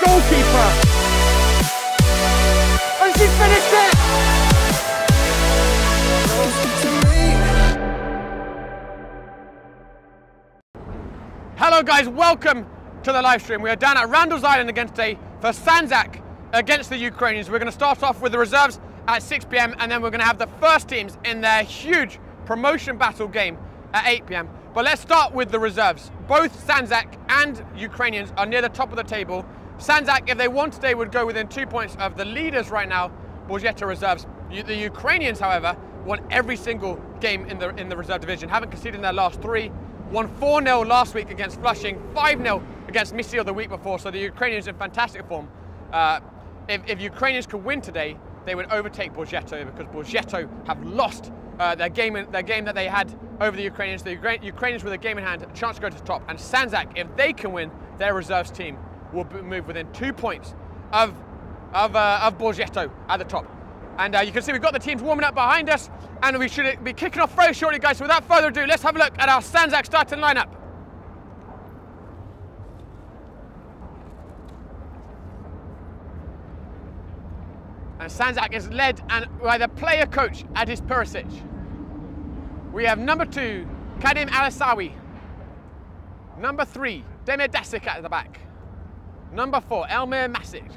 goalkeeper. And she finished it! Hello guys, welcome to the live stream. We are down at Randall's Island again today for Sandzak against the Ukrainians. We're going to start off with the reserves at 6 p.m. and then we're going to have the first teams in their huge promotion battle game at 8 p.m. But let's start with the reserves. Both Sandzak and Ukrainians are near the top of the table. Sandzak, if they won today, would go within two points of the leaders right now, Borgetto reserves. The Ukrainians, however, won every single game in the in the reserve division, haven't conceded in their last three, won 4-0 last week against Flushing, 5-0 against Mysil the week before, so the Ukrainians in fantastic form. Uh, if, if Ukrainians could win today, they would overtake Borgetto because Borgetto have lost uh, their game their game that they had over the Ukrainians. The Ukrainians with a game in hand, a chance to go to the top. And Sandzak, if they can win, their reserves team will move within two points of of, uh, of Borgetto at the top. And uh, you can see we've got the teams warming up behind us, and we should be kicking off very shortly, guys. So without further ado, let's have a look at our Sandzak starting lineup. And Sandzak is led and by the player coach Adis Perisic. We have number two, Kadim Alisawi. Number three, Demir Dasik at the back. Number four, Elmer Masic.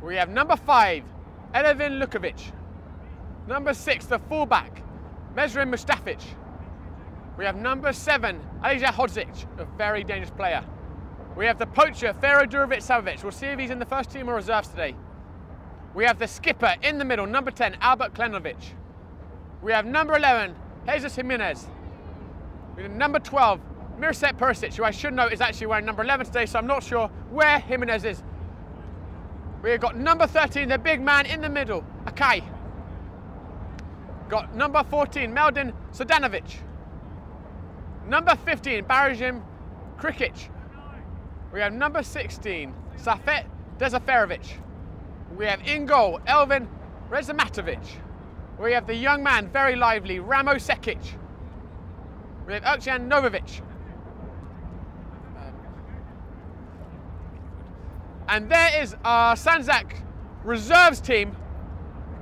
We have number five, Elevin Lukovic. Number six, the fullback, Mesrin Mustafic. We have number seven, Alija Hodzic, a very dangerous player. We have the poacher, Fero Durovic Savovic. We'll see if he's in the first team or reserves today. We have the skipper in the middle, number 10, Albert Klenovic. We have number 11, Jesus Jimenez. We have number 12, Mirzet Perisic, who I should note is actually wearing number 11 today, so I'm not sure where Jimenez is. We've got number 13, the big man in the middle, Akai. Got number 14, Meldon Sodanovic. Number 15, Barajim Krikic. We have number 16, Safet Dezaferovic. We have in goal, Elvin Rezamatovic. We have the young man, very lively, Ramo Sekic. We have Elchan Novovic. And there is our Sandzak reserves team,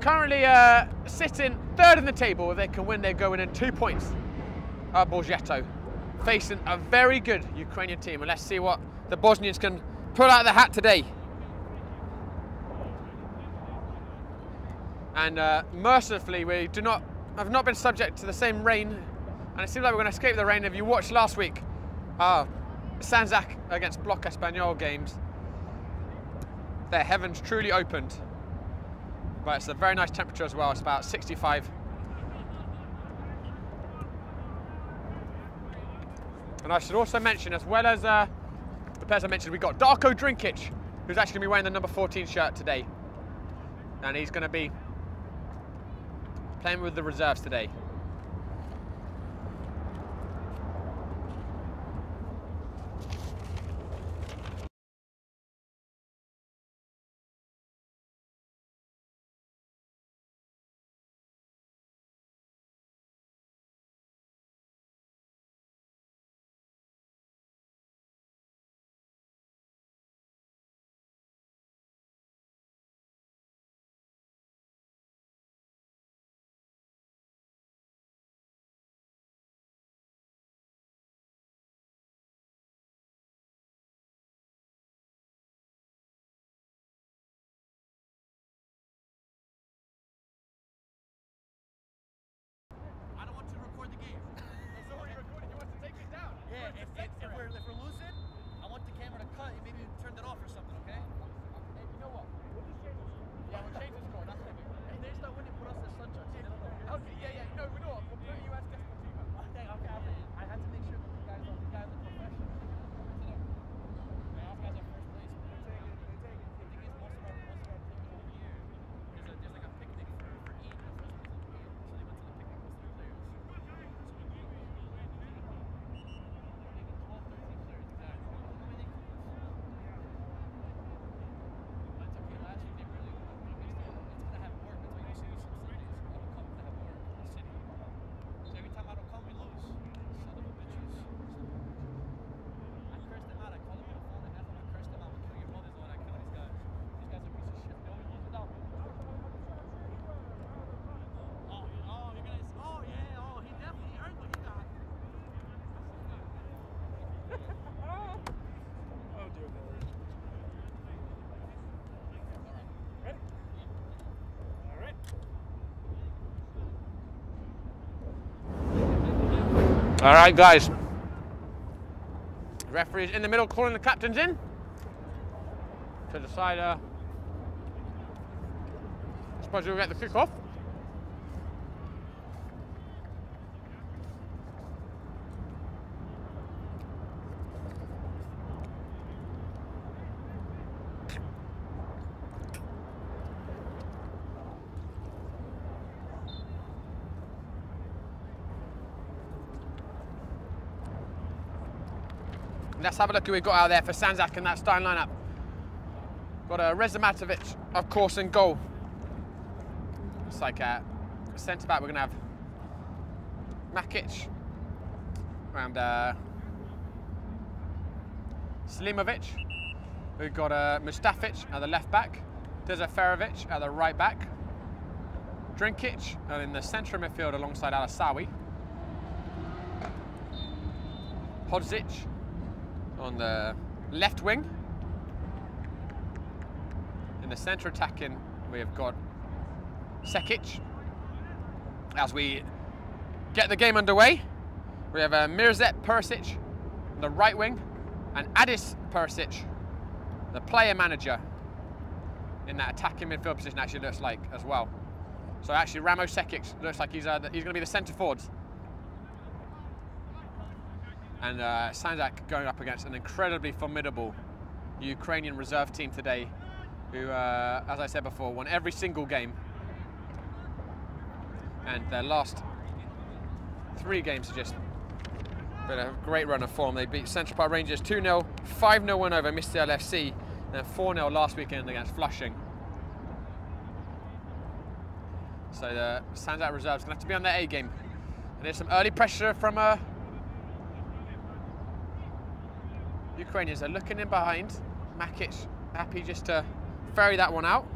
currently uh, sitting third in the table. They can win, they're going in two points. Uh, Borgetto facing a very good Ukrainian team. And let's see what the Bosnians can pull out of the hat today. And uh, mercifully, we do not have not been subject to the same rain. And it seems like we're going to escape the rain. If you watched last week, uh, Sandzak against Block Espanol games, their heavens truly opened. But it's a very nice temperature as well. It's about 65. And I should also mention, as well as uh, the players I mentioned, we've got Darko Drinkic, who's actually going to be wearing the number 14 shirt today. And he's going to be playing with the reserves today. All right, guys. Referee's in the middle, calling the captains in to decide. Uh, I suppose we'll get the kick off. Let's have a look who we've got out there for Sandzak in that starting lineup. Got a Reza Matovic, of course, in goal. It's like a centre back. We're going to have Makic and uh, Selimovic. We've got uh, Mustafic at the left back, Dezaferovic at the right back, Drinkic and in the centre midfield alongside Alasawi. Hodzic on the left wing. In the centre attacking, we have got Sekic. As we get the game underway, we have uh, Mirzet Perisic on the right wing and Adis Perisic, the player manager in that attacking midfield position actually looks like as well. So actually Ramo Sekic looks like he's, uh, he's going to be the centre forwards and uh, Sandzak going up against an incredibly formidable Ukrainian reserve team today, who, uh, as I said before, won every single game. And their last three games are just been a great run of form. They beat Central Park Rangers 2-0, 5-0 win over Mr. LFC, and 4-0 last weekend against Flushing. So the Sandzak reserves going to have to be on their A game. And there's some early pressure from uh, Ukrainians are looking in behind. Makic happy just to ferry that one out.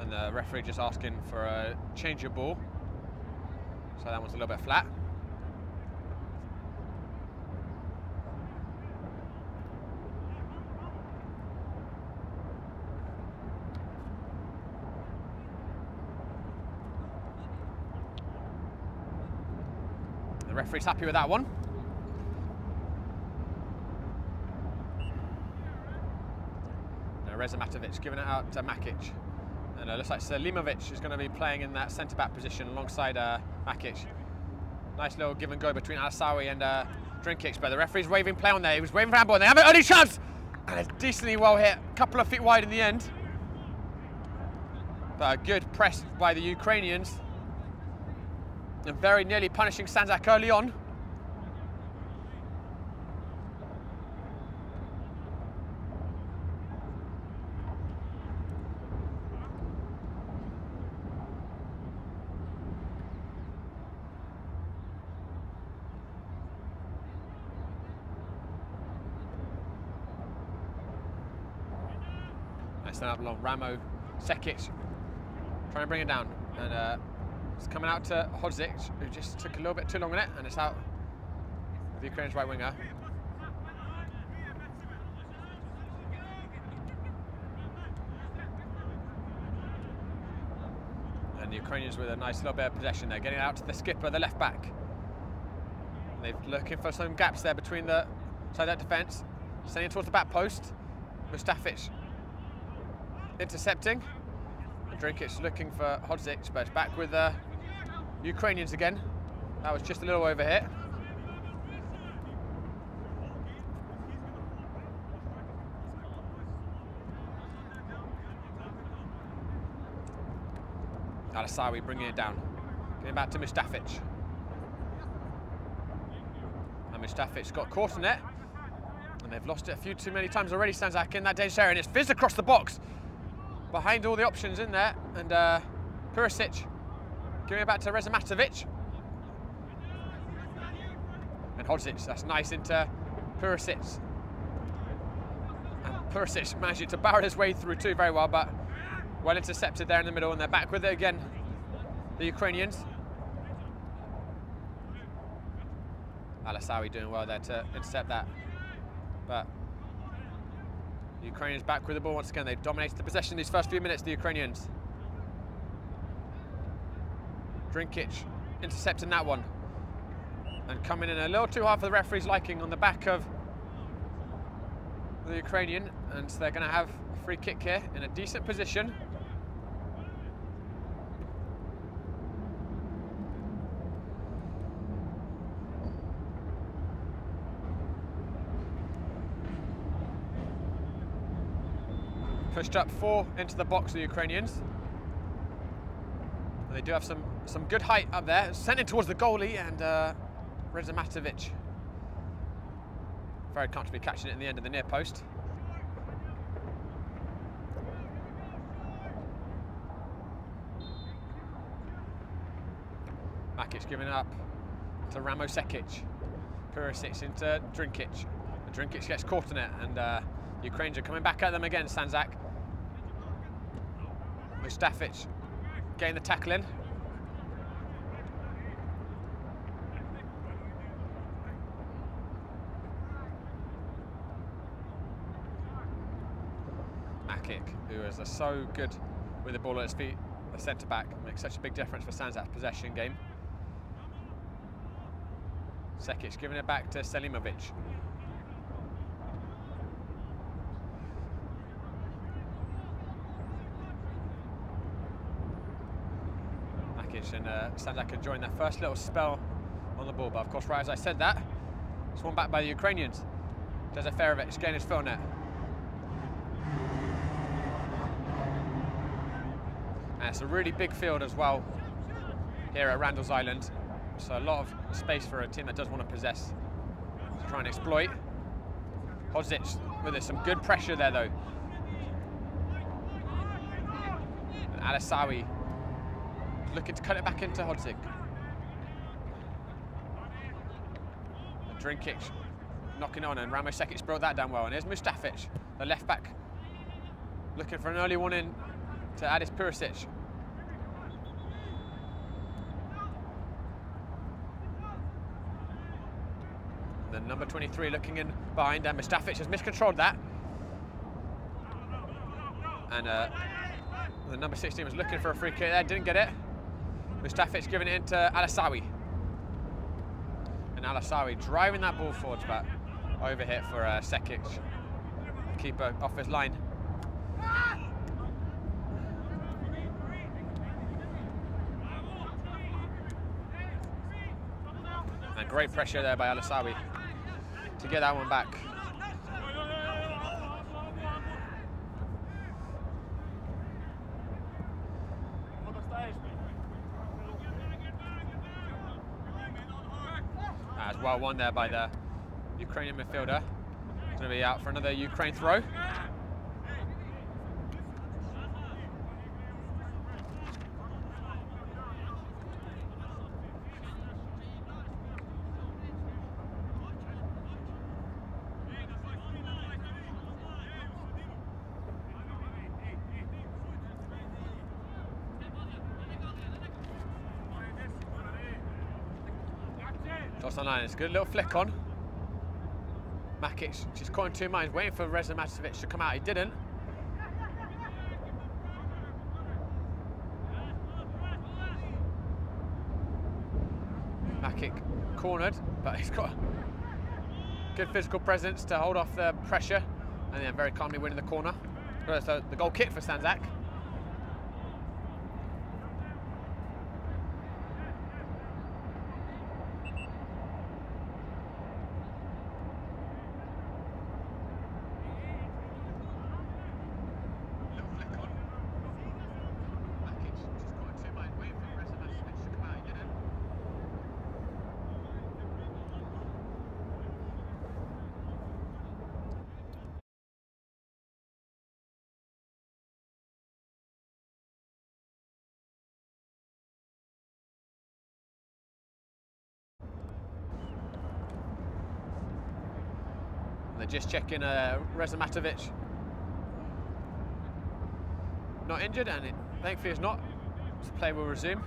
And the referee just asking for a change of ball. So that one's a little bit flat. Referee's happy with that one. Now Reza giving it out to Makic. And it uh, looks like Selimovic is going to be playing in that centre-back position alongside uh, Makic. Nice little give and go between Alasawi and uh, Drinkic, but the referee's waving play on there. He was waving for handball and they have an early chance! And it's decently well hit, a couple of feet wide in the end. But a good press by the Ukrainians and very nearly punishing Sandzak early on. Nice stand up along Ramo, Sekic, trying to bring it down. And uh, it's coming out to Hodzic, who just took a little bit too long on it, and it's out of Ukraine's right winger. And the Ukrainians with a nice little bit of possession there, getting out to the skipper, the left back. They're looking for some gaps there between the side of that defence. Sending it towards the back post. Mustafic intercepting. Drinkic looking for Hodzic, but back with uh, Ukrainians again. That was just a little over hit. Alasawi bringing it down. Getting back to Mustafic. And Mustafic's got caught in it. And they've lost it a few too many times already, Sandzak in that area. And it's fizzed across the box. Behind all the options in there. And uh, Perisic Giving it back to Reza Matovic. And Hodzic, that's nice into Perisic. And managing to barrel his way through too very well, but well intercepted there in the middle, and they're back with it again, the Ukrainians. Alasawi doing well there to intercept that. But the Ukrainians back with the ball once again. They've dominated the possession these first few minutes, the Ukrainians. Drinkic intercepting that one. And coming in a little too hard for the referee's liking on the back of the Ukrainian. And so they're going to have a free kick here in a decent position. Pushed up four into the box, of the Ukrainians. They do have some, some good height up there. Sent it towards the goalie and uh, Reza Matovic very comfortably catching it in the end of the near post. Makic giving up to Ramo Sekic. Into Drinkic. Drinkic gets caught in it and uh, Ukrainians are coming back at them again, Sanzak. Mustafic getting the tackle in. Makic, who is so good with the ball at his feet, the centre back, makes such a big difference for Sandzak's possession game. Sekic giving it back to Selimovic. and uh, Sandzak enjoying their first little spell on the ball. But of course, right as I said that, it's won back by the Ukrainians. Dezaferovic getting his fill net. It's a really big field as well here at Randall's Island. So a lot of space for a team that does want to possess to try and exploit. Hodzic with some good pressure there though. And Alasawi looking to cut it back into Hodzic. Drinkic knocking on and Ramo Sekic brought that down well. And here's Mustafic, the left back, looking for an early one in to Adis Perisic. The number 23 looking in behind and Mustafic has miscontrolled that. And uh, the number 16 was looking for a free kick there, didn't get it. Mustafic giving it into Alasawi. And Alasawi driving that ball forwards, but overhit for uh, Sekic. Keeper off his line. And great pressure there by Alasawi to get that one back. As well won there by the Ukrainian midfielder. Going to be out for another Ukraine throw. It's a little flick on. Makic just caught in two minds, waiting for Reza Matovic to come out. He didn't. Makic cornered, but he's got good physical presence to hold off the pressure and then very calmly winning the corner. So the goal kick for Sandzak. just checking uh, Reza Matovic. Not injured, and it, thankfully he's not. The play will resume.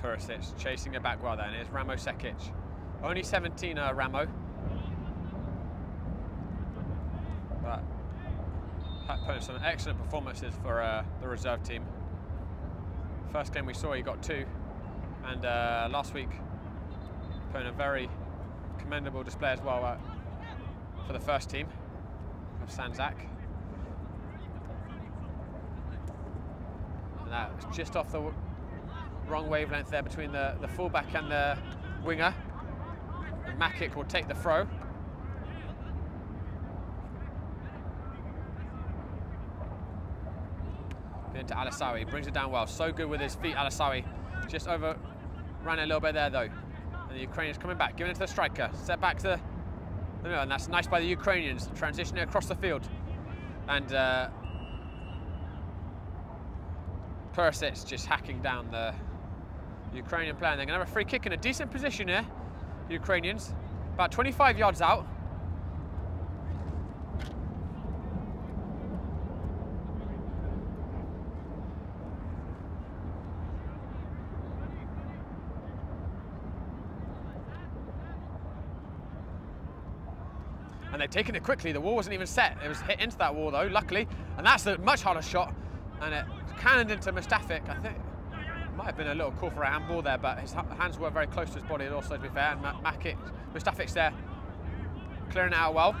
Perisic chasing it back well then. It's Ramo Sekic. Only 17 uh, Ramo. Some excellent performances for uh, the reserve team. First game we saw he got two. And uh, last week putting a very commendable display as well uh, for the first team of Sandzak. Was just off the wrong wavelength there between the, the fullback and the winger. And Makic will take the throw. Into Alasawi, brings it down well. So good with his feet, Alasawi. Just over, ran a little bit there though. And the Ukrainians coming back, giving it to the striker. Set back to the middle, and that's nice by the Ukrainians, transitioning across the field. And uh, Perisic just hacking down the Ukrainian player. And they're going to have a free kick in a decent position here, Ukrainians. About 25 yards out. Taken it quickly. The wall wasn't even set. It was hit into that wall though, luckily. And that's a much harder shot. And it cannoned into Mustafic. I think might have been a little call for a handball there, but his hands were very close to his body also, to be fair. And Makic, Mustafic's there, clearing it out well.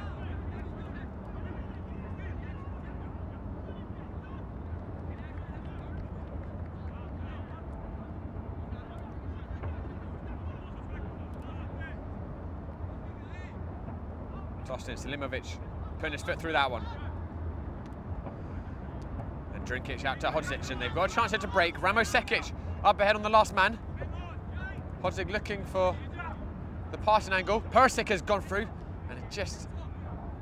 Tossed in Selimovic, putting his foot through that one. And Drinkic out to Hodzic, and they've got a chance here to break. Ramo Sekic up ahead on the last man. Hodzic looking for the passing angle. Perisic has gone through, and it just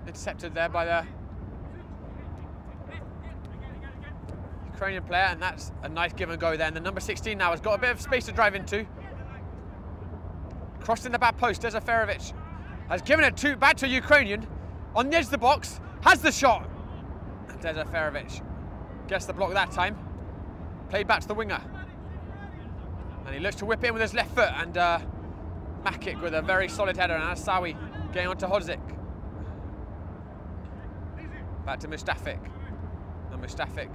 intercepted there by the Ukrainian player, and that's a nice give and go there. And the number 16 now has got a bit of space to drive into. Crossed in the back post, there's Dezaferovic has given it to, back to Ukrainian. On the edge of the box, has the shot. Dezaferovic gets the block that time. Played back to the winger. And he looks to whip in with his left foot and uh, Makic with a very solid header and Asawi getting on to Hodzic. Back to Mustafic. And Mustafic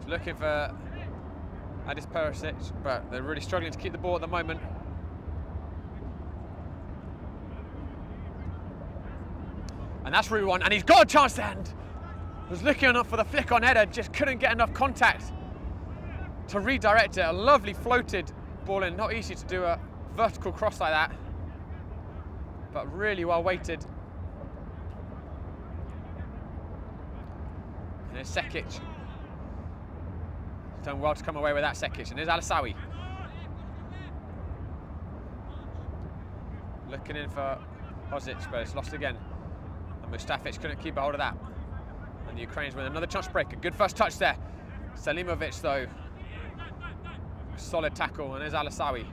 is looking for Adis Perisic, but they're really struggling to keep the ball at the moment. And that's Route 1, and he's got a chance to end. Was looking enough for the flick on header, just couldn't get enough contact to redirect it. A lovely floated ball in. Not easy to do a vertical cross like that, but really well weighted. And there's Sekic. Done well to come away with that Sekic. And there's Alasawi. Looking in for Hodzic, but it's lost again. Mustafic couldn't keep hold of that. And the Ukrainians with another chance break. A good first touch there. Selimovic, though, Solid tackle, and there's Alasawi.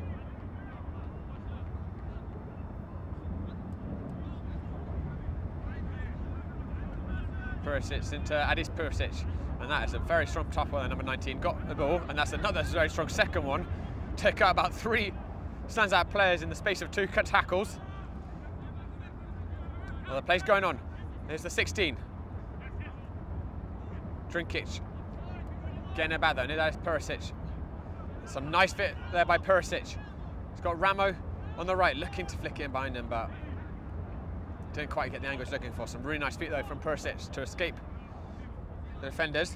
Perisic into Adis Perisic, and that is a very strong tackle. Number 19 got the ball, and that's another very strong second one. Took out about three Sandzak players in the space of two tackles. Well, the play's going on. There's the 16. Drinkic getting back though. That is Perisic. Some nice fit there by Perisic. He's got Ramo on the right, looking to flick it in behind him, but didn't quite get the angle he's looking for. Some really nice feet though from Perisic to escape the defenders.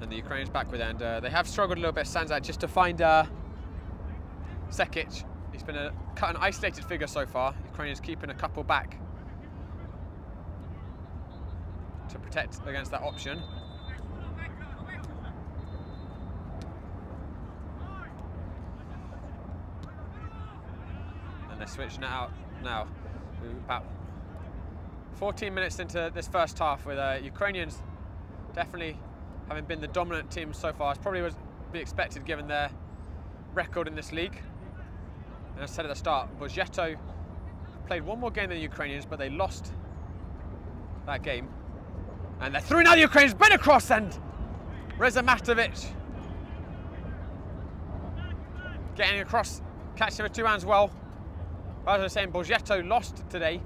And the Ukrainians back with end. Uh, they have struggled a little bit, Sandzak, just to find uh, Sekic. He's been a, cut an isolated figure so far. Ukrainians keeping a couple back. to protect against that option. And they're switching it out now. About 14 minutes into this first half with uh, Ukrainians definitely having been the dominant team so far. It's probably was be expected given their record in this league. And I said at the start, Borgetto played one more game than the Ukrainians, but they lost that game And they're through now, the Ukrainians, been across and Reza Matovic getting across, catching with two hands well. As I was saying, Borgetto lost today,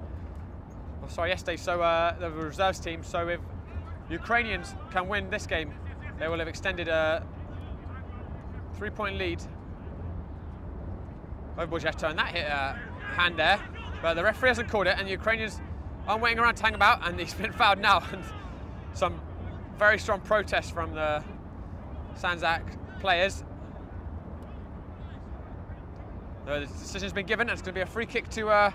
oh, sorry, yesterday, so uh, the reserves team. So if Ukrainians can win this game, they will have extended a three-point lead over Borgetto, and that hit hand there, but the referee hasn't called it, and the Ukrainians aren't waiting around to hang about, and he's been fouled now, and some very strong protest from the Sandzak players. The decision's been given, and it's going to be a free kick to uh,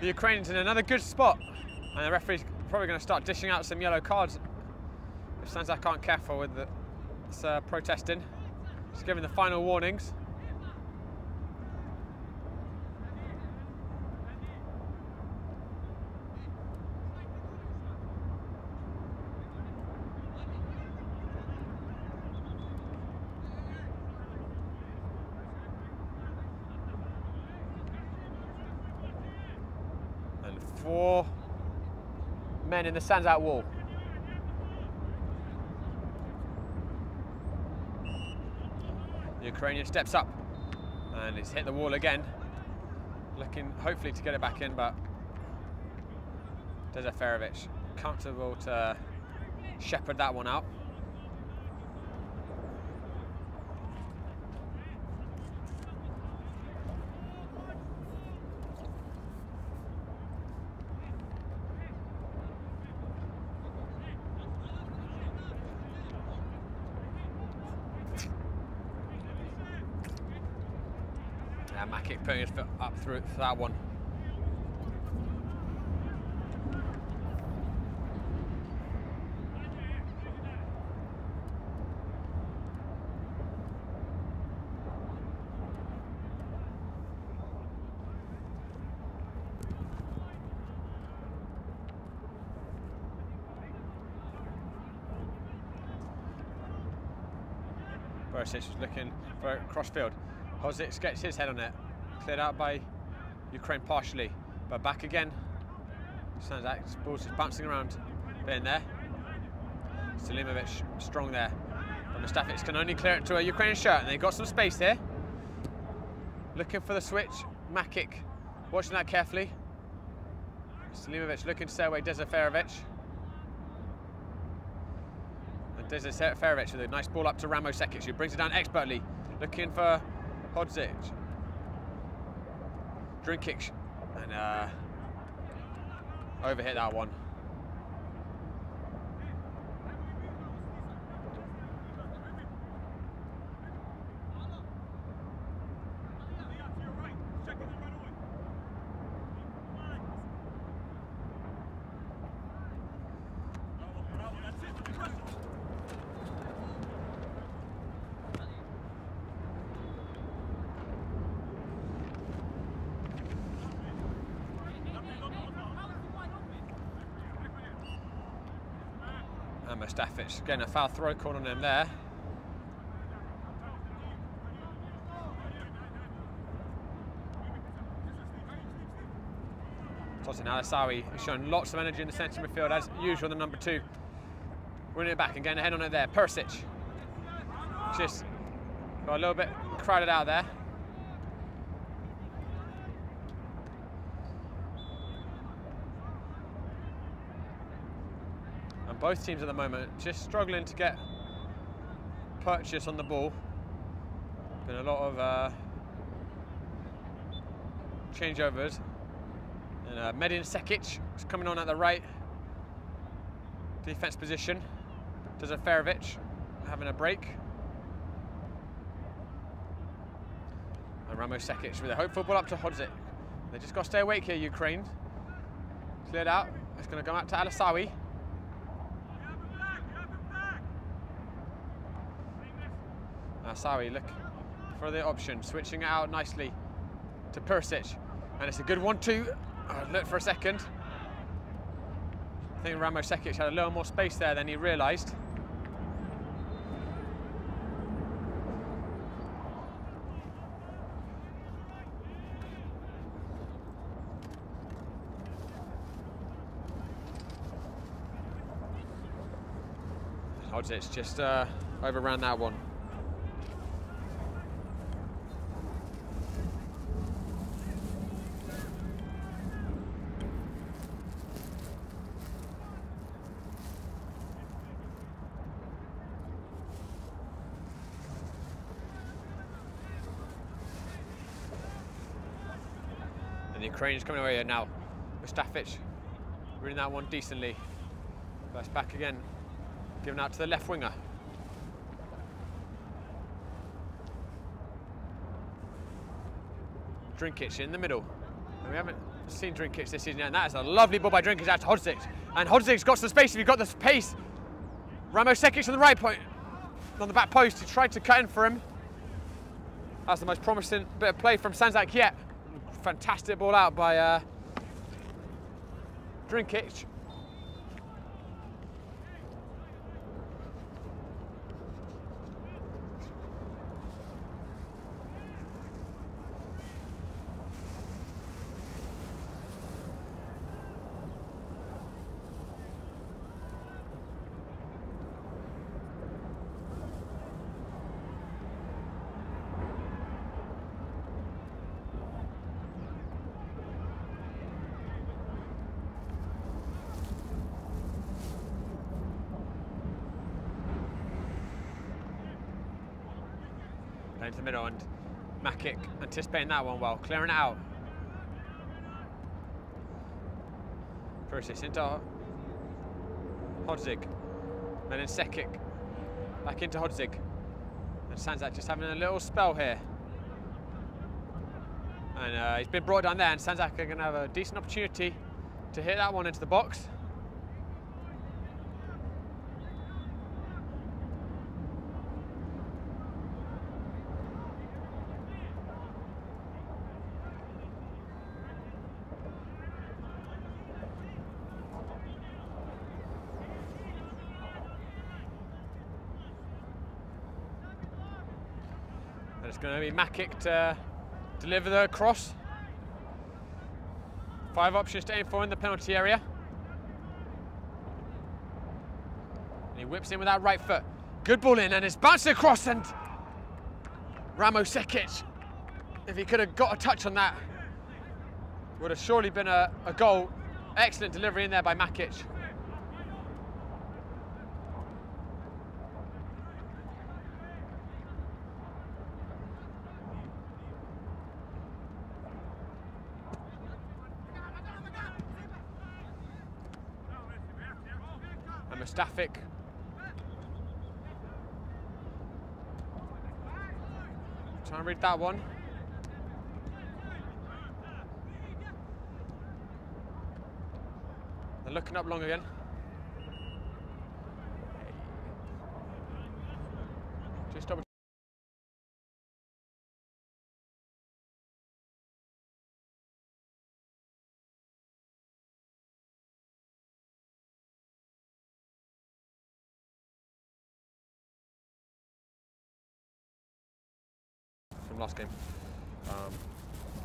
the Ukrainians in another good spot. And the referee's probably going to start dishing out some yellow cards if Sandzak aren't careful with the, uh, protesting. Just giving the final warnings. And four men in the stands out wall. Ukrainian steps up and it's hit the wall again. Looking hopefully to get it back in, but Dezaferovic comfortable to shepherd that one out. Foot up uh, through for that one. Bursic looking for crossfield. Hodzic gets his head on it. Cleared out by Ukraine partially. But back again. Sounds like ball's just bouncing around. in there. Selimovic strong there. But Mustafic can only clear it to a Ukrainian shirt. And they've got some space here. Looking for the switch. Makic watching that carefully. Selimovic looking to stay away Dezaferovic. And Dezaferovic with a nice ball up to Ramo Sekic, who brings it down expertly. Looking for Hodzic. Drinkic. And uh, overhit that one. Getting a foul throw call on him there. Tosin Alasawi is showing lots of energy in the centre midfield as usual, the number two. Winning it back and getting ahead on it there. Perisic. Just got a little bit crowded out there. Both teams at the moment just struggling to get purchase on the ball. Been a lot of uh, changeovers. And uh, Medin Sekic is coming on at the right defense position. Dezaferovic having a break. And Ramos Sekic with a hopeful ball up to Hodzic. They just got to stay awake here, Ukraine. Cleared out. It's going to go out to Alasawi. Alasawi look for the option, switching it out nicely to Perisic. And it's a good one too. Uh, look for a second. I think Ramo Sekic had a little more space there than he realised. Hodzic just uh, overran that one. Ukrainians coming away here now. Mustafic reading that one decently. It's back again, given out to the left winger. Drinkic in the middle. And we haven't seen Drinkic this season, and that is a lovely ball by Drinkic out to Hodzic. And Hodzic's got some space if you've got the pace. Ramo Sekic on the right point, on the back post, he tried to cut in for him. That's the most promising bit of play from Sandzak yet. Fantastic ball out by uh. into the middle and Makic anticipating that one well, clearing it out. Perisic into Hodzic, then Sekic back into Hodzic. And Sandzak just having a little spell here. And uh, he's been brought down there and Sandzak are going to have a decent opportunity to hit that one into the box. Going to be Makic to deliver the cross. Five options to aim for in the penalty area. And he whips in with that right foot. Good ball in and it's bounced across and Ramo Sekic, if he could have got a touch on that, would have surely been a, a goal. Excellent delivery in there by Makic. Mustafic. Try and read that one. They're looking up long again. Last game. Um,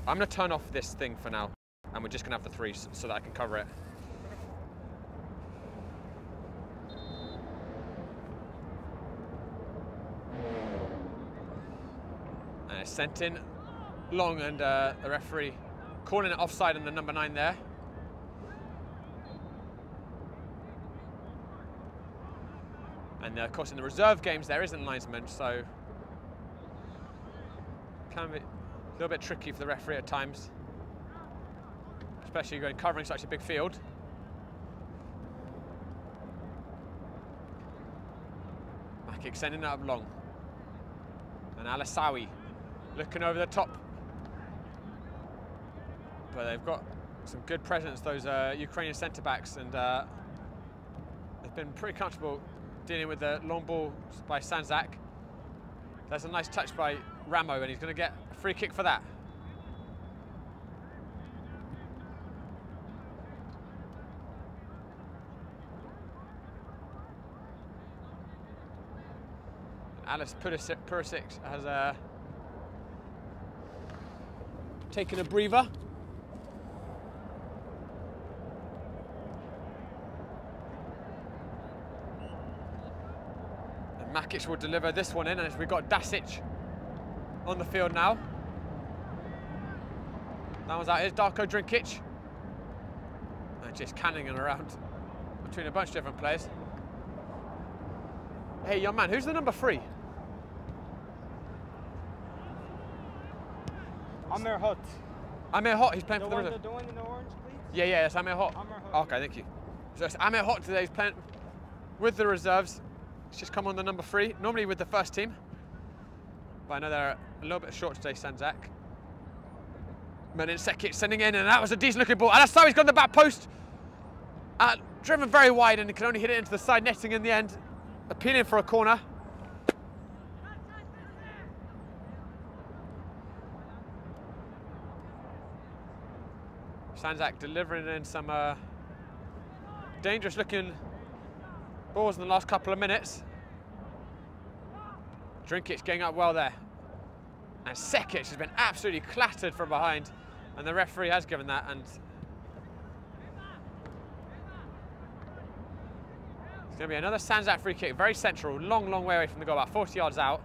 I'm to turn off this thing for now, and we're just to have the three so, so that I can cover it. And it's sent in long, and uh, the referee calling it offside on the number nine there. And uh, of course, in the reserve games, there isn't linesman, so can be a little bit tricky for the referee at times, especially going covering such a big field. Makic sending it up long. And Alasawi looking over the top. But they've got some good presence, those uh, Ukrainian centre-backs, and uh, they've been pretty comfortable dealing with the long ball by Sandzak. There's a nice touch by Ramo, and he's going to get a free kick for that. Adis Perisic Perisic has uh, taken a breather. And Makic will deliver this one in as we've got Dasic on the field now. That one's out. Here's Darko Drinkic. And just canning it around between a bunch of different players. Hey, young man, who's the number three? Amer Hot. Amir Hot, he's playing The for the one, the, the one in the orange, please? Yeah, yeah, it's Amir Hot. Amir Hot. Oh, okay, thank you. So it's Amir Hot today. He's playing with the reserves. He's just come on the number three, normally with the first team. But I know they're a little bit short today, Sandzak. Medin Sekic sending in, and that was a decent looking ball. Alasawi's got the back post. Uh, driven very wide, and he can only hit it into the side netting in the end. Appealing for a corner. Sandzak delivering in some uh, dangerous looking balls in the last couple of minutes. Drinkic getting up well there. And Sekic has been absolutely clattered from behind. And the referee has given that. And it's going to be another Sandzak free kick. Very central, long, long way away from the goal, about 40 yards out.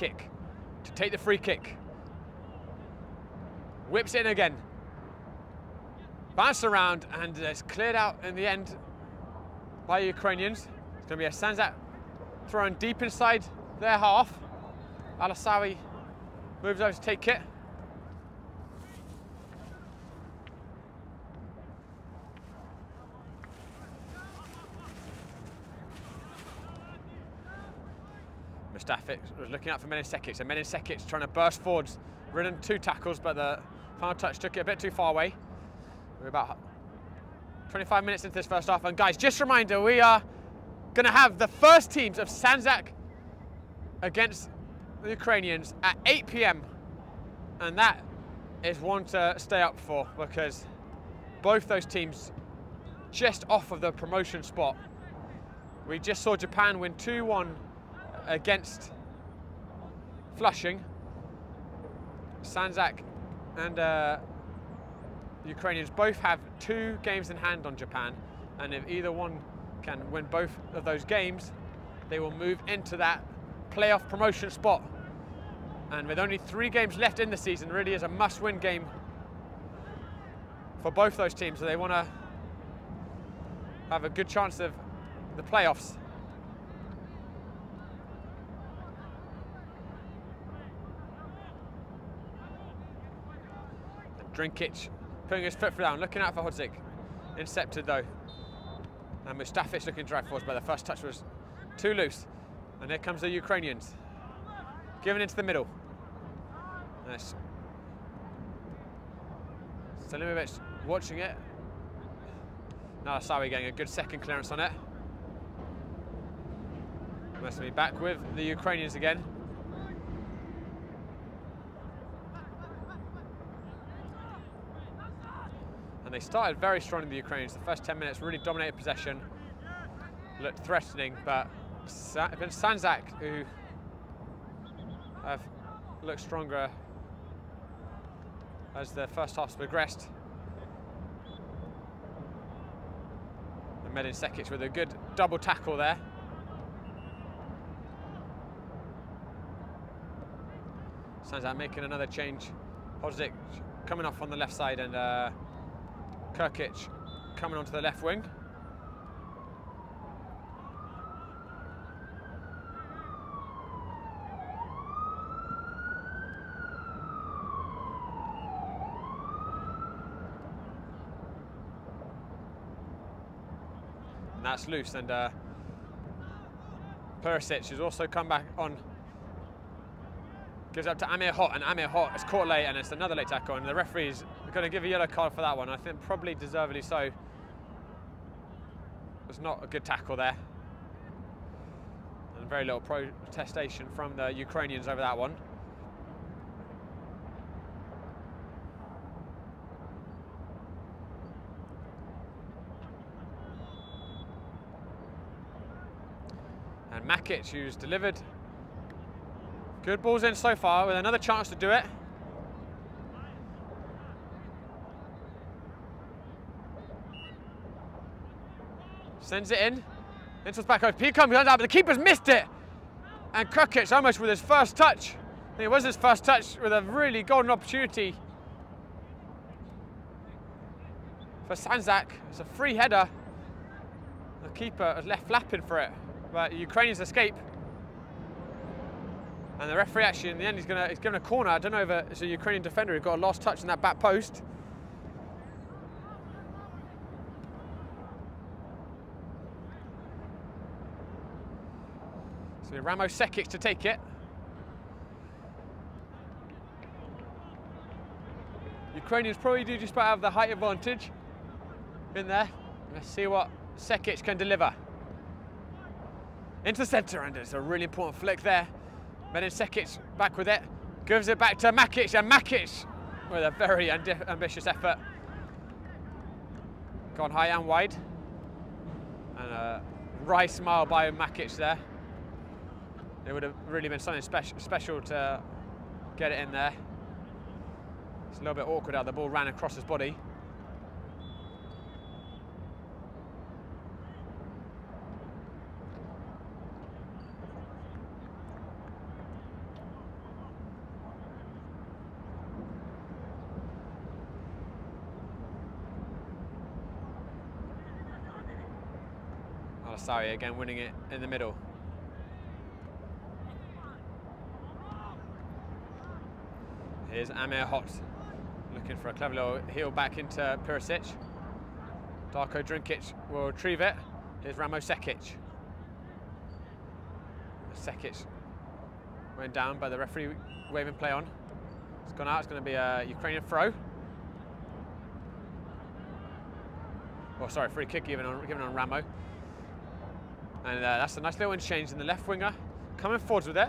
Makic to take the free kick. Whips in again. Bounced around and it's cleared out in the end by Ukrainians. It's going to be a Sandzak thrown deep inside their half. Alasawi moves over to take it. Mustafic was looking out for Medin Sekic, and Medin Sekic trying to burst forwards, ridden two tackles, but the final touch took it a bit too far away. We're about 25 minutes into this first half, and guys, just a reminder, we are going to have the first teams of Sandzak against the Ukrainians at 8 p.m. And that is one to stay up for because both those teams just off of the promotion spot. We just saw Japan win 2-1 against Flushing. Sandzak and uh, Ukrainians both have two games in hand on Japan, and if either one can win both of those games, they will move into that playoff promotion spot. And with only three games left in the season, really is a must-win game for both those teams. So they want to have a good chance of the playoffs. Drinkic putting his foot down, looking out for Hodzic. Intercepted though. And Mustafic looking drive forwards, but the first touch was too loose. And here comes the Ukrainians. Giving into the middle. Nice. Selimovic watching it. Now Sawi getting a good second clearance on it. Must be back with the Ukrainians again. And they started very strong in the Ukrainians. The first 10 minutes really dominated possession, looked threatening, but Sandzak who have looked stronger as the first half's progressed. And Medin Sekic with a good double tackle there. Sandzak making another change. Hodzic coming off on the left side and uh, Krkic coming onto the left wing. And that's loose and uh, Perisic has also come back on Gives up to Amir Hot, and Amir Hot is caught late, and it's another late tackle, and the referee's going to give a yellow card for that one. I think probably deservedly so. It was not a good tackle there. And very little protestation from the Ukrainians over that one. And Makic, who's delivered good balls in so far, with another chance to do it. Sends it in. Into back over. He comes out, but the keeper's missed it. And Krkic almost with his first touch. It was his first touch with a really golden opportunity for Sandzak. It's a free header. The keeper has left flapping for it, but Ukrainians escape. And the referee actually in the end he's gonna he's given a corner. I don't know if it's a Ukrainian defender who got a lost touch in that back post. So Ramos Sekic to take it. Ukrainians probably do just about have the height advantage in there. Let's see what Sekic can deliver. Into the centre, and it's a really important flick there. Benin Sekic back with it. Gives it back to Makic, and Makic with a very ambitious effort. Gone high and wide. And a wry smile by Makic there. It would have really been something special, special to get it in there. It's a little bit awkward how the ball ran across his body. Alasawi again winning it in the middle. Here's Amir Hot looking for a clever little heel back into Perisic. Darko Drinkic will retrieve it. Here's Ramo Sekic. Sekic went down by the referee waving play on. It's gone out, it's going to be a Ukrainian throw. Oh, sorry, free kick given on, given on Ramo. And uh, that's a nice little interchange in the left winger. Coming forwards with it.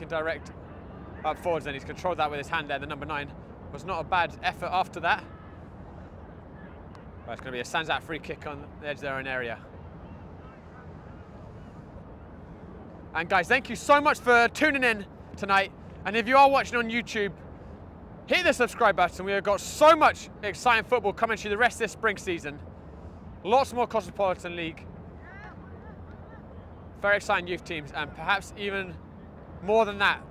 Looking direct up forwards and he's controlled that with his hand there, the number nine. Was not a bad effort after that. But it's going to be a stands out free kick on the edge of their own area. And guys, thank you so much for tuning in tonight. And if you are watching on YouTube, hit the subscribe button. We have got so much exciting football coming to you the rest of this spring season. Lots more Cosmopolitan League. Very exciting youth teams, and perhaps even more than that.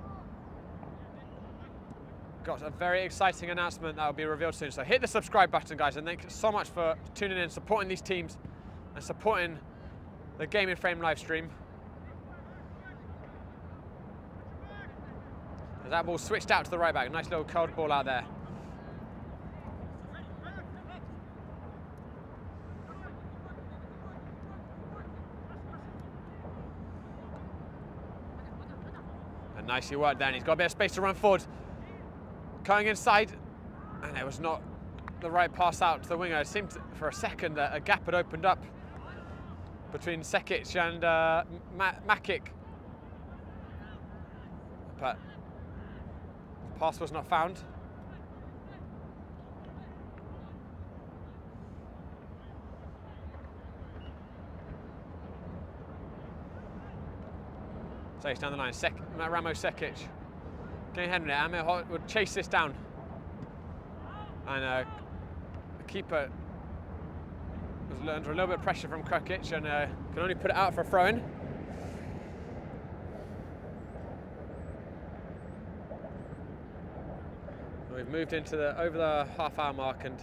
Got a very exciting announcement that will be revealed soon. So hit the subscribe button, guys, and thank you so much for tuning in, supporting these teams, and supporting the Game In Frame live stream. That ball switched out to the right back. Nice little cold ball out there. And nicely worked there. And he's got a bit of space to run forward. Coming inside. And it was not the right pass out to the winger. It seemed for a second that a gap had opened up between Sekic and uh, Makic. But the Pass was not found. He's down the line. Sek Ramo Sekic. Getting ahead of it. Amir would chase this down. And uh, the keeper was under a little bit of pressure from Krkic and uh, can only put it out for a throw in. We've moved into the over the half hour mark and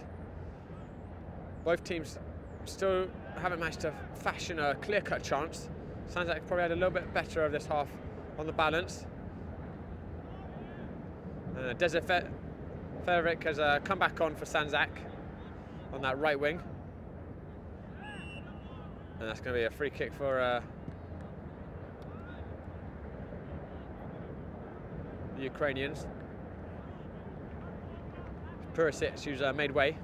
both teams still haven't managed to fashion a clear-cut chance. Like probably had a little bit better of this half on the balance. Uh, Desert Feverick has uh, come back on for Sandzak on that right wing. And that's going to be a free kick for uh, the Ukrainians. Perisic, who's uh, made way.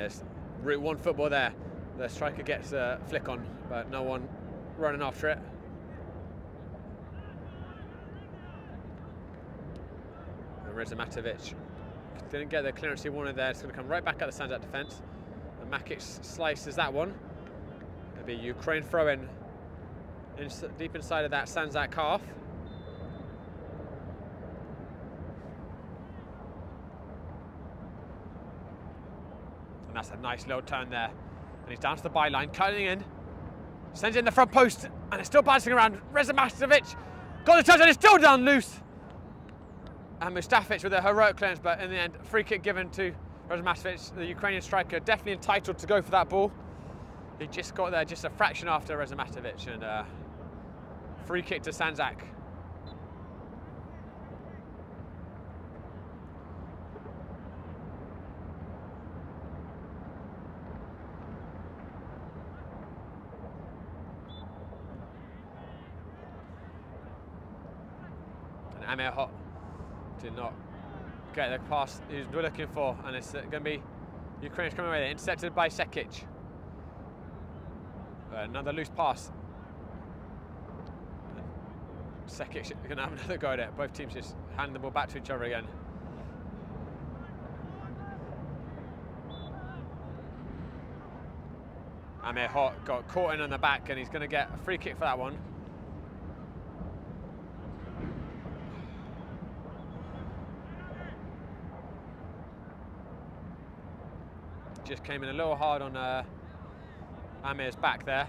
there's route one football there. The striker gets a flick on, but no one running after it. And Reza Matovic didn't get the clearance he wanted there. It's going to come right back at the Sandzak defence. And Makic slices that one. It'll be Ukraine throw-in deep inside of that Sandzak half. And that's a nice little turn there. And he's down to the byline, cutting in. Sends in the front post, and it's still bouncing around. Reza got the touch, and it's still down loose. And Mustafic with a heroic clearance, but in the end, free kick given to Reza the Ukrainian striker, definitely entitled to go for that ball. He just got there just a fraction after Reza and uh, free kick to Sandzak. Amir Hot did not get the pass he was looking for, and it's uh, going to be Ukraine's coming away there, intercepted by Sekic. Another loose pass. Sekic going to have another go at it. Both teams just hand the ball back to each other again. Amir Hot got caught in on the back and he's going to get a free kick for that one. Just came in a little hard on uh, Amir's back there.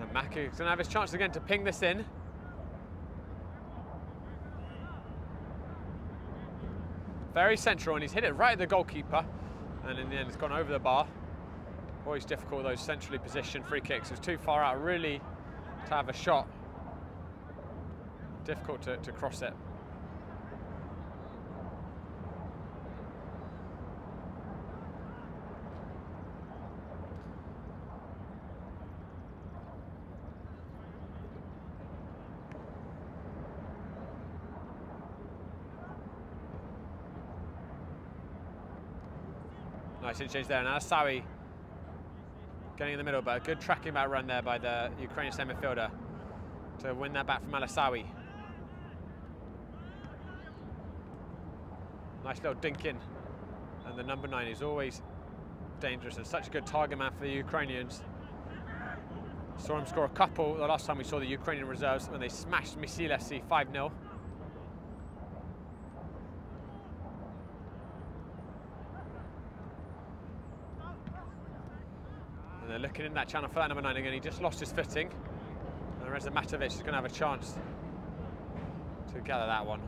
And Maki's going to have his chance again to ping this in. Very central, and he's hit it right at the goalkeeper. And in the end, it's gone over the bar. Always difficult those centrally positioned free kicks. It's too far out really to have a shot. Difficult to, to cross it. Nice interchange there. Now Sawi getting in the middle, but a good tracking back run there by the Ukrainian centre midfielder to win that back from Alasawi. Nice little dink in. And the number nine is always dangerous and such a good target man for the Ukrainians. Saw him score a couple the last time we saw the Ukrainian reserves when they smashed Mysilesi 5-0. And in that channel for that number nine again. He just lost his footing. And Reza Matovic is going to have a chance to gather that one.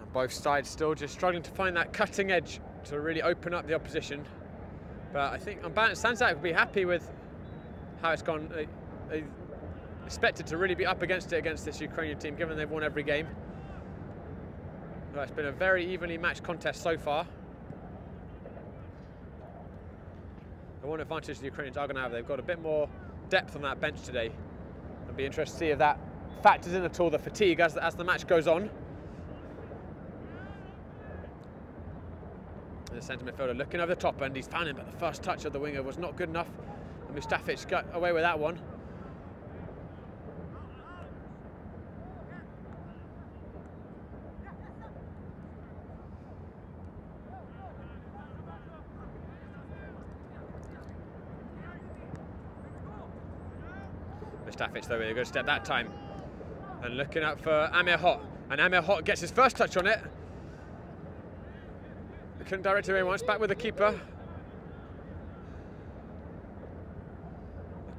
And both sides still just struggling to find that cutting edge to really open up the opposition. But I think on balance, Sandzak would be happy with how it's gone. They, they expected to really be up against it against this Ukrainian team, given they've won every game. It's been a very evenly matched contest so far. The one advantage the Ukrainians are going to have, they've got a bit more depth on that bench today. It'll be interesting to see if that factors in at all the fatigue as, as the match goes on. the centre midfielder looking over the top and he's found him, but the first touch of the winger was not good enough. Mustafic got away with that one. Mustafic though with a good step that time. And looking up for Amir Hot. And Amir Hot gets his first touch on it. Couldn't direct it he wants. Back with the keeper.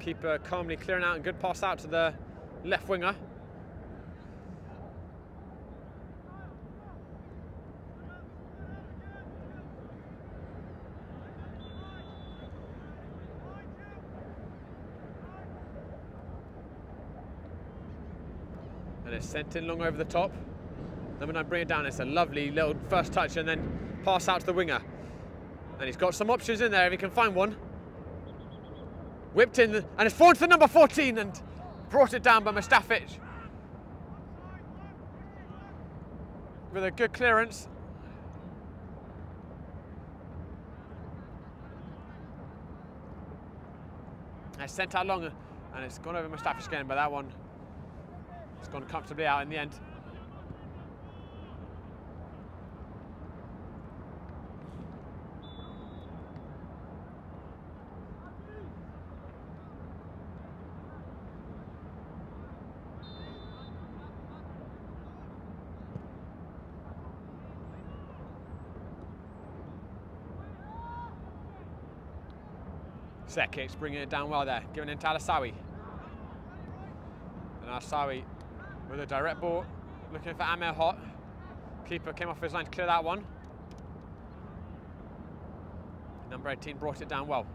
Keeper uh, calmly clearing out and good pass out to the left winger. And it's sent in long over the top. Then when I bring it down, it's a lovely little first touch and then pass out to the winger. And he's got some options in there if he can find one. Whipped in, and it's forward to number 14 and brought it down by Mustafic. With a good clearance. It's sent out long and it's gone over Mustafic again, but that one has gone comfortably out in the end. Sekic bringing it down well there, giving it to Alasawi. And Alasawi with a direct ball, looking for Amir Hot. Keeper came off his line to clear that one. Number 18 brought it down well.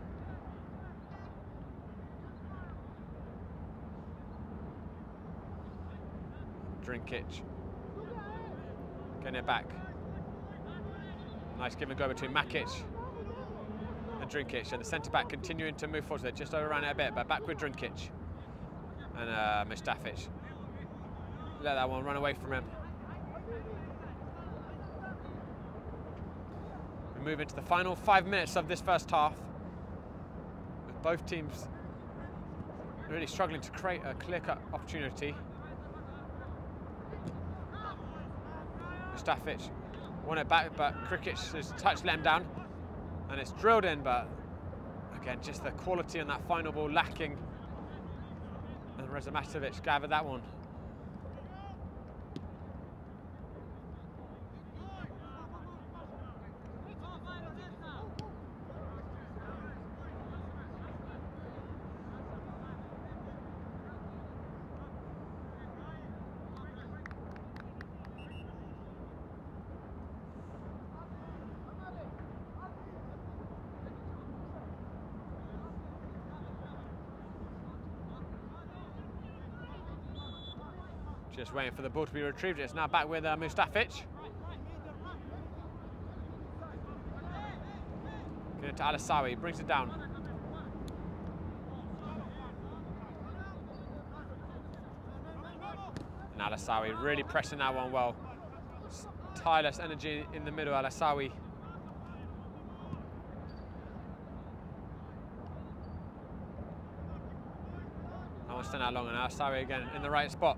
Drinkic. Getting it back. Nice give and go between Makic Drinkic. And the centre back continuing to move forward. They just overran it a bit, but back with Drinkic and uh, Mustafic. Let that one run away from him. We move into the final five minutes of this first half. With both teams really struggling to create a clear-cut opportunity. Mustafic won it back, but Krkic has touched let him down and it's drilled in, but again, just the quality on that final ball lacking. And Reza Matovic gathered that one. Waiting for the ball to be retrieved. It's now back with uh, Mustafic. Going to Alasawi, brings it down. And Alasawi really pressing that one well. Tireless energy in the middle, Alasawi. To stand out long and Alasawi again in the right spot.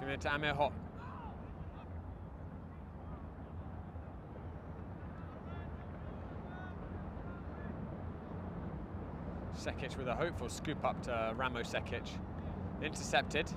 Giving it to Amir. Sekic with a hopeful scoop up to Ramo Sekic. Intercepted.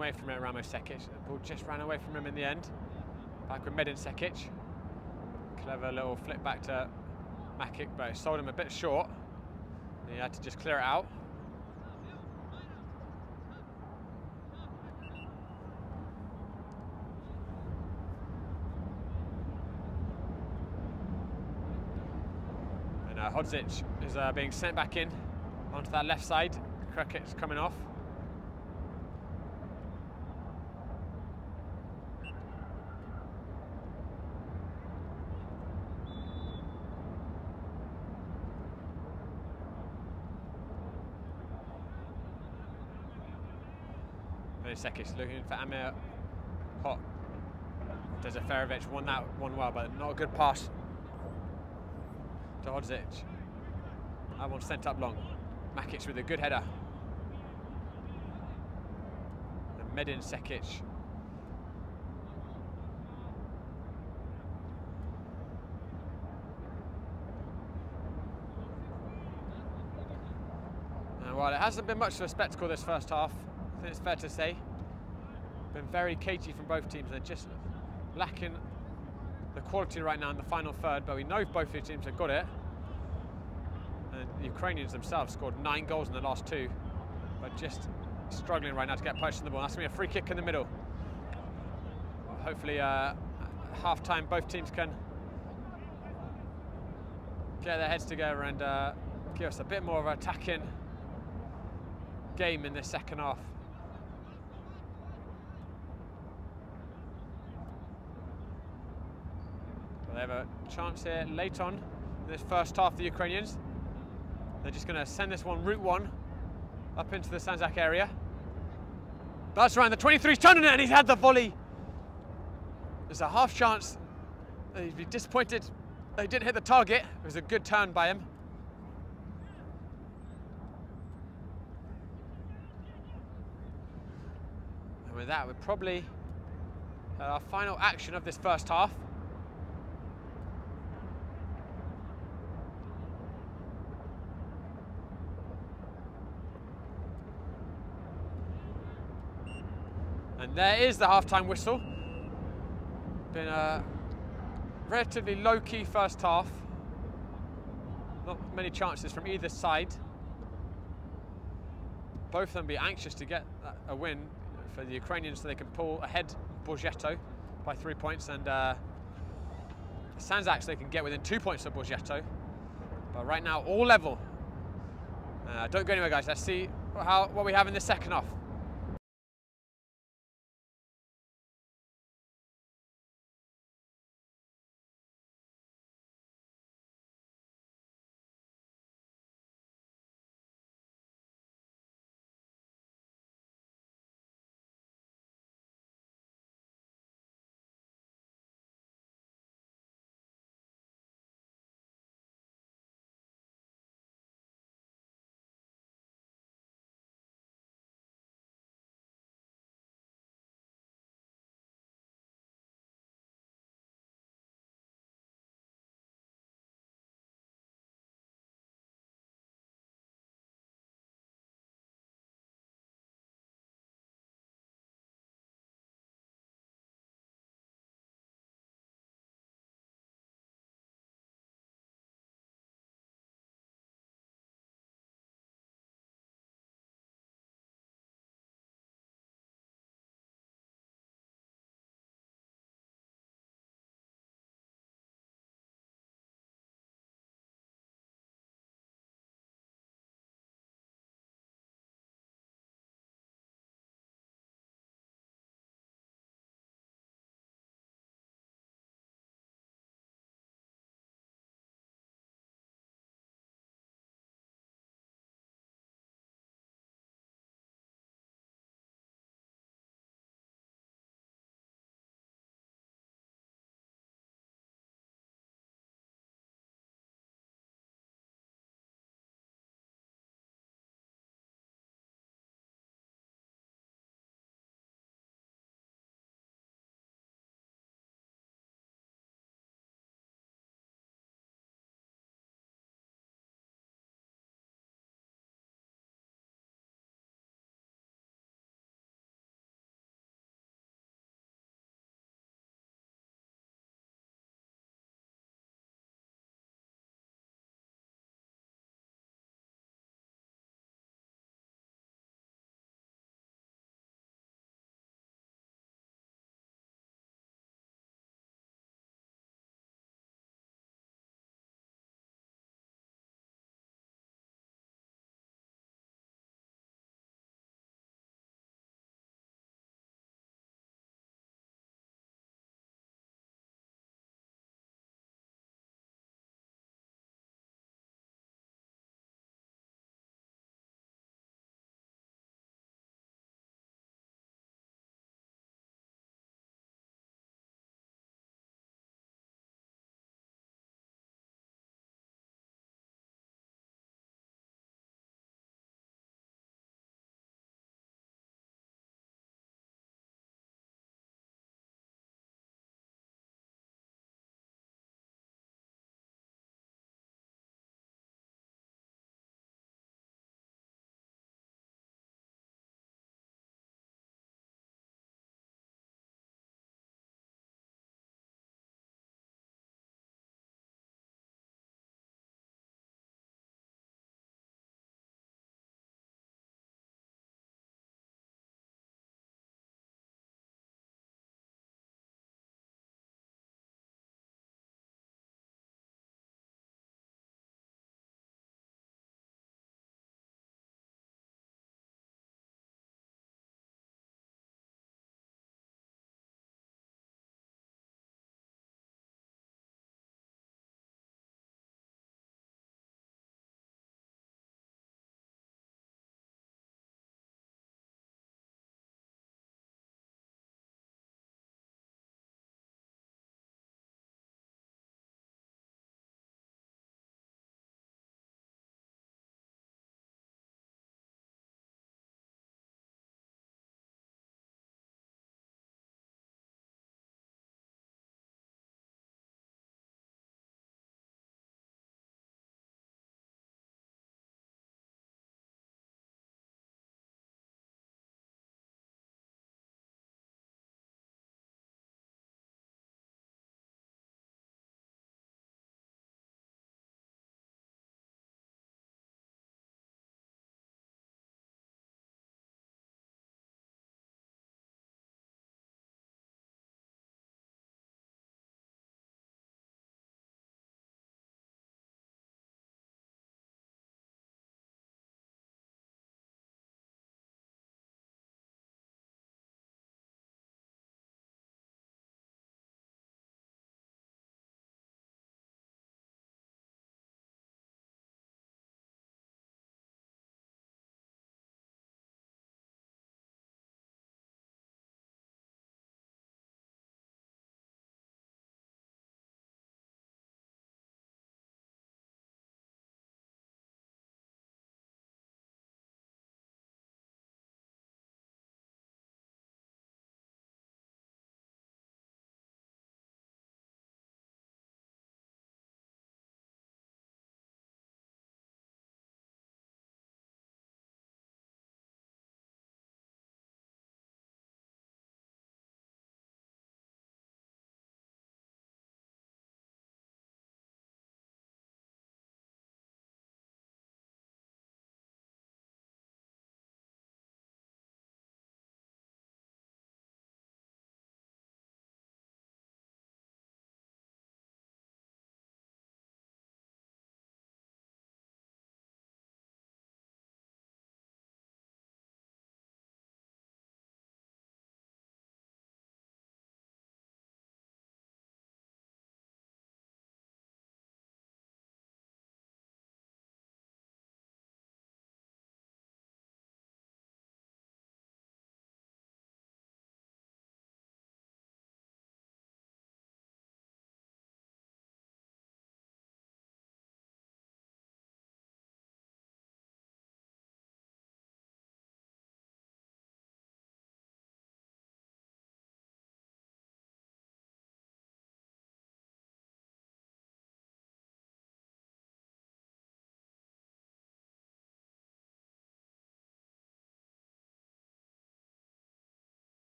Away from it, Ramo Sekic. The ball just ran away from him in the end. Back with Medin Sekic. Clever little flip back to Makic, but it sold him a bit short. He had to just clear it out. And uh, Hodzic is uh, being sent back in onto that left side. Krkic's coming off. Sekic looking for Amir Hot. Dezaferovic won that one well, but not a good pass to Hodzic. That one sent up long. Makic with a good header. And Medin Sekic. And while it hasn't been much of a spectacle this first half, I think it's fair to say. Been very cagey from both teams. They're just lacking the quality right now in the final third, but we know both these teams have got it. And the Ukrainians themselves scored nine goals in the last two, but just struggling right now to get possession of the ball. That's going to be a free kick in the middle. Hopefully, uh, half time, both teams can get their heads together and uh, give us a bit more of an attacking game in the second half. But they have a chance here late on in this first half, the Ukrainians. They're just going to send this one, route one, up into the Sandzak area. That's around the 23's turning it and he's had the volley. There's a half chance he'd be disappointed they didn't hit the target. It was a good turn by him. And with that, we're probably our final action of this first half. There is the half-time whistle. Been a relatively low-key first half. Not many chances from either side. Both of them be anxious to get a win for the Ukrainians so they can pull ahead Borgetto by three points and uh, so they can get within two points of Borgetto. But right now, all level. Uh, don't go anywhere, guys. Let's see how what we have in the second half.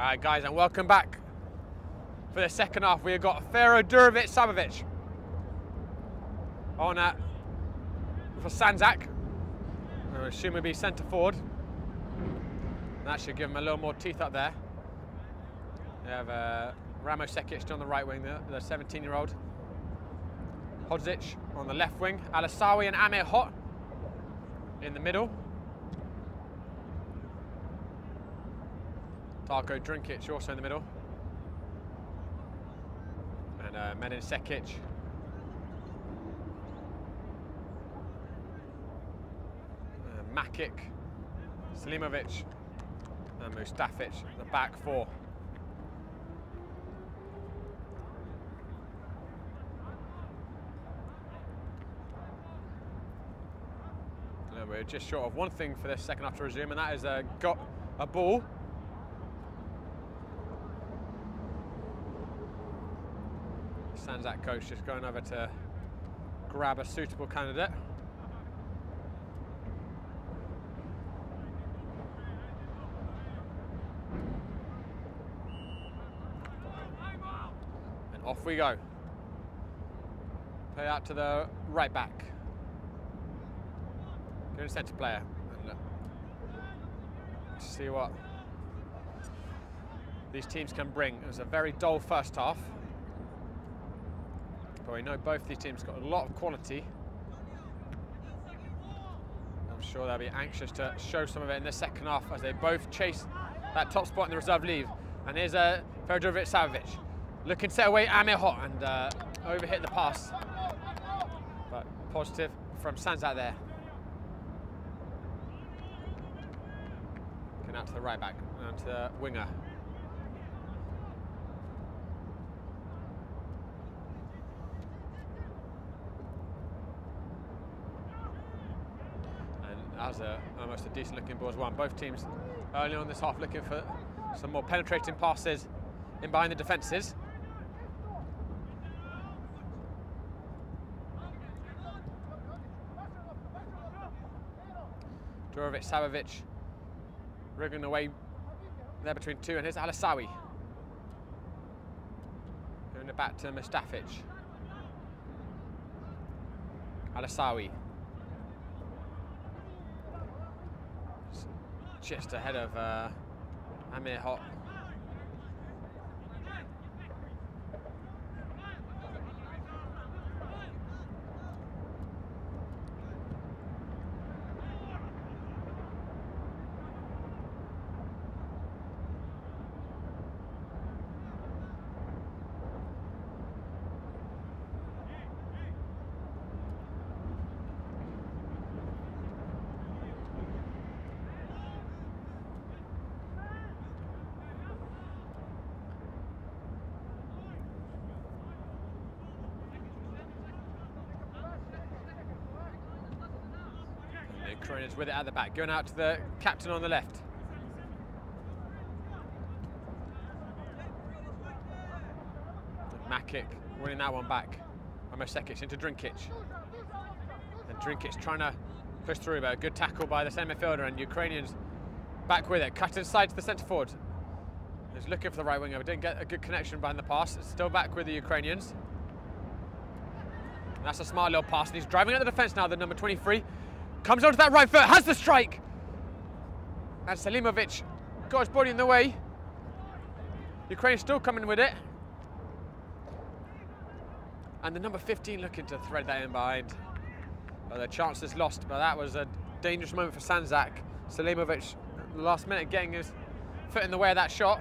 All right, guys, and welcome back. For the second half, we have got Fero Durovic Sabovic on uh, for Sandzak. I assume he'll be centre forward. That should give him a little more teeth up there. We have uh, Ramos Sekic on the right wing, the 17-year-old. Hodzic on the left wing. Alasawi and Amir Hot in the middle. Darko Drinkic also in the middle. And uh, Medin Sekic. Uh, Makic, Selimovic, and Mustafic, the back four. we're just short of one thing for this second half to resume, and that is uh, got a ball Sandzak coach just going over to grab a suitable candidate. And off we go. Play out to the right back. Go to centre player. See what these teams can bring. It was a very dull first half. But we know both these teams got a lot of quality. I'm sure they'll be anxious to show some of it in the second half as they both chase that top spot in the reserve leave. And here's uh, Ferdorovic Savic looking set away Amir Hot and uh, overhit the pass. But positive from Sandzak there. Going out to the right back, out to the winger. As a almost a decent looking ball as well. both teams early on this half looking for some more penetrating passes in behind the defences. Durovic, Sabovic, wriggling away there between two, and here's Alasawi. Giving it back to Mustafic. Alasawi. Just ahead of uh, Amir Hot. With it at the back, going out to the captain on the left. Makic winning that one back. Sekic into Drinkic. And Drinkic trying to push through, but a good tackle by the centre midfielder, and Ukrainians back with it. Cut inside to the centre forward. He's looking for the right winger, but didn't get a good connection behind the pass. Still back with the Ukrainians. And that's a smart little pass, and he's driving at the defence now, the number 23. Comes onto that right foot, has the strike. And Selimovic got his body in the way. Ukraine still coming with it. And the number 15 looking to thread that in behind. But the chance is lost, but that was a dangerous moment for Sandzak. Selimovic, the last minute, getting his foot in the way of that shot.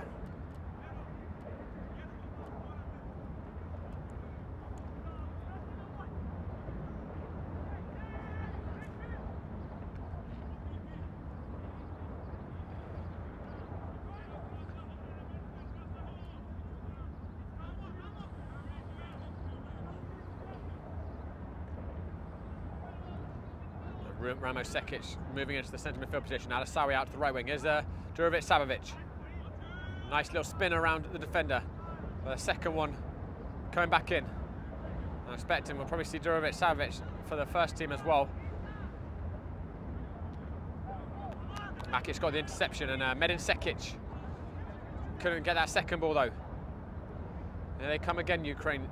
Ramos Sekic moving into the centre midfield position. Alasawi out to the right wing. Here's uh, Durovic Sabovic. Nice little spin around the defender. The second one coming back in. I'm expecting we'll probably see Durovic Sabovic for the first team as well. Makic got the interception and uh, Medin Sekic Couldn't get that second ball though. Here they come again, Ukraine.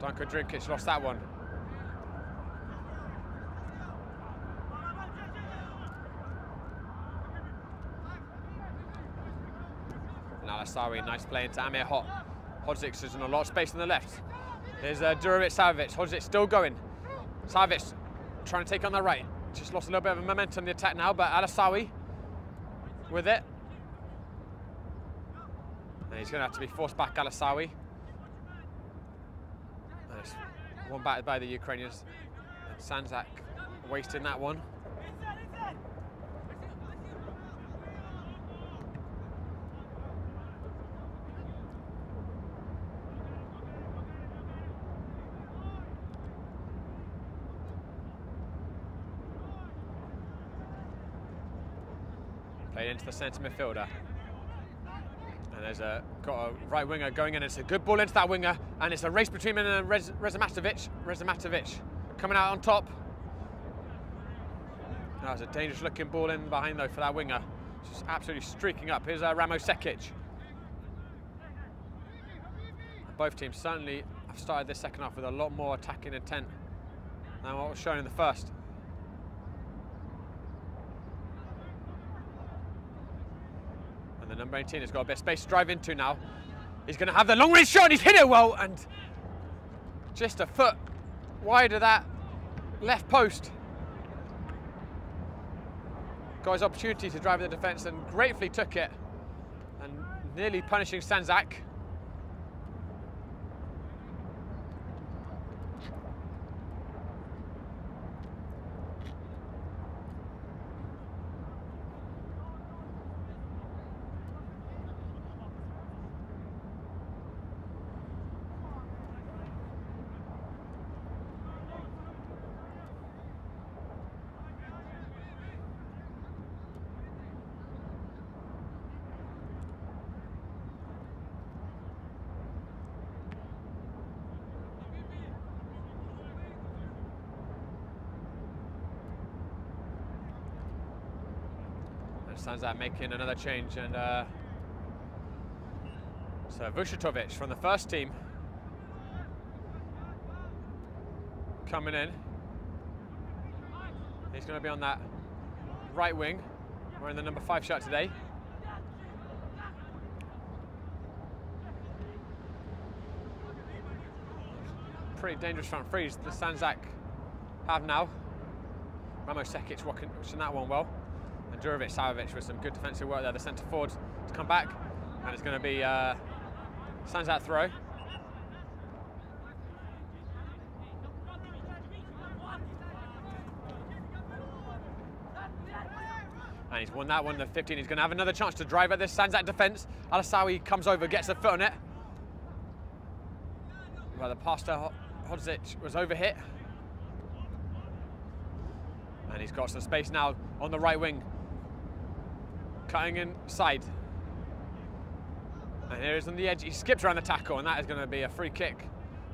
Danko Drinkic lost that one. And Alasawi, nice play into Amir Hot. Hodzic is in a lot of space on the left. There's uh, Durovic Savic. Hodzic still going. Savic trying to take on the right. Just lost a little bit of momentum in the attack now, but Alasawi with it. And he's going to have to be forced back, Alasawi. Nice. One batted by the Ukrainians. And Sandzak wasting that one. Centre midfielder. And there's a got a right winger going in. It's a good ball into that winger, and it's a race between him and Rez, Rezamatovic. Rezamatovic coming out on top. That was a dangerous looking ball in behind though for that winger. Just absolutely streaking up. Here's uh, Ramo Sekic. Both teams certainly have started this second half with a lot more attacking intent than what was shown in the first. The number 18 has got a bit of space to drive into now. He's going to have the long range shot and he's hit it well and just a foot wide of that left post. Got his opportunity to drive the defence and gratefully took it and nearly punishing Sandzak. Sandzak making another change and uh, so Vucetovic from the first team coming in. He's going to be on that right wing, wearing the number five shirt today. Pretty dangerous front freeze the Sandzak have now. Ramos Sekic watching that one well. And Durovic Savovic with some good defensive work there, the centre forward to come back. And it's going to be uh, throw. And he's won that one, the 15. He's going to have another chance to drive at this Sandzak defence. Alasawi comes over, gets a foot on it. Well, the pass to Hodzic was overhit. And he's got some space now on the right wing. Cutting inside. And here is on the edge. He skips around the tackle, and that is going to be a free kick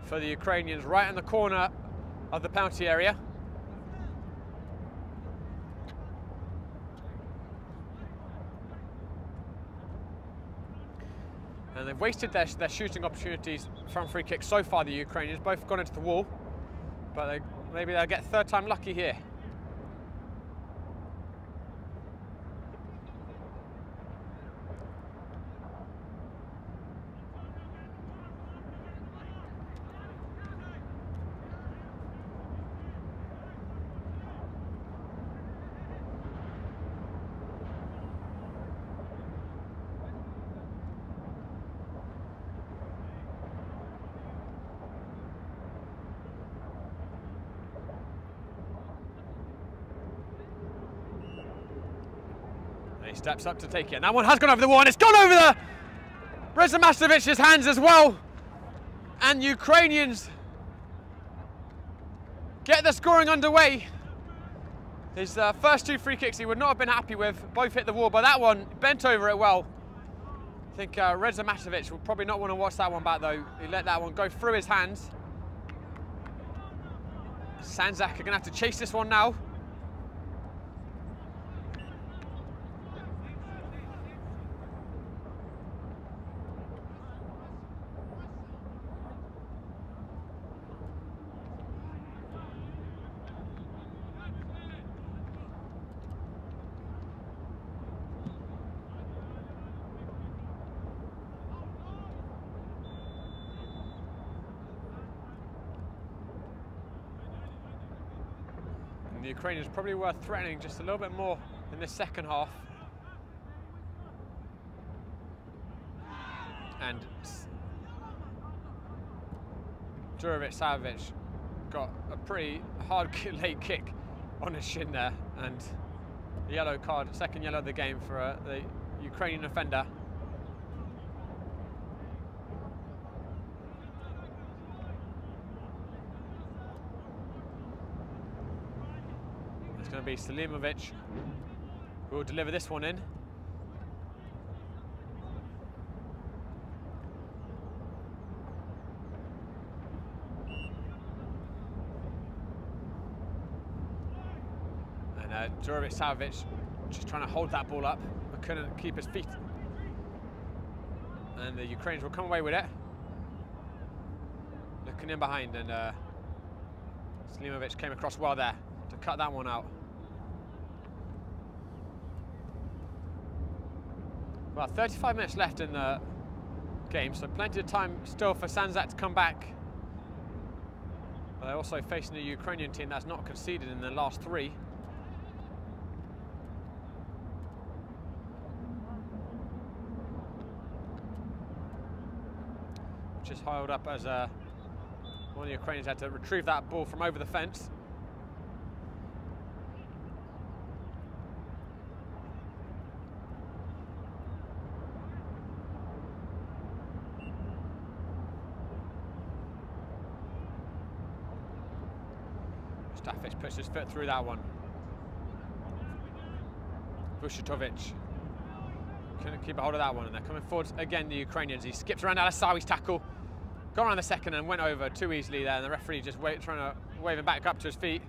for the Ukrainians right in the corner of the penalty area. And they've wasted their, their shooting opportunities from free kicks so far, the Ukrainians. Both gone into the wall, but they, maybe they'll get third time lucky here. He steps up to take it. And that one has gone over the wall, and it's gone over the Rezamasovic's hands as well. And Ukrainians get the scoring underway. His uh, first two free kicks he would not have been happy with. Both hit the wall, but that one bent over it well. I think uh, Reza will probably not want to watch that one back though. He let that one go through his hands. Sandzak are going to have to chase this one now. Ukrainians probably were threatening just a little bit more in this second half. And Djurjevic Savovic got a pretty hard late kick on his shin there and a yellow card, second yellow of the game for uh, the Ukrainian offender. It's going to be Selimovic who will deliver this one in. And uh, Savovic just trying to hold that ball up, but couldn't keep his feet. And the Ukrainians will come away with it. Looking in behind, and uh, Selimovic came across well there to cut that one out. Well, 35 minutes left in the game, so plenty of time still for Sandzak to come back. But they're also facing a Ukrainian team that's not conceded in the last three. Which is held up as uh, one of the Ukrainians had to retrieve that ball from over the fence. Stafic puts his foot through that one. Vushatovic couldn't keep a hold of that one, and they're coming forward again, the Ukrainians. He skipped around Alasawi's tackle, got around the second and went over too easily there, and the referee just wait, trying to wave him back up to his feet.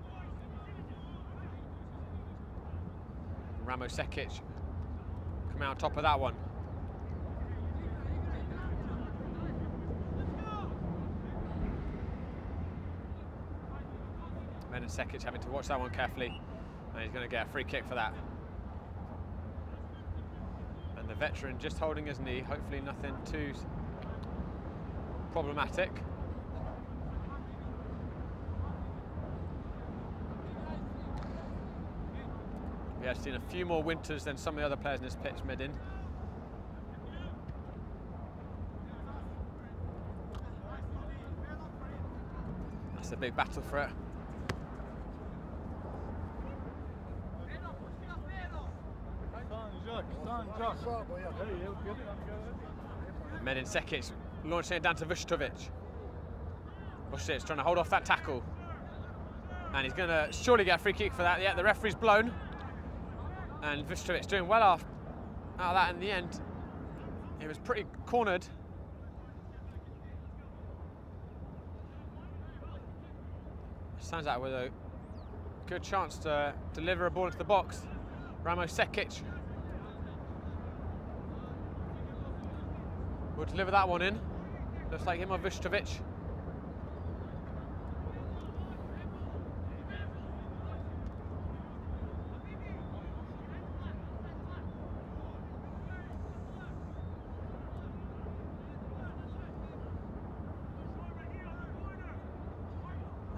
Ramo Sekic come out on top of that one. Medin Sekic having to watch that one carefully, and he's going to get a free kick for that. And the veteran just holding his knee, hopefully nothing too problematic. We have seen a few more winters than some of the other players in this pitch, Medin. That's a big battle for it. Medin Sekic launching it down to Vushtovic. Vushtovic trying to hold off that tackle. And he's going to surely get a free kick for that. Yeah, the referee's blown. And Vushtovic doing well off out of that in the end. He was pretty cornered. Stands out with a good chance to deliver a ball into the box. Ramos Sekic will deliver that one in. Looks like him or Vushtovic.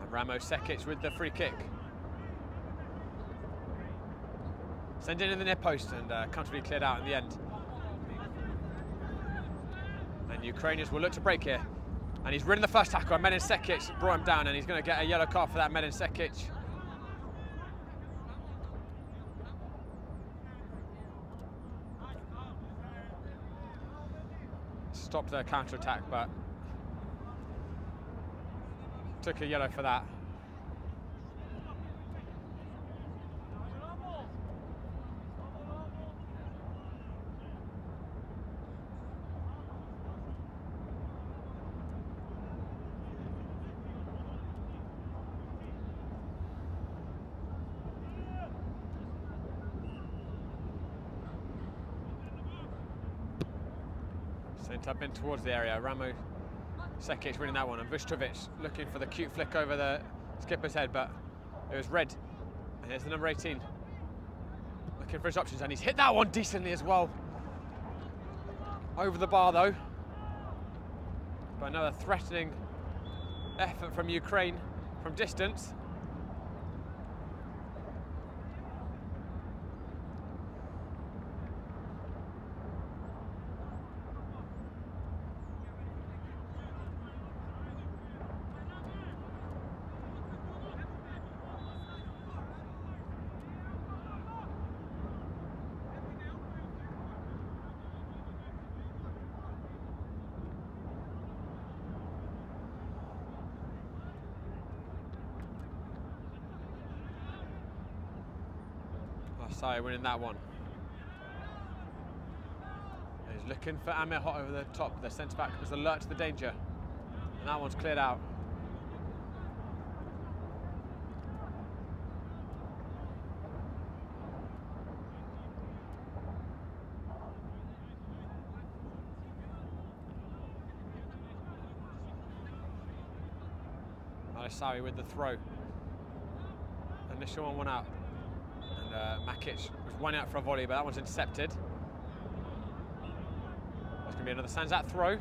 And Ramos Sekic with the free kick. Send it in the near post and uh, comfortably cleared out in the end. The Ukrainians will look to break here. And he's ridden the first tackle, Medin Sekic brought him down, and he's going to get a yellow card for that, Medin Sekic. Stopped their counter-attack, but took a yellow for that. In towards the area. Ramo Sekic winning that one, and Vushtovic looking for the cute flick over the skipper's head, but it was red. And here's the number 18. Looking for his options, and he's hit that one decently as well. Over the bar though. But another threatening effort from Ukraine from distance. Sorry, winning that one. He's looking for Amir Hot over the top. The centre back was alert to the danger. And that one's cleared out. Alasawi with the throw. Initial one went out. Uh, Makic was one out for a volley, but that one's intercepted. That's going to be another Sandzak throw.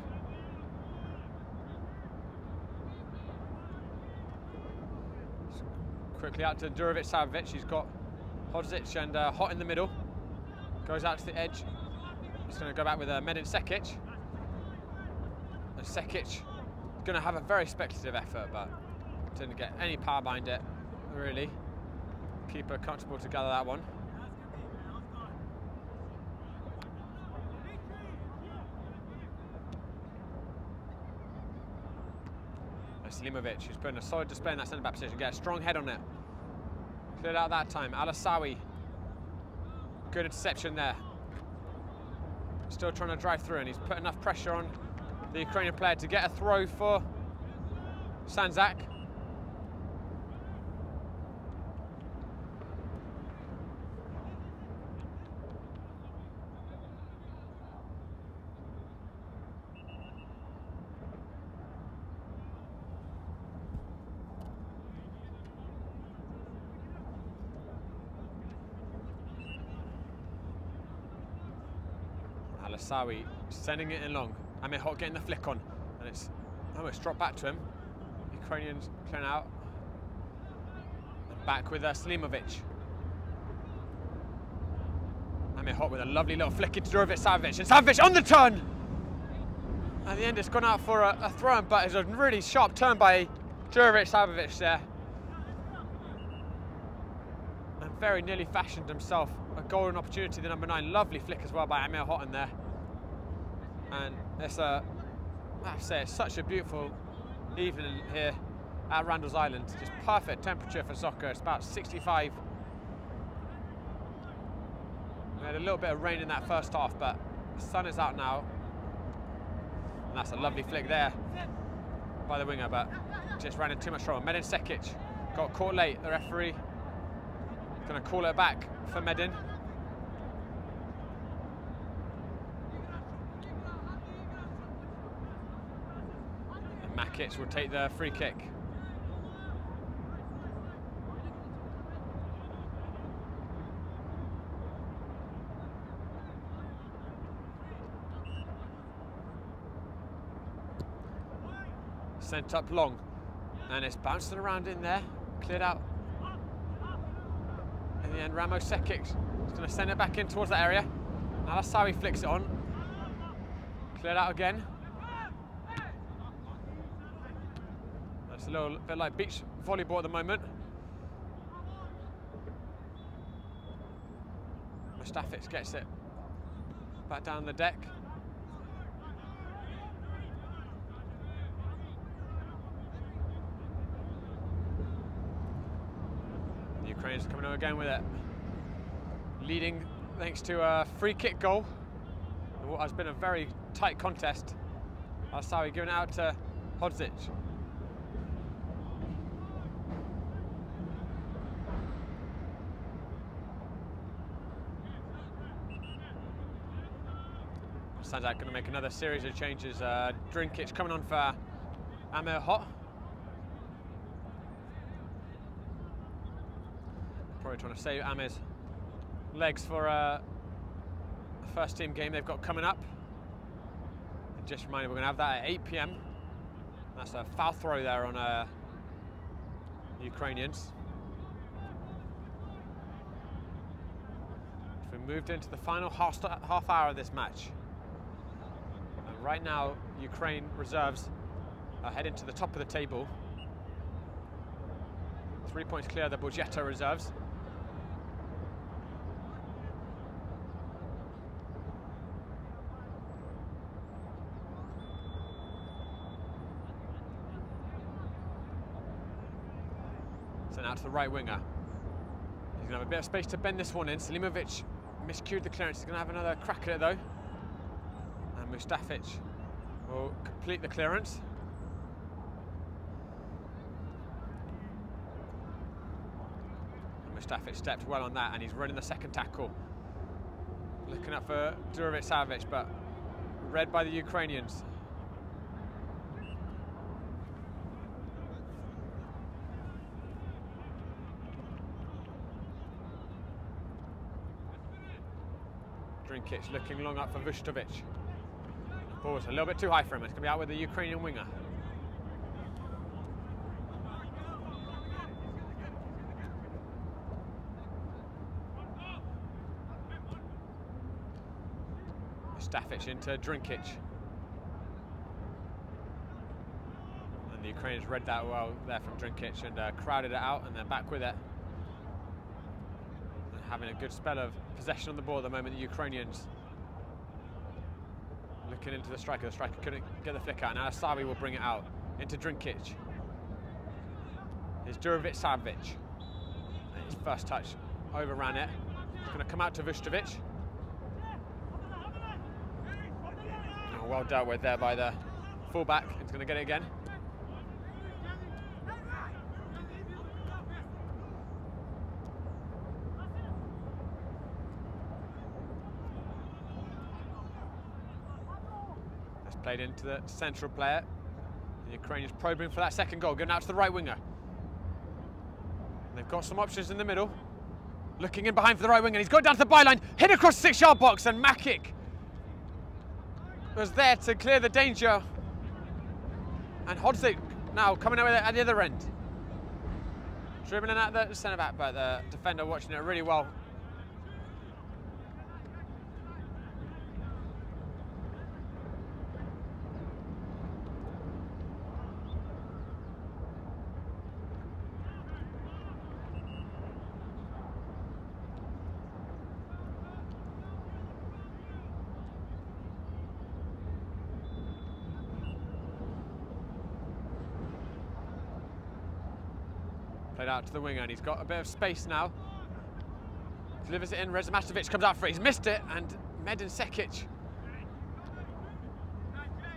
Quickly out to Durovic Savovic. He's got Hodzic and uh, Hot in the middle. Goes out to the edge. He's going to go back with uh, Medin Sekic. And Sekic going to have a very speculative effort, but didn't get any power behind it, really. Keeper comfortable to gather that one. Selimovic, who's putting a solid display in that centre-back position, get a strong head on it. Cleared out that time. Alasawi, good interception there. Still trying to drive through, and he's put enough pressure on the Ukrainian player to get a throw for Sandzak. Alasawi sending it in long. Amir Hot getting the flick on. And it's almost dropped back to him. Ukrainians clearing out. And back with uh, Selimovic. Amir Hot with a lovely little flick into Durovic Savovic. And Savovic on the turn! At the end, it's gone out for a, a throw, but it's a really sharp turn by Durovic Savovic there. And very nearly fashioned himself a golden opportunity, the number nine. Lovely flick as well by Amir Hot in there. And it's a, I say, it's such a beautiful evening here at Randall's Island. Just perfect temperature for soccer. It's about 65. We had a little bit of rain in that first half, but the sun is out now. And that's a lovely flick there by the winger, but just ran in too much trouble. Medin Sekic got caught late. The referee going to call it back for Medin. Makic will take the free kick. Sent up long, and it's bouncing around in there, cleared out in the end, Ramos Sekic is going to send it back in towards that area. Now that's how he flicks it on. Cleared out again. That's a little bit like beach volleyball at the moment. Mustafic gets it back down the deck. The Ukrainians coming on again with it. Leading thanks to a free kick goal. What has been a very tight contest. Alasawi giving it out to Hodzic. Sandzak going to make another series of changes. Uh, Drinkic coming on for Amir Hot. Probably trying to save Amir's legs for uh, a first team game they've got coming up. And just remind you, we're going to have that at 8 p.m. That's a foul throw there on uh, the Ukrainians. we moved into the final half, half hour of this match. Right now, Ukraine reserves are heading to the top of the table. Three points clear the Borgetto reserves. Sent out to the right winger. He's Gonna have a bit of space to bend this one in. Selimovic miscued the clearance. He's gonna have another crack at it though. Mustafic will complete the clearance. Mustafic stepped well on that and he's running the second tackle. Looking up for Durovic Savic, but read by the Ukrainians. Drinkic looking long up for Vustovic. Was a little bit too high for him. It's going to be out with the Ukrainian winger. Stafic into Drinkic. And the Ukrainians read that well there from Drinkic and uh, crowded it out and they're back with it. And having a good spell of possession on the ball at the moment, the Ukrainians. Looking into the striker, the striker couldn't get the flick out, and Alasawi will bring it out into Drinkic. Here's Durovic Savic. His first touch overran it. It's Going to come out to Vustovic. Oh, well dealt with there by the fullback. He's going to get it again. Played into the central player. The Ukrainians probing for that second goal, going out to the right winger. And they've got some options in the middle. Looking in behind for the right winger. He's down to the byline, hit across the six-yard box, and Makic was there to clear the danger. And Hodzic now coming out at the other end. Dribbling at the centre back, but the defender watching it really well. Out to the winger and he's got a bit of space now. Delivers it in, Reza comes out for it. He's missed it and Medin Sekic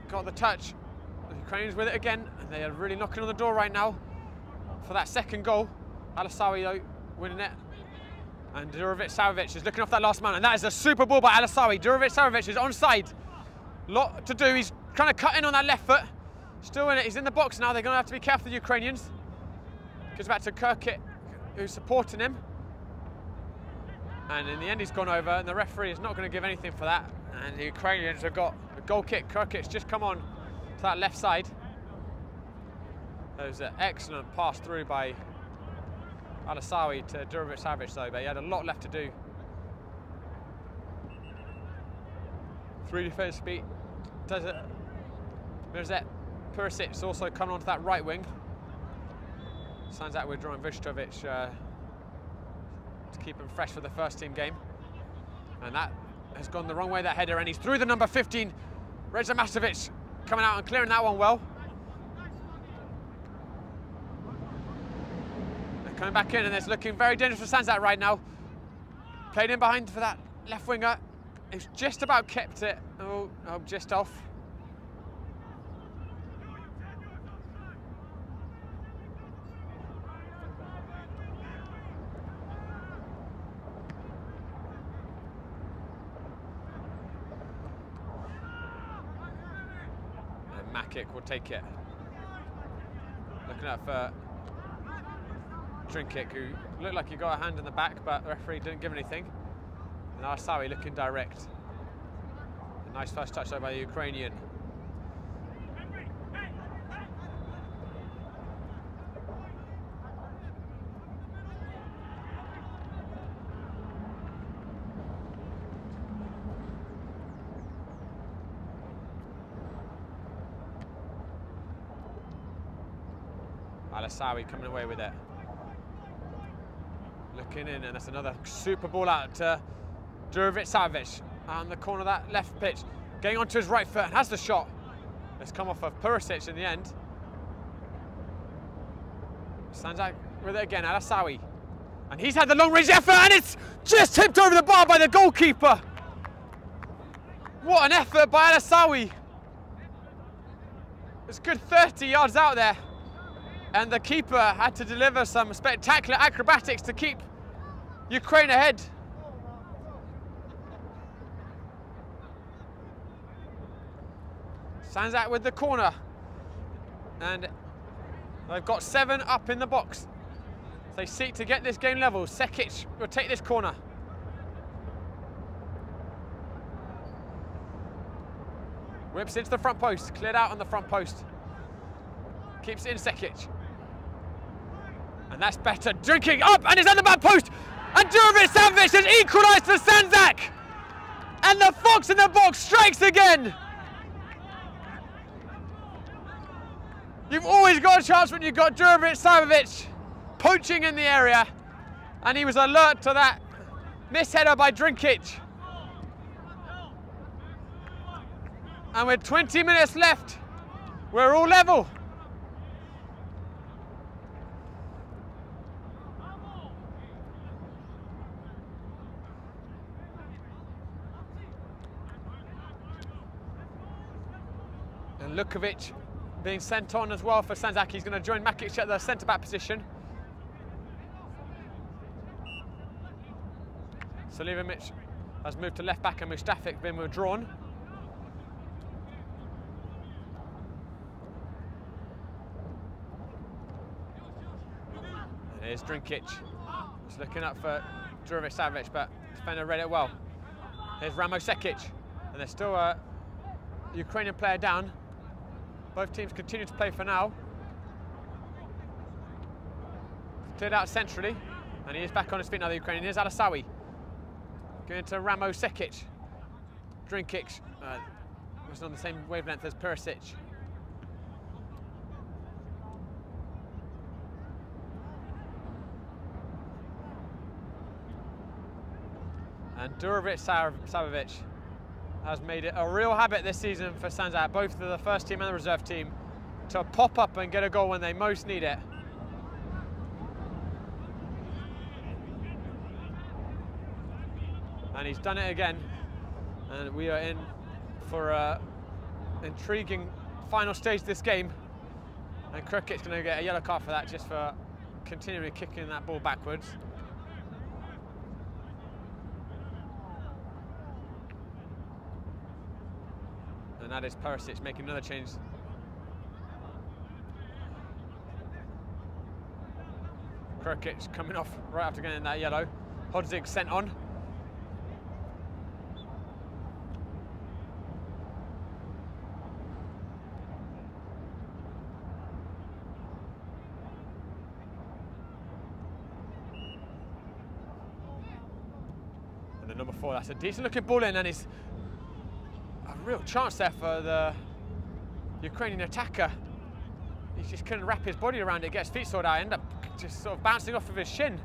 got the touch. The Ukrainians with it again and they are really knocking on the door right now for that second goal. Alasawi though winning it. And Durovic Savic is looking off that last man and that is a super ball by Alasawi. Durovic Savic is onside. Lot to do. He's trying to cut in on that left foot. Still in it. He's in the box now. They're going to have to be careful, the Ukrainians. Goes back to Krkic, who's supporting him. And in the end, he's gone over, and the referee is not going to give anything for that. And the Ukrainians have got a goal kick. Krkic's just come on to that left side. That was an excellent pass through by Alasawi to Durovic Savic, though, but he had a lot left to do. Three defence speed. Does it? Mirzet Perisic also coming onto that right wing. Signs out withdrawing Vustovic uh, to keep him fresh for the first team game. And that has gone the wrong way, that header, and he's through the number 15. Reza Mastovic coming out and clearing that one well. They're coming back in, and it's looking very dangerous for Sandzak right now. Played in behind for that left winger. He's just about kept it. Oh, oh just off. Makic will take it. Looking at for Drinkic, who looked like he got a hand in the back, but the referee didn't give anything. And Alasawi looking direct. A nice first touch though by the Ukrainian. Alasawi coming away with it. Looking in, and that's another super ball out to Durovic Savic on the corner of that left pitch. Getting onto his right foot and has the shot. It's come off of Perisic in the end. Stands out with it again, Alasawi. And he's had the long range effort and it's just tipped over the bar by the goalkeeper. What an effort by Alasawi. It's good 30 yards out there. And the keeper had to deliver some spectacular acrobatics to keep Ukraine ahead. Sandzak with the corner. And they've got seven up in the box. They seek to get this game level. Sekic will take this corner. Whips into the front post, cleared out on the front post. Keeps in Sekic. And that's better. Drinking up and it's at the back post. And Durovic Savic has equalised for Sandzak. And the fox in the box strikes again. You've always got a chance when you've got Durovic Savic poaching in the area. And he was alert to that misheader by Drinkic. And with 20 minutes left, we're all level. And Lukovic being sent on as well for Sandzak. He's going to join Makic at the centre-back position. Selimovic has moved to left back and Mustafic been withdrawn. Here's Drinkic. Just looking up for Durovic Savic, but defender read it well. Here's Ramo Sekic. And there's still a Ukrainian player down. Both teams continue to play for now. Cleared out centrally. And he is back on his feet now, the Ukrainian. Here's Alasawi. Going to Ramo Sekic. Drinkic. Uh, wasn't on the same wavelength as Perisic. And Durovic Savic has made it a real habit this season for Sandzak, both the first team and the reserve team, to pop up and get a goal when they most need it. And he's done it again. And we are in for an intriguing final stage of this game. And Krkic's going to get a yellow card for that, just for continually kicking that ball backwards. That is Perisic making another change. Krkic coming off right after getting that yellow. Hodzic sent on. And the number four, that's a decent looking ball in and he's real chance there for the Ukrainian attacker. He just couldn't wrap his body around it, get his feet sorted out, end up just sort of bouncing off of his shin.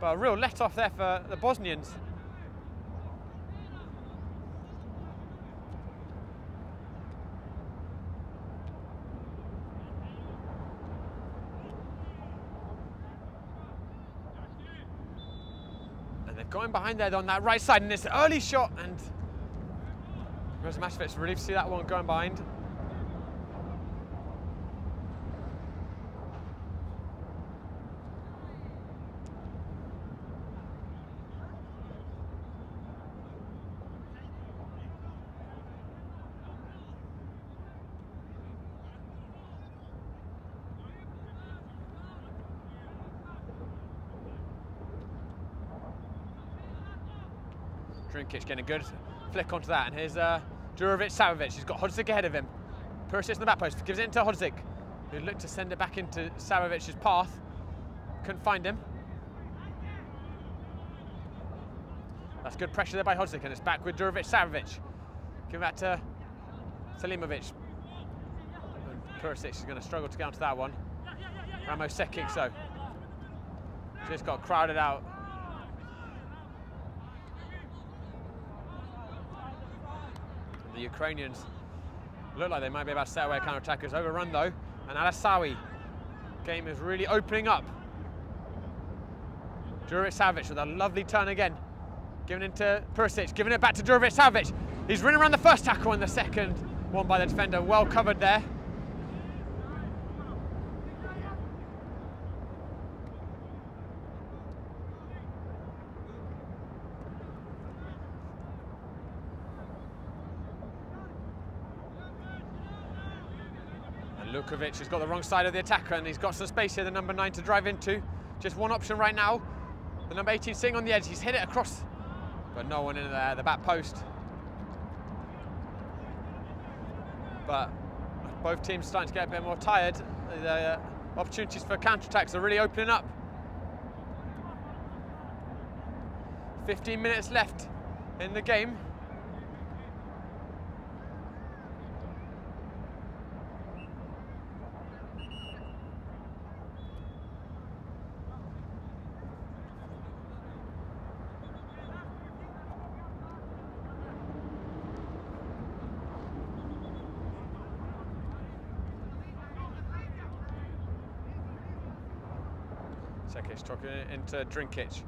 But a real let off there for the Bosnians. And they're going behind there on that right side, and this early shot, and Razmashevich relieved to see that one going behind. Drinkic getting a good flick onto that, and here's uh, Durovic Savic. He's got Hodzic ahead of him. Perisic in the back post, gives it into Hodzic, who looked to send it back into Savic's path. Couldn't find him. That's good pressure there by Hodzic, and it's back with Durovic Savic. Give that to Selimovic. Perisic is going to struggle to get onto that one. Ramos Sekic, so. Just got crowded out the Ukrainians look like they might be about to set away a counter-attack. It's overrun though, and Alasawi game is really opening up. Jurjevic Savic with a lovely turn again. Giving it to Perisic, giving it back to Jurjevic Savic. He's running around the first tackle and the second one by the defender. Well covered there. Has got the wrong side of the attacker and he's got some space here, the number nine to drive into. Just one option right now. The number 18 sitting on the edge, he's hit it across, but no one in there, the back post. But both teams starting to get a bit more tired. The uh, opportunities for counter-attacks are really opening up. 15 minutes left in the game. Sekic talking into Drinkic.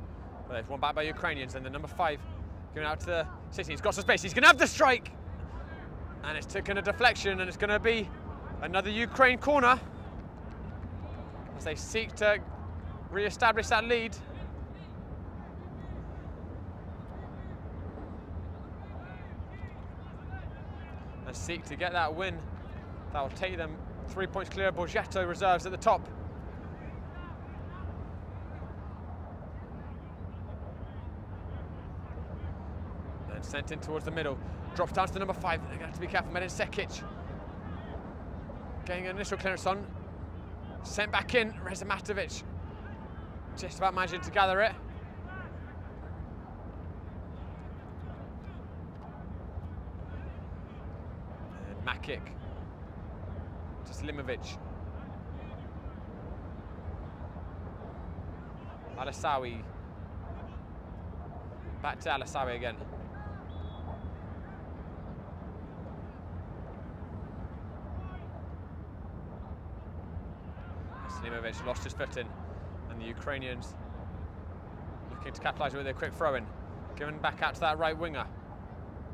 But they've won back by Ukrainians and the number five going out to the City. He's got some space. He's going to have the strike. And it's taken a deflection and it's going to be another Ukraine corner as they seek to re-establish that lead. And seek to get that win. That will take them three points clear. Borgetto reserves at the top. Sent in towards the middle. Drops down to the number five. They're going to have to be careful. Medin Sekic getting an initial clearance on. Sent back in. Reza Matovic just about managing to gather it. And Makic to Selimovic. Alasawi. Back to Alasawi again. Lost his footing, and the Ukrainians looking to capitalise with a quick throw-in. Given back out to that right winger.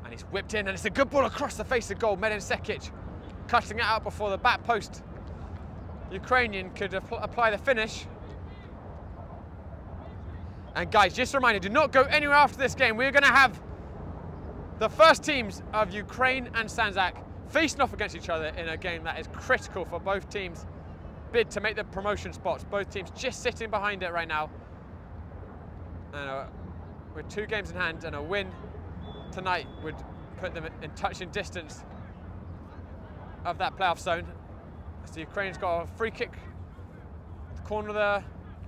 And he's whipped in, and it's a good ball across the face of goal. Medin Sekic cutting it out before the back post. Ukrainian could apply the finish. And guys, just a reminder, do not go anywhere after this game. We're going to have the first teams of Ukraine and Sandzak facing off against each other in a game that is critical for both teams bid to make the promotion spots. Both teams just sitting behind it right now. And uh, with two games in hand and a win tonight would put them in touching distance of that playoff zone. As the Ukraine's got a free kick, the corner of the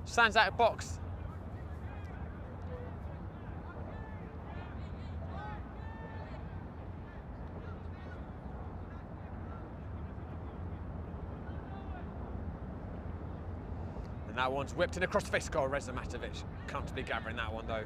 Sandzak box. And that one's whipped in across the face goal, Reza Matovic. Comfortably gathering that one though.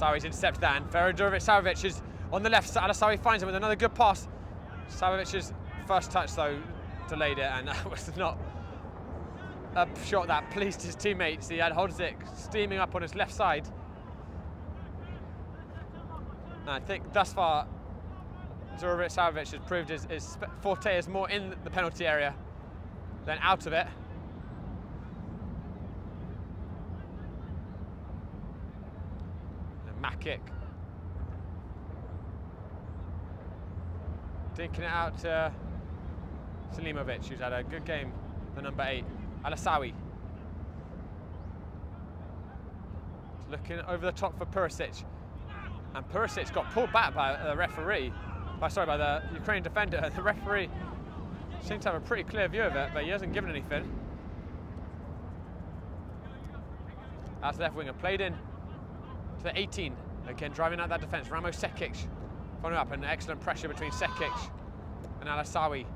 Alasawi's intercepted that, and Ferodorovic is on the left. side. Alasawi finds him with another good pass. Savic's first touch, though, delayed it, and that was not a shot that pleased his teammates. He had Hodzic steaming up on his left side. And I think thus far, Dorovic Savic has proved his, his forte is more in the penalty area than out of it. Kick. Dinking it out to Selimovic, who's had a good game for number eight. Alasawi. Looking over the top for Perisic. And Perisic got pulled back by the referee, by, sorry, by the Ukrainian defender. The referee seems to have a pretty clear view of it, but he hasn't given anything. That's the left winger played in to the 18. Again, driving out that defence. Ramos Sekic Following up, an excellent pressure between Sekic and Alasawi.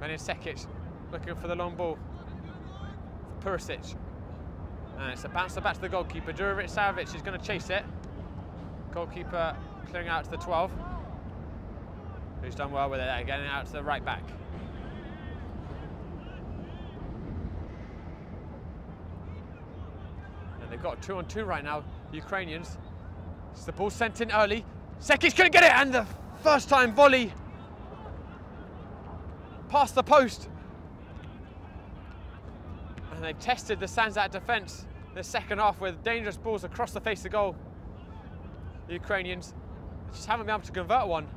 Medin Sekic looking for the long ball for Perisic. And it's a bounce back to the goalkeeper. Jurjevic Savic is going to chase it. Goalkeeper clearing out to the 12. Who's done well with it getting out to the right back. And they've got two on two right now, Ukrainians. It's the ball sent in early. Sekic's going to get it, and the first time volley past the post. And they've tested the Sandzak defence the second half with dangerous balls across the face of goal. The Ukrainians just haven't been able to convert one.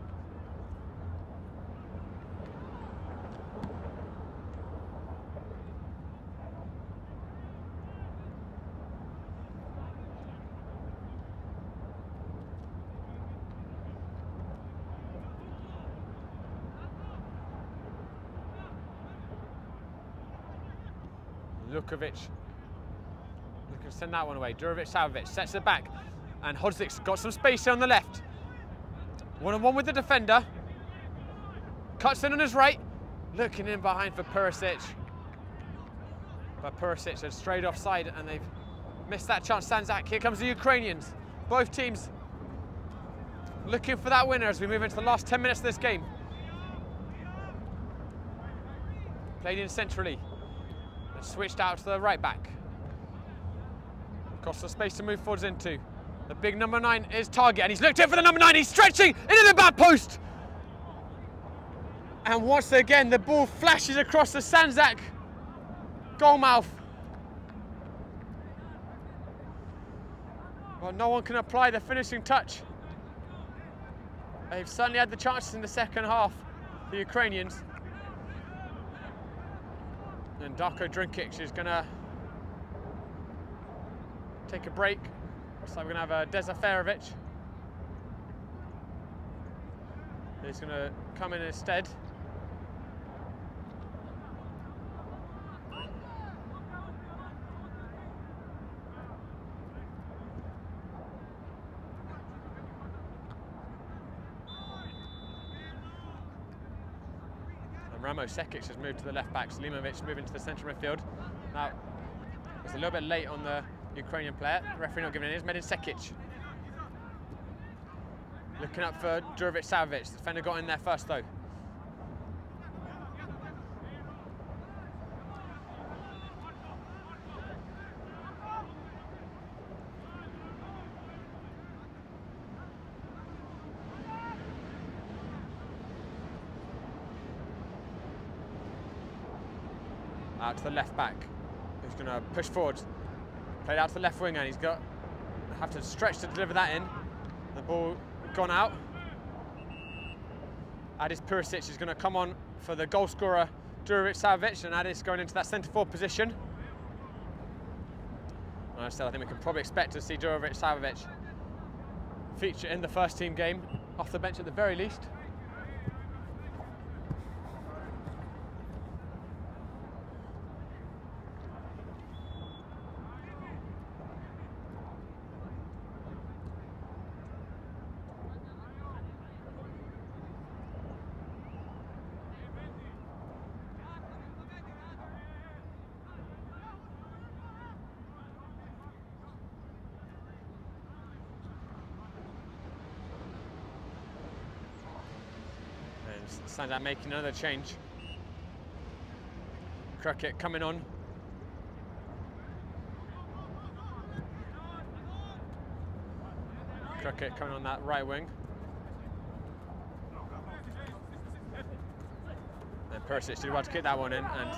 Looking to send that one away. Durovic Savovic sets it back, and Hodzic's got some space here on the left. One on one with the defender. Cuts in on his right, looking in behind for Perisic. But Perisic has strayed offside, and they've missed that chance. Sandzak, here comes the Ukrainians. Both teams looking for that winner as we move into the last 10 minutes of this game. Played in centrally switched out to the right back. Some space to move forwards into. The big number nine is target, and he's looked in for the number nine. He's stretching into the back post. And once again, the ball flashes across the Sandzak goalmouth. Well, no one can apply the finishing touch. They've certainly had the chances in the second half, the Ukrainians. And Darko Drinkic is going to take a break. So we're going to have uh, a Dezaferovic. He's going to come in instead. Ramo Sekic has moved to the left back. Selimovic moving to the central midfield. Now, it's a little bit late on the Ukrainian player. The referee not giving in. it. Is Medin Sekic. Looking up for Durovic Savovic. The defender got in there first though. Out to the left back, who's going to push forward. Played out to the left wing, and he's got have to stretch to deliver that in. The ball gone out. Adis Perisic is going to come on for the goal scorer Durovic Savovic, and Adis going into that centre forward position. I said I think we can probably expect to see Durovic Savic feature in the first team game, off the bench at the very least. Sandzak making another change. Krkic coming on. Krkic coming on that right wing. And Perisic did well to kick that one in, and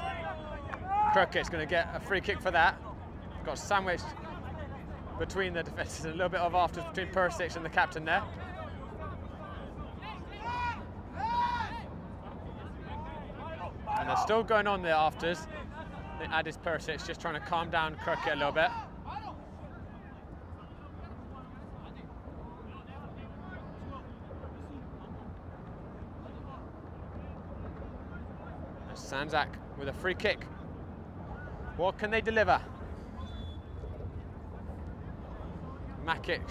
Krkic's going to get a free kick for that. Got sandwiched between the defences, a little bit of afters between Perisic and the captain there. And they're still going on there afters. I think Adis Perisic just trying to calm down Krkic a little bit. Sandzak with a free kick. What can they deliver? Makic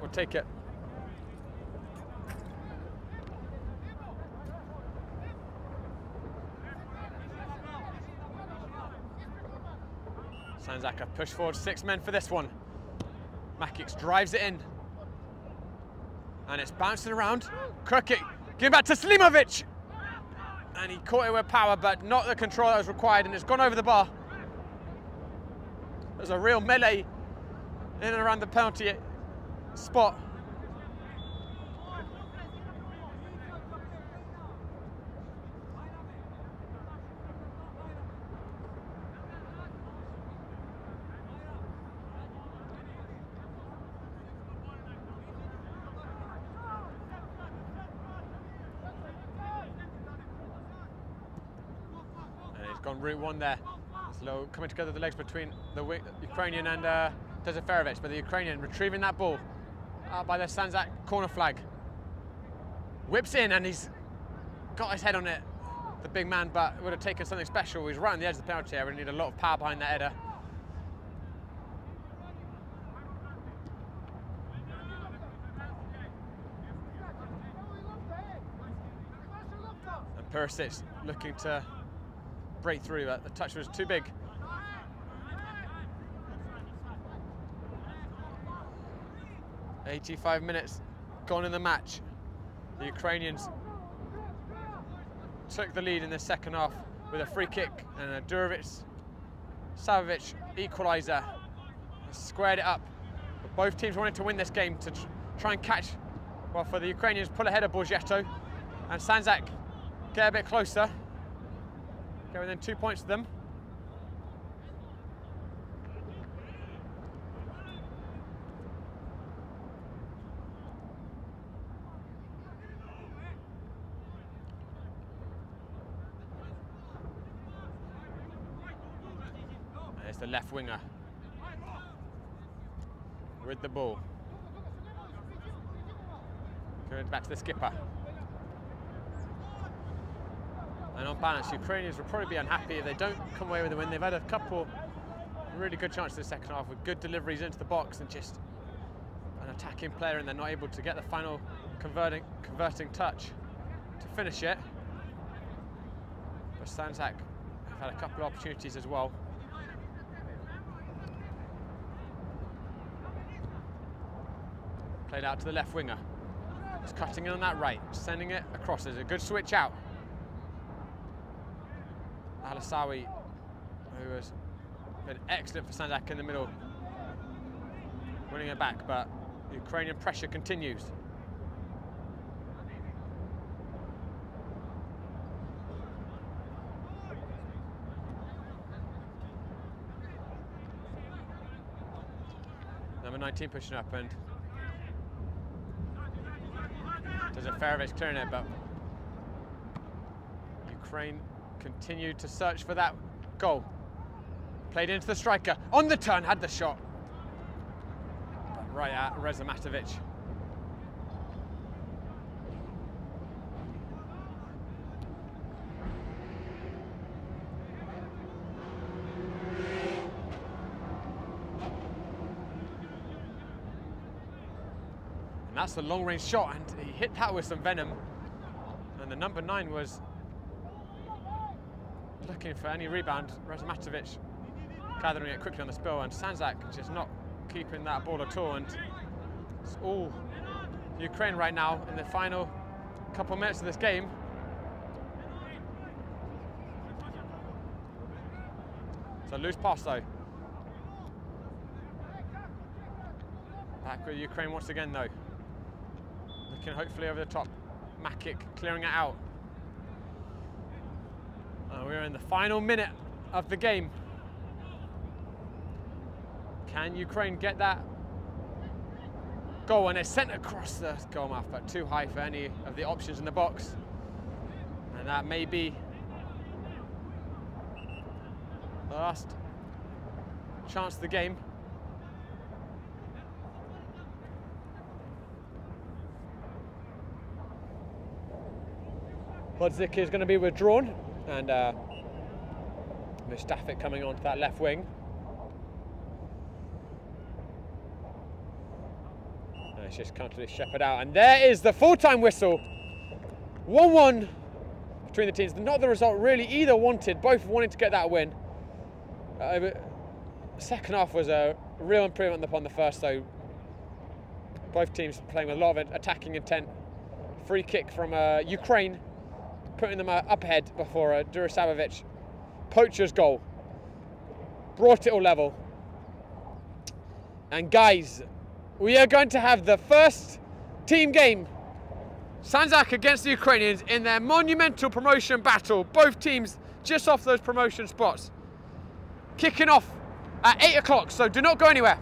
will take it. Sandzak have pushed forward six men for this one. Makic drives it in. And it's bouncing around. Krkic, give back to Selimovic. And he caught it with power, but not the control that was required, and it's gone over the bar. There's a real melee in and around the penalty spot. And he's gone route one there. It's low, coming together the legs between the Ukrainian and uh, Dezaferovic, but the Ukrainian retrieving that ball uh, by the Sandzak corner flag. Whips in and he's got his head on it, the big man, but would have taken something special. He's right on the edge of the penalty area and need a lot of power behind that header. And Perisic looking to break through, but the touch was too big. Eighty-five minutes gone in the match. The Ukrainians took the lead in the second half with a free kick and a Durovic Savovic equaliser squared it up. But both teams wanted to win this game to tr- try and catch, well, for the Ukrainians, pull ahead of Borgetto and Sandzak get a bit closer. Go within two points to them. There's the left winger with the ball. Going back to the skipper. And on balance, Ukrainians will probably be unhappy if they don't come away with a win. They've had a couple really good chances in the second half with good deliveries into the box and just an attacking player and they're not able to get the final converting converting touch to finish it. But Sandzak have had a couple of opportunities as well. Played out to the left winger. He's cutting in on that right, sending it across. There's a good switch out. Alasawi, who has been excellent for Sandzak in the middle, winning it back, but Ukrainian pressure continues. Number 19 pushing up and there's a Ferovic clearing it, but Ukraine continued to search for that goal. Played into the striker, on the turn, had the shot. But right at Reza Matovic. And that's the long range shot, and he hit that with some venom. And the number nine was looking for any rebound. Razmatovic gathering it quickly on the spill, and Sandzak just not keeping that ball at all. And it's all Ukraine right now in the final couple of minutes of this game. So loose pass though. Back with Ukraine once again though. Looking hopefully over the top. Makic clearing it out. We're in the final minute of the game. Can Ukraine get that goal? And it's sent across the goal mouth, but too high for any of the options in the box. And that may be the last chance of the game. Bodzik is going to be withdrawn and uh, Mustafic coming onto that left wing. And it's just come to shepherd out. And there is the full-time whistle. 1-1 between the teams. Not the result really either wanted. Both wanted to get that win. Uh, Second half was a real improvement upon the first, though. Both teams playing with a lot of attacking intent. Free kick from uh, Ukraine, putting them uh, up ahead before uh, Durasavovic. Poacher's goal. Brought it all level. And guys, we are going to have the first team game. Sandzak against the Ukrainians in their monumental promotion battle. Both teams just off those promotion spots. Kicking off at 8 o'clock, so do not go anywhere.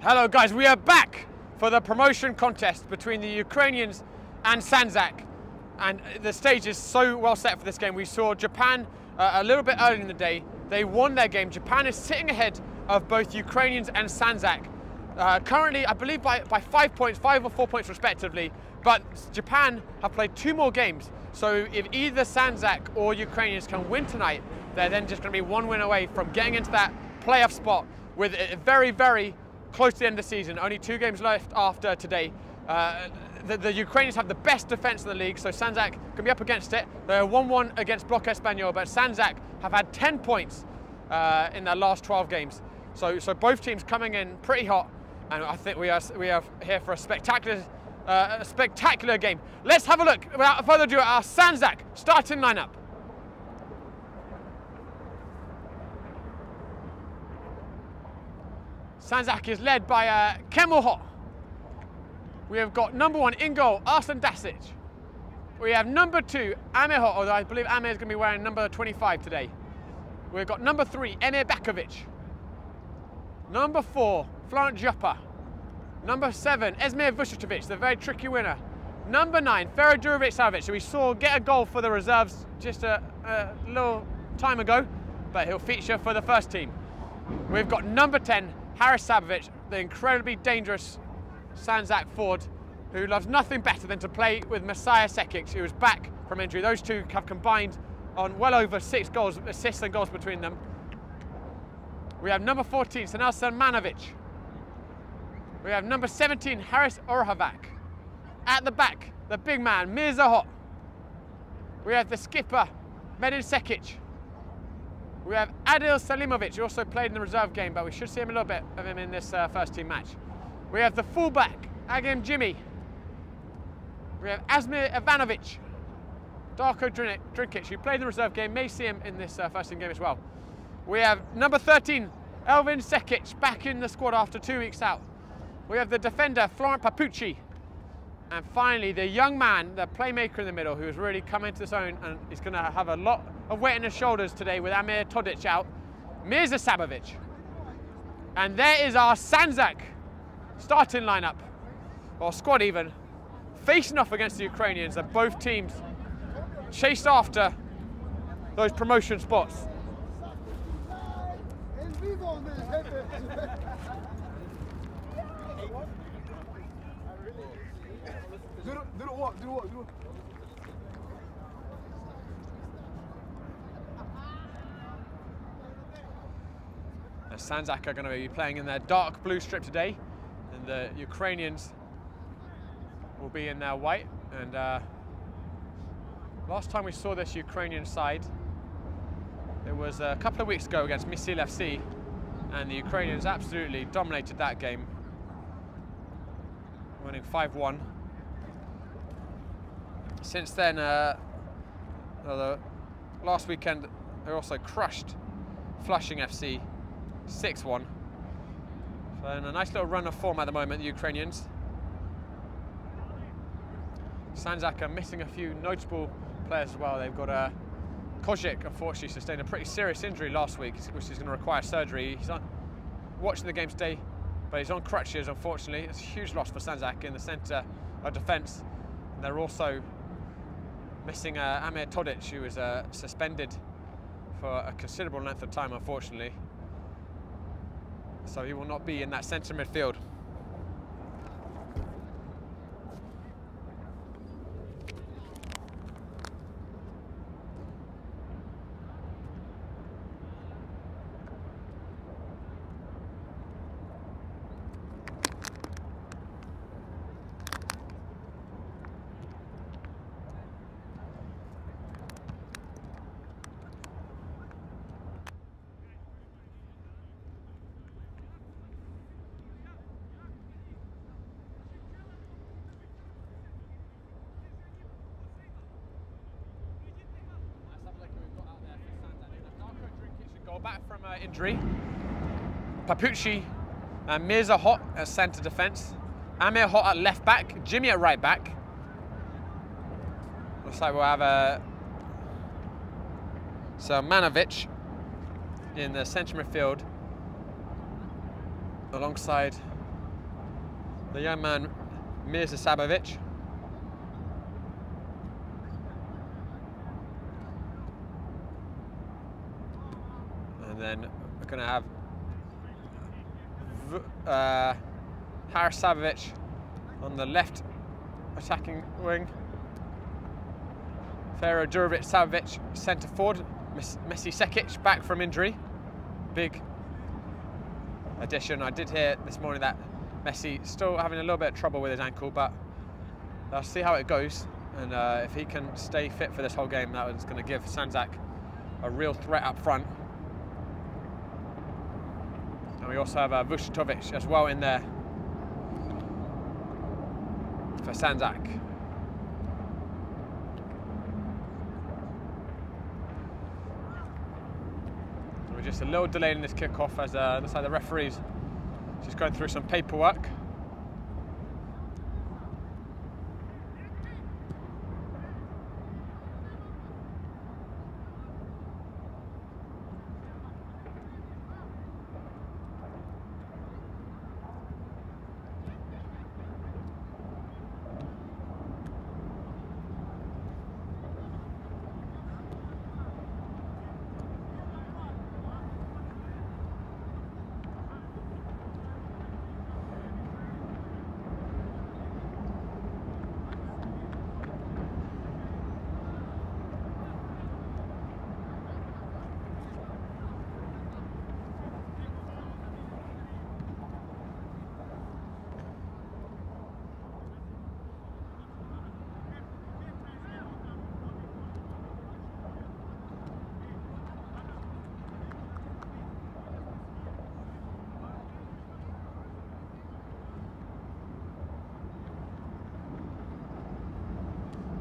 Hello, guys. We are back for the promotion contest between the Ukrainians and Sandzak. And the stage is so well set for this game. We saw Japan uh, a little bit earlier in the day. They won their game. Japan is sitting ahead of both Ukrainians and Sandzak. Uh, currently, I believe by, by five points, five or four points respectively. But Japan have played two more games. So if either Sandzak or Ukrainians can win tonight, they're then just going to be one win away from getting into that playoff spot with a very, very close to the end of the season. Only two games left after today. Uh, the, the, Ukrainians have the best defence in the league, so Sandzak can be up against it. They're 1-1 against Bloc Espanyol, but Sandzak have had 10 points uh, in their last 12 games. So, so both teams coming in pretty hot, and I think we are we are here for a spectacular, uh, a spectacular game. Let's have a look. Without further ado, at our Sandzak starting lineup. Sandzak is led by uh, Kemal We have got number one in goal, Arslan Dasic. We have number two, Amir Hot, although I believe Amir is going to be wearing number 25 today. We've got number three, Emir Bakovic. Number four, Florent Joppa. Number seven, Esmir Vucevic, the very tricky winner. Number nine, Ferodurovic Savic, who we saw get a goal for the reserves just a, a little time ago, but he'll feature for the first team. We've got number 10, Haris Sabovic, the incredibly dangerous Sandzak Ford, who loves nothing better than to play with Messiah Sekic, who is back from injury. Those two have combined on well over six goals, assists and goals between them. We have number 14, Sanel Salmanovic. We have number 17, Haris Orhavac. At the back, the big man, Mirza Hot. We have the skipper, Medin Sekic. We have Adil Selimovic, who also played in the reserve game, but we should see him a little bit of him in this uh, first team match. We have the fullback, Agim Jimmy. We have Asmir Ivanovic, Darko Drinkic, who played in the reserve game, may see him in this uh, first team game as well. We have number 13, Elvin Sekic, back in the squad after two weeks out. We have the defender, Florent Papucci. And finally, the young man, the playmaker in the middle, who has really come into his own and is going to have a lot of weight in his shoulders today with Amir Todic out, Mirza Sabovic. And there is our Sandzak starting lineup, or squad even, facing off against the Ukrainians and both teams chase after those promotion spots. Do do what? Do what? Do Sandzak are going to be playing in their dark blue strip today, and the Ukrainians will be in their white. And uh, last time we saw this Ukrainian side, it was a couple of weeks ago against Misil FC, and the Ukrainians absolutely dominated that game, winning 5-1. Since then, uh, the last weekend, they also crushed Flushing FC 6-1. So in a nice little run of form at the moment, the Ukrainians. Sandzak are missing a few notable players as well. They've got uh, unfortunately, sustained a pretty serious injury last week, which is going to require surgery. He's on, watching the game today, but he's on crutches, unfortunately. It's a huge loss for Sandzak in the centre of defence. They're also missing uh, Amir Todic, who was uh, suspended for a considerable length of time, unfortunately. So he will not be in that centre midfield. Back from uh, injury. Papucci and Mirza Hot at centre defence. Amir Hot at left back. Jimmy at right back. Looks like we'll have a so Manovic in the centre midfield alongside the young man Mirza Sabovic. And then we're going to have uh, Haris Sabovic on the left attacking wing. Fero Durovic Sabovic centre forward. Messi Sekic back from injury. Big addition. I did hear this morning that Messi still having a little bit of trouble with his ankle, but I'll see how it goes. And uh, if he can stay fit for this whole game, that is going to give Sandzak a real threat up front. And we also have uh, Vucetovic as well in there for Sandzak. We're just a little delay in this kickoff as uh, looks like the referees just going through some paperwork.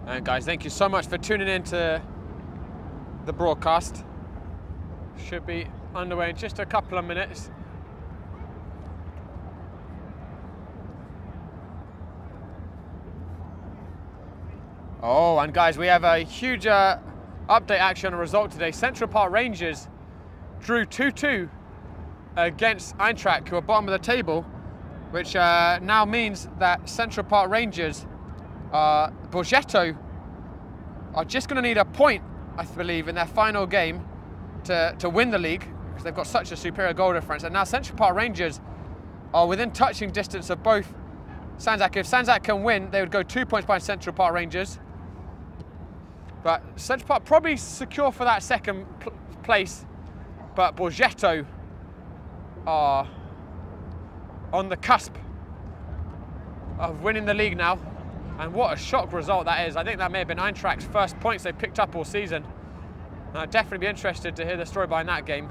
And guys, thank you so much for tuning in to the broadcast. Should be underway in just a couple of minutes. Oh, and guys, we have a huge uh, update action and result today. Central Park Rangers drew 2-2 against Eintracht, who are bottom of the table, which uh, now means that Central Park Rangers uh, Borgetto are just going to need a point, I believe, in their final game to, to win the league because they've got such a superior goal difference. And now Central Park Rangers are within touching distance of both Sandzak. If Sandzak can win, they would go two points behind Central Park Rangers. But Central Park probably secure for that second pl place. But Borgetto are on the cusp of winning the league now. And what a shock result that is. I think that may have been Eintracht's first points they've picked up all season. I'd definitely be interested to hear the story behind that game.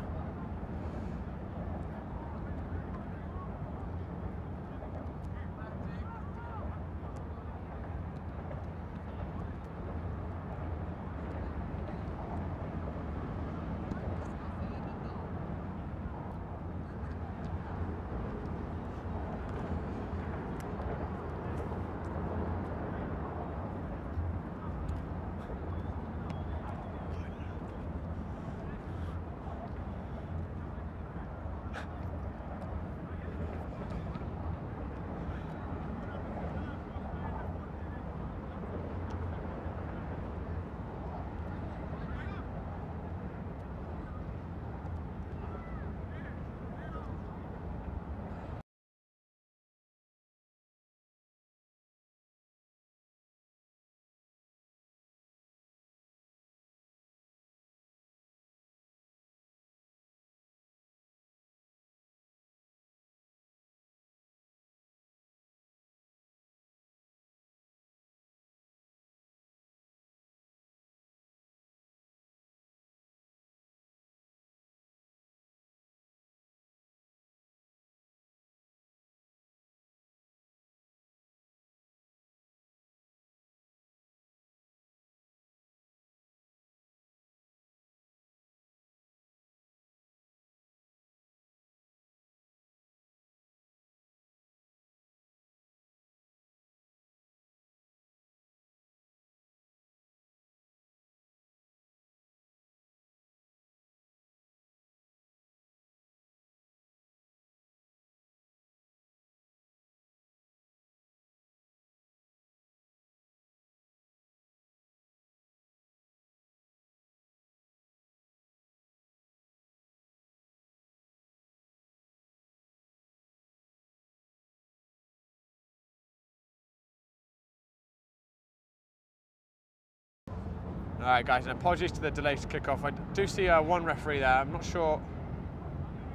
All right, guys, and apologies to the delay to kick off. I do see uh, one referee there. I'm not sure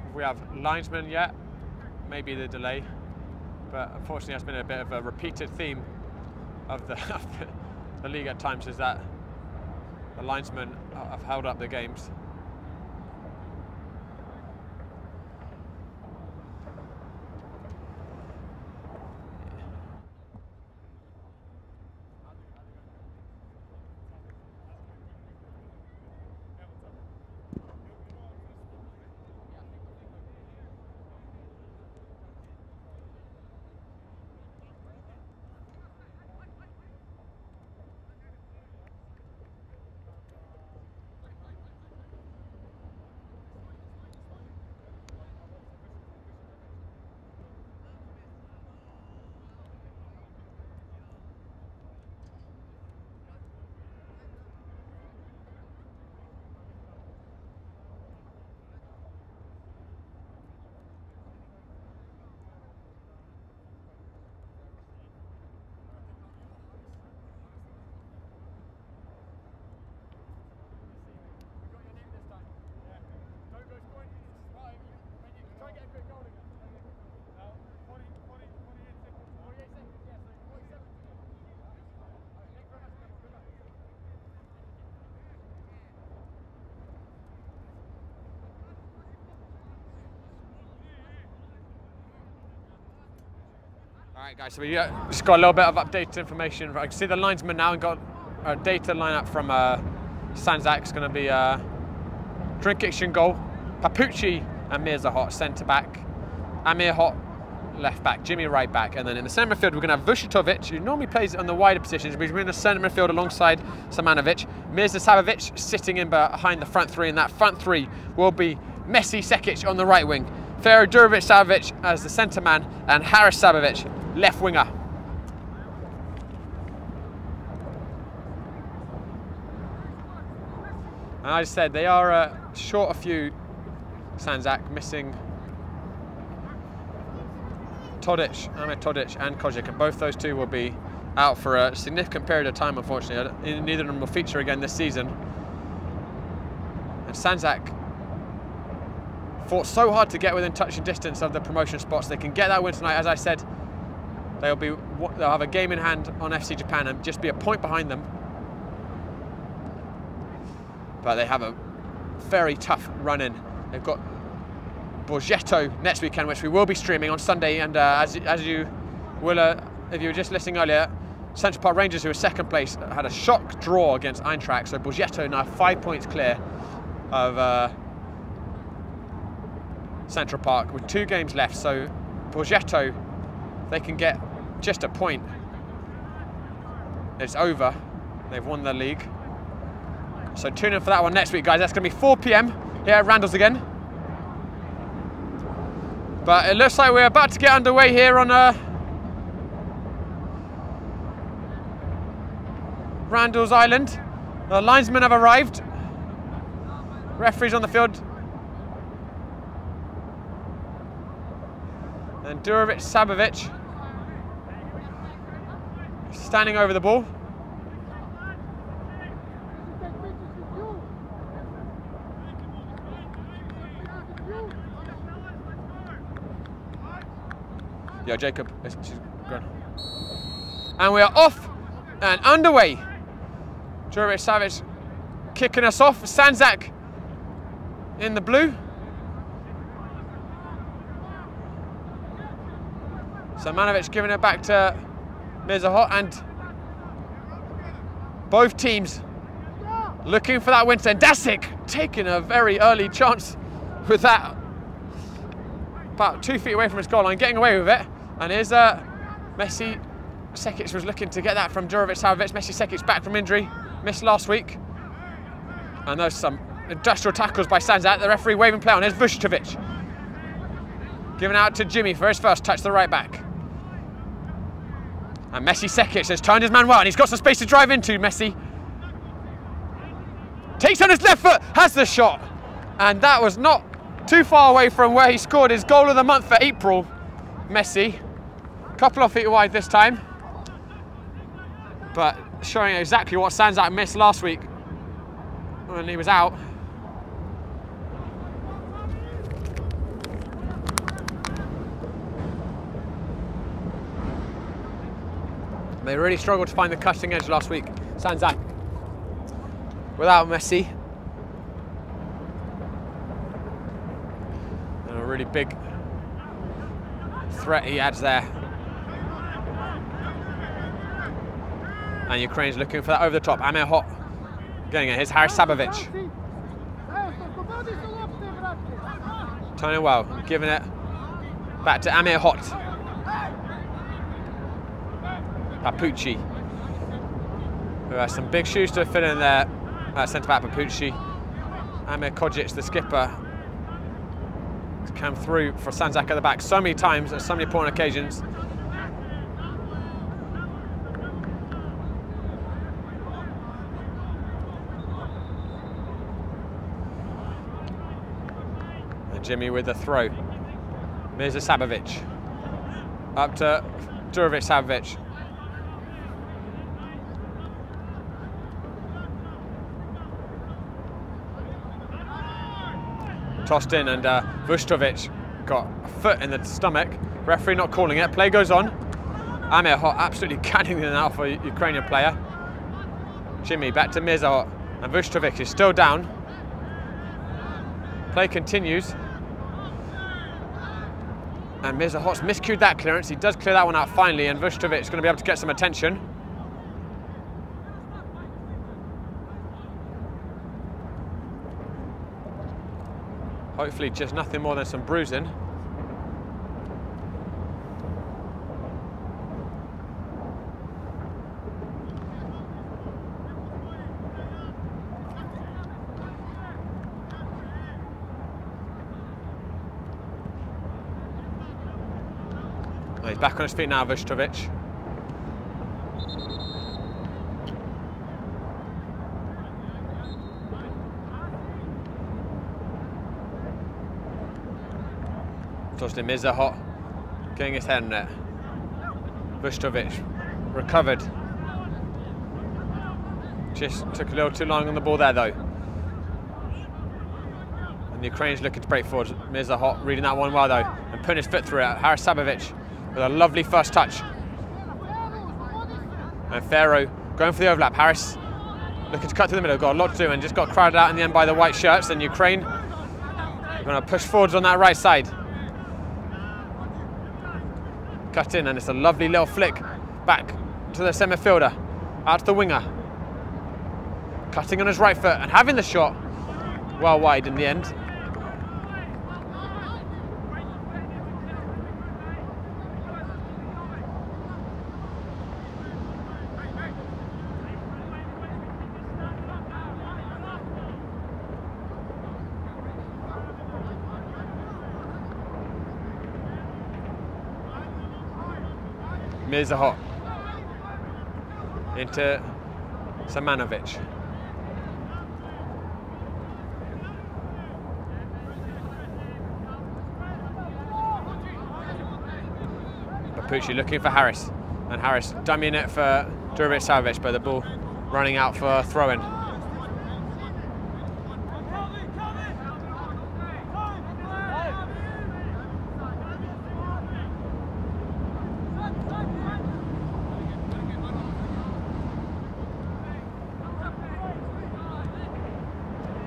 if we have linesmen yet. Maybe the delay, but unfortunately, that's been a bit of a repeated theme of the, of the, the league at times. Is that the linesmen have held up the games. Right, guys, so we uh, just got a little bit of updated information. I can see the linesman now and got a data lineup from uh. It's going to be uh, Drinkic in goal, Papucci and Mirza Hot centre back, Amir Hot left back, Jimmy right back, and then in the centre midfield we're going to have Vucetovic, who normally plays on the wider positions, but he's in the centre midfield alongside Samanovic. Mirza Sabovic sitting in behind the front three, and that front three will be Messi Sekic on the right wing, Fero Durovic Sabovic as the centre man, and Harris Sabovic left winger. And I said they are uh, short a few. Sandzak missing Todic, Ahmed Todic and Kojic, and both those two will be out for a significant period of time, unfortunately. Neither of them will feature again this season. And Sandzak fought so hard to get within touching distance of the promotion spots. They can get that win tonight, as I said. They'll be they'll have a game in hand on FC Japan and just be a point behind them. But they have a very tough run in. They've got Borgetto next weekend, which we will be streaming on Sunday. And uh, as, as you will, uh, if you were just listening earlier, Central Park Rangers, who are second place, had a shock draw against Eintracht. So Borgetto now five points clear of uh, Central Park with two games left. So Borgetto, they can get just a point. It's over. They've won the league. So tune in for that one next week, guys. That's going to be 4 p.m. here at Randalls again. But it looks like we're about to get underway here on uh, Randalls Island. The linesmen have arrived. Referees on the field. And Durovic Sabovic standing over the ball. Yeah, Jacob. And we are off and underway. Durovic Savage kicking us off. Sandzak in the blue. So Samanovic giving it back to Mirza hot and both teams looking for that win. Dasic taking a very early chance with that about two feet away from his goal line, getting away with it. And here's uh, Messi. Sekic was looking to get that from Durovic Savic. Messi Sekic back from injury, missed last week. And there's some industrial tackles by Sandzak. The referee waving play on. There's Vucetovic. Giving out to Jimmy for his first touch, the right back. And Messi Sekic has turned his man well, and he's got some space to drive into, Messi. Takes on his left foot, has the shot. And that was not too far away from where he scored his goal of the month for April, Messi. Couple of feet wide this time. But showing exactly what Sandzak missed last week when he was out. They really struggled to find the cutting edge last week, Sandzak. Without Messi. And a really big threat he adds there. And Ukraine's looking for that over the top. Amir Hot getting it. Here's Haris Sabovic. Turning well, giving it back to Amir Hot. Papucci, who has some big shoes to fill in there. Uh, centre back Papucci. Amir Kojic, the skipper, has come through for Sandzak at the back so many times at so many important occasions. Jimmy with the throw. Mirza Sabovic. Up to Durovic Sabovic. Tossed in and uh, Vustovic got a foot in the stomach. Referee not calling it. Play goes on. Amir Hot absolutely in and out for Ukrainian player. Jimmy back to Mirza and Vustovic is still down. Play continues. And Mirza Hot's miscued that clearance. He does clear that one out finally and Vustovic is going to be able to get some attention. Hopefully just nothing more than some bruising. He's back on his feet now, Vustovic. Tostin Mirza hot, getting his head in it. Vustovic recovered. Just took a little too long on the ball there though. And the Ukrainians looking to break forward. Mizahot reading that one well though and putting his foot through it. Haris Sabovic with a lovely first touch. And Pharaoh going for the overlap. Harris looking to cut through the middle, got a lot to do and just got crowded out in the end by the white shirts. And Ukraine going to push forwards on that right side cut in and it's a lovely little flick back to the centre fielder, out to the winger. Cutting on his right foot and having the shot well wide in the end. Mirza Hot into Samanovic. Papucci looking for Harris. and Harris dummying it for Durovic Savic, but the ball running out for throw-in.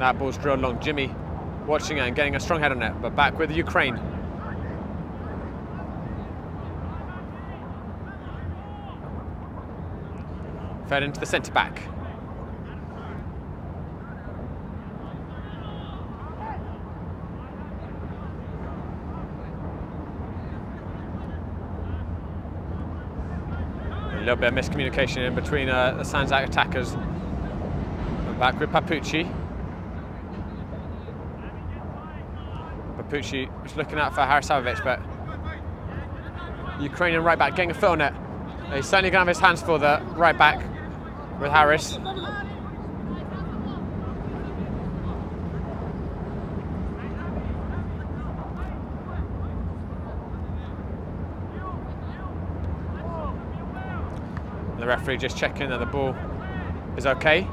That ball's drilled long. Jimmy watching it and getting a strong head on it, but back with Ukraine. Fed into the centre back. A little bit of miscommunication in between uh, the Sandzak attackers. Back with Papucci. Papucci was looking out for Harasovic, but Ukrainian right back getting a foot on it. He's certainly going to have his hands for the right back with Harris. The referee just checking that the ball is okay.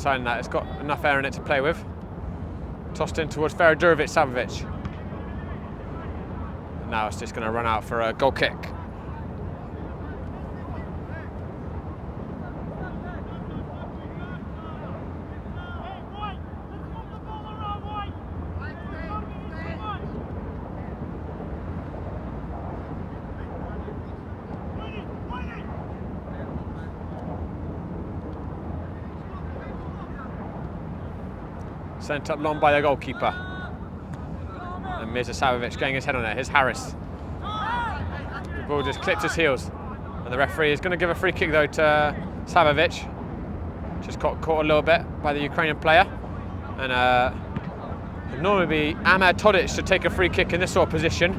Deciding that it's got enough air in it to play with. Tossed in towards Feradurovic Savovic. Now it's just going to run out for a goal kick. Sent up long by the goalkeeper. And Mirza getting his head on it. Here's Harris. The ball just clipped his heels. And the referee is going to give a free kick though to Savovic. Just got caught a little bit by the Ukrainian player. And uh, it'd normally be Ahmad Todic to take a free kick in this sort of position.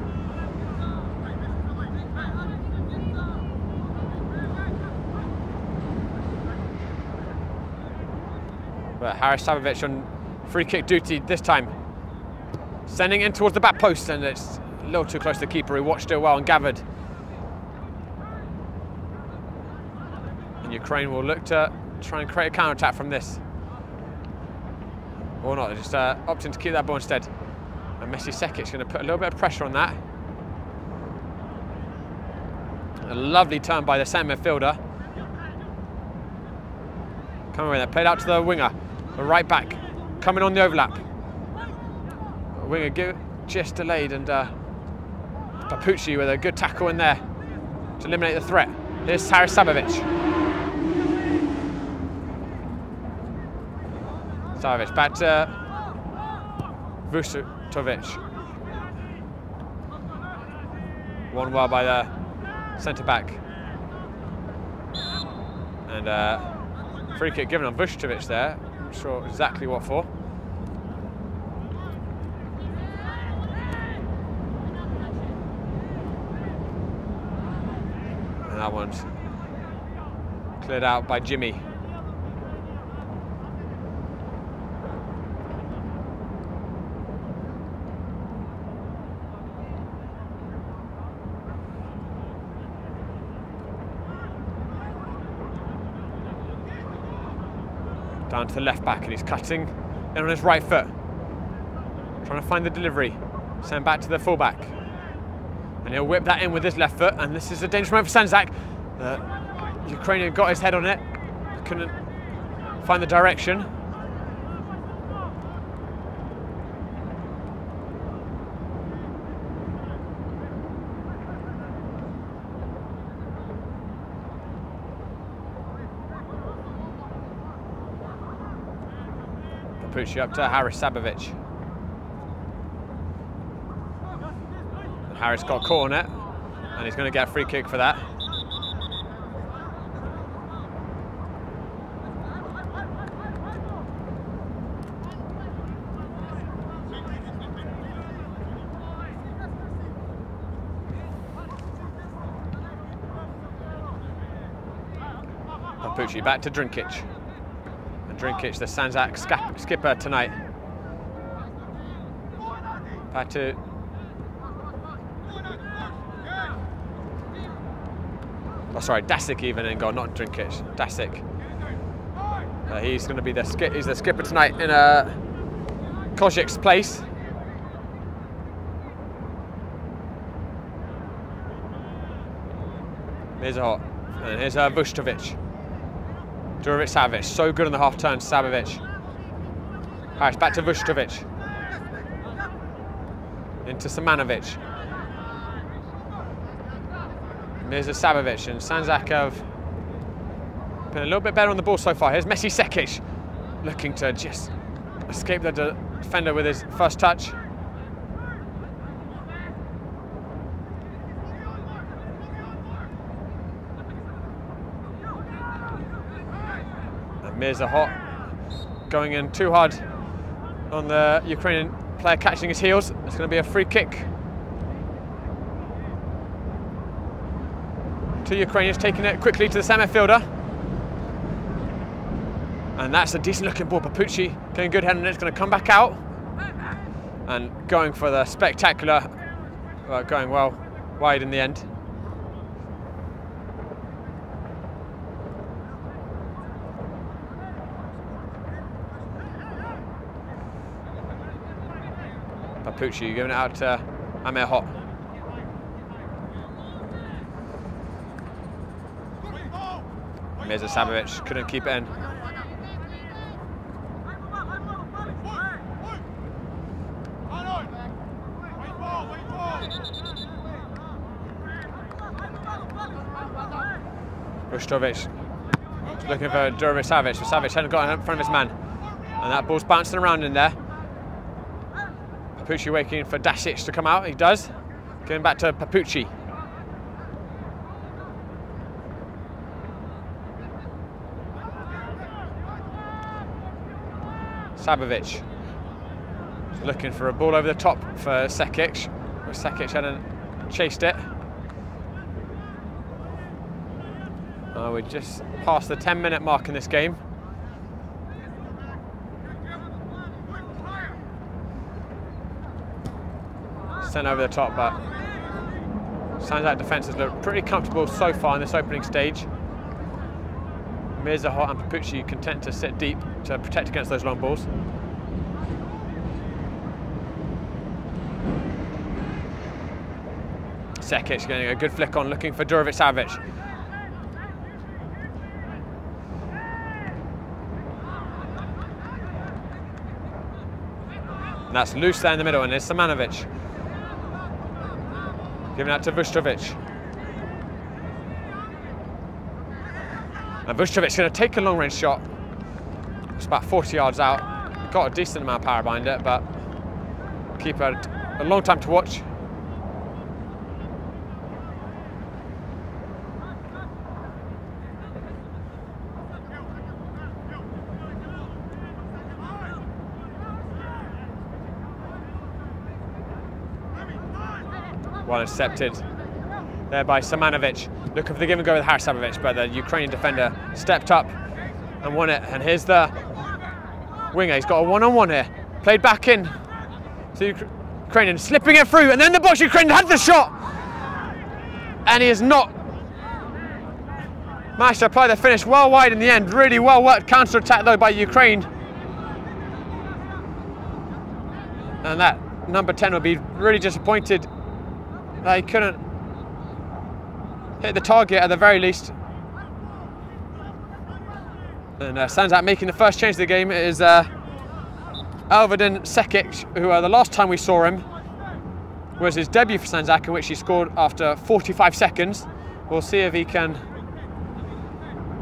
But Harris Savovic on Free kick duty this time. Sending in towards the back post and it's a little too close to the keeper. who watched it well and gathered. And Ukraine will look to try and create a counter-attack from this. Or not, they're just uh, opting to keep that ball instead. And Messi Sekic going to put a little bit of pressure on that. A lovely turn by the centre midfielder. Coming with it, played out to the winger, the right back coming on the overlap. Winger just delayed and uh, Papucci with a good tackle in there to eliminate the threat. Here's Harris Savovic. Savovic back to Vustovic. One well by the centre back. And uh, free kick given on Vustovic there sure exactly what for. And that one's cleared out by Jimmy. down to the left back and he's cutting in on his right foot. Trying to find the delivery. Send back to the fullback. And he'll whip that in with his left foot and this is a dangerous moment for Sandzak. The Ukrainian got his head on it, couldn't find the direction. Push you up to Harris Savovic. Harris got caught and he's going to get a free kick for that. Papucci back to Drinkic. Drinkic, the Sandzak skipper tonight. To Oh, sorry, Dasic even in goal, not Drinkic. Dasic. Uh, he's going to be the skip. He's the skipper tonight in uh, Kozic's place. Here's a hot, and here's uh, Vustovic. Durovic Savovic, so good on the half turn, Savovic. Harris back to Vustovic. Into Samanovic. Mirza Savovic and Sanzakov been a little bit better on the ball so far. Here's Messi Sekic looking to just escape the defender with his first touch. Mirza Hot going in too hard on the Ukrainian player catching his heels. It's going to be a free kick. Two Ukrainians taking it quickly to the centre fielder. And that's a decent looking ball. Papucci getting good head it. It's going to come back out. And going for the spectacular, well, going well wide in the end. Papucci giving it out to Amir Hot. Mirza Sabovic couldn't keep it in. Vustovic looking for Durovic Savic, but Savic hadn't got in front of his man. And that ball's bouncing around in there. Papucci waiting for Dasic to come out, he does. Going back to Papucci. Sabovic looking for a ball over the top for Sekic. Sekic hadn't chased it. Uh, we're just past the 10 minute mark in this game. Sent over the top, but sounds like defences look pretty comfortable so far in this opening stage. Mirza Hot and Papucci content to sit deep to protect against those long balls. Sekic getting a good flick on, looking for Durovic Savic. And that's loose there in the middle, and there's Samanovic. Giving out to Vustovic. And Vustovic going to take a long range shot. It's about 40 yards out. Got a decent amount of power behind it, but keeper a long time to watch. Well intercepted there by Samanovic. Looking for the give and go with Haris Sabovic, but the Ukrainian defender stepped up and won it. And here's the winger. He's got a one-on-one -on -one here. Played back in to Ukrainian, slipping it through, and then the box Ukrainian had the shot. And he has not managed to apply the finish well wide in the end. Really well worked counter-attack though by Ukraine. And that number 10 will be really disappointed they couldn't hit the target at the very least. And uh, Sandzak making the first change of the game is uh, Sekic, who uh, the last time we saw him was his debut for Sandzak, in which he scored after 45 seconds. We'll see if he can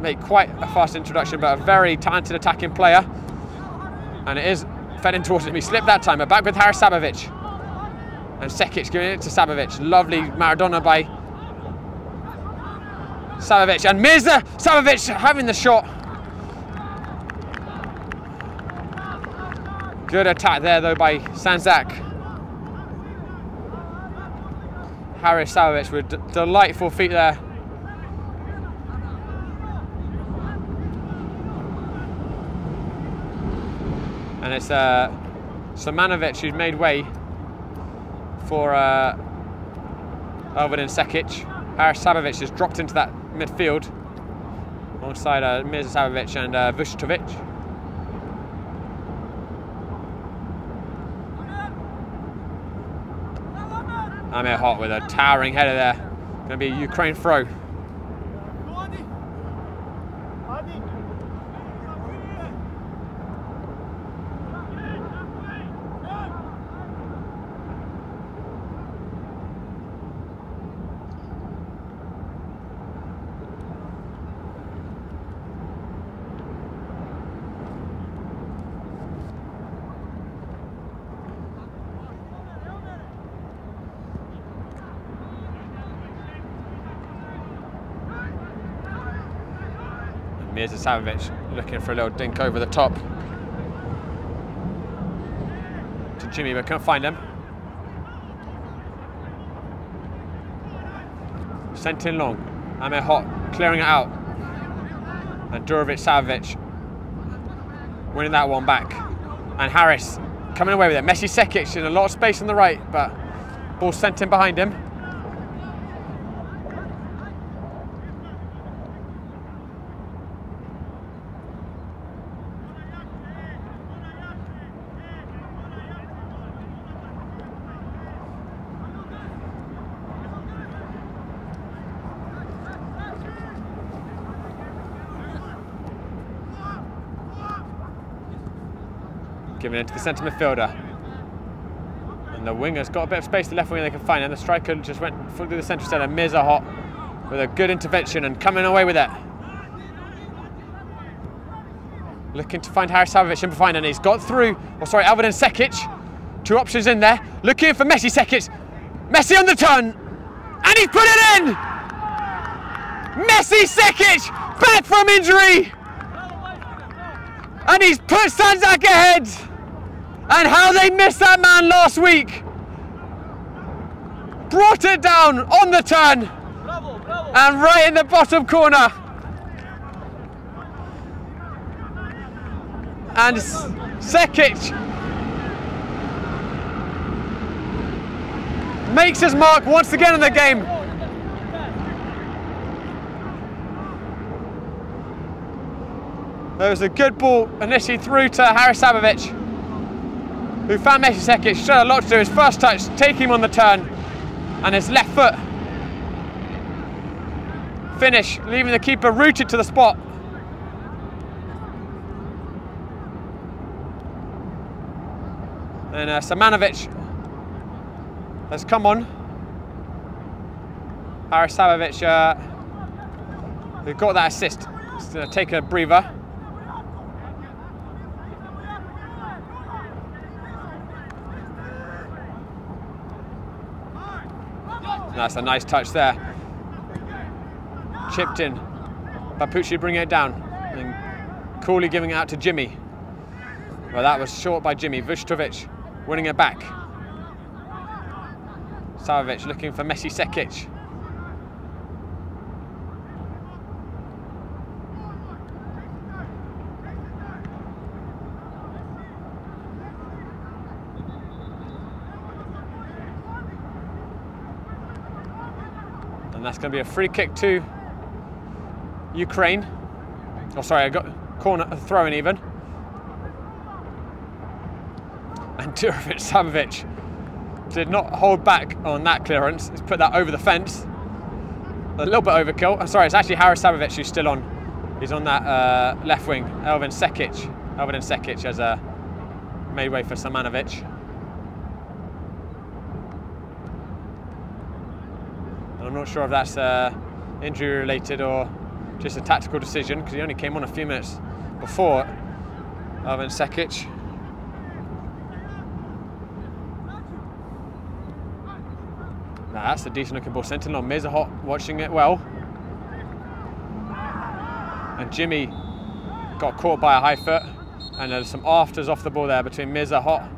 make quite a fast introduction, but a very talented attacking player. And it is fed in towards him. He slipped that time, but back with Haris Sabovic. And Sekic giving it to Sabovic. Lovely Maradona by Sabovic. And Mirza Sabovic having the shot. Good attack there though by Sandzak. Haris Sabovic with delightful feet there. And it's uh, Samanovic who's made way for uh, Elvedin Sekic. Haris Sabovic has dropped into that midfield alongside uh, Mirza Sabovic and uh, Vustovic. Amir Hot with a towering header there. Going to be a Ukraine throw. Mirza Sabovic looking for a little dink over the top. To Jimmy, but can't find him. Sent in long. Amir Hot clearing it out. And Durovic Sabovic winning that one back. And Harris coming away with it. Messi Sekic in a lot of space on the right, but ball sent in behind him. Giving it to the centre midfielder. And the winger's got a bit of space, the left winger they can find, and the striker just went through the centre centre. Mirza Hot with a good intervention and coming away with it. Looking to find Haris Savovic in behind, and he's got through. Oh, sorry, Alvin Sekic. Two options in there. Looking for Messi Sekic. Messi on the turn. And he's put it in! Messi Sekic back from injury. And he's put Sandzak ahead. And how they missed that man last week. Brought it down on the turn. And right in the bottom corner. And Sekic makes his mark once again in the game. There was a good ball initially through to Harris Savovic, who found Messi Sekic, showed a lot to do. His first touch, take him on the turn, and his left foot finish, leaving the keeper rooted to the spot. And uh, Samanovic has come on. Haris Savovic, uh, who got that assist, to take a breather. That's a nice touch there. Chipped in. Papucci bringing it down. And coolly giving it out to Jimmy. Well, that was short by Jimmy. Vustovic winning it back. Savovic looking for Messi Sekic. And that's going to be a free kick to Ukraine. Oh, sorry, I got corner throwing even. And Durovic Samovic did not hold back on that clearance. He's put that over the fence. A little bit overkill. I'm sorry, it's actually Haris Savovic who's still on. He's on that uh, left wing. Elvin Sekic. Elvin Sekic has uh, made way for Samanovic. I'm not sure if that's uh, injury related or just a tactical decision because he only came on a few minutes before Elvin Sekic. Now that's a decent looking ball. Sentinel Mirza Hot watching it well. And Jimmy got caught by a high foot. And there's some afters off the ball there between Mirza Hot.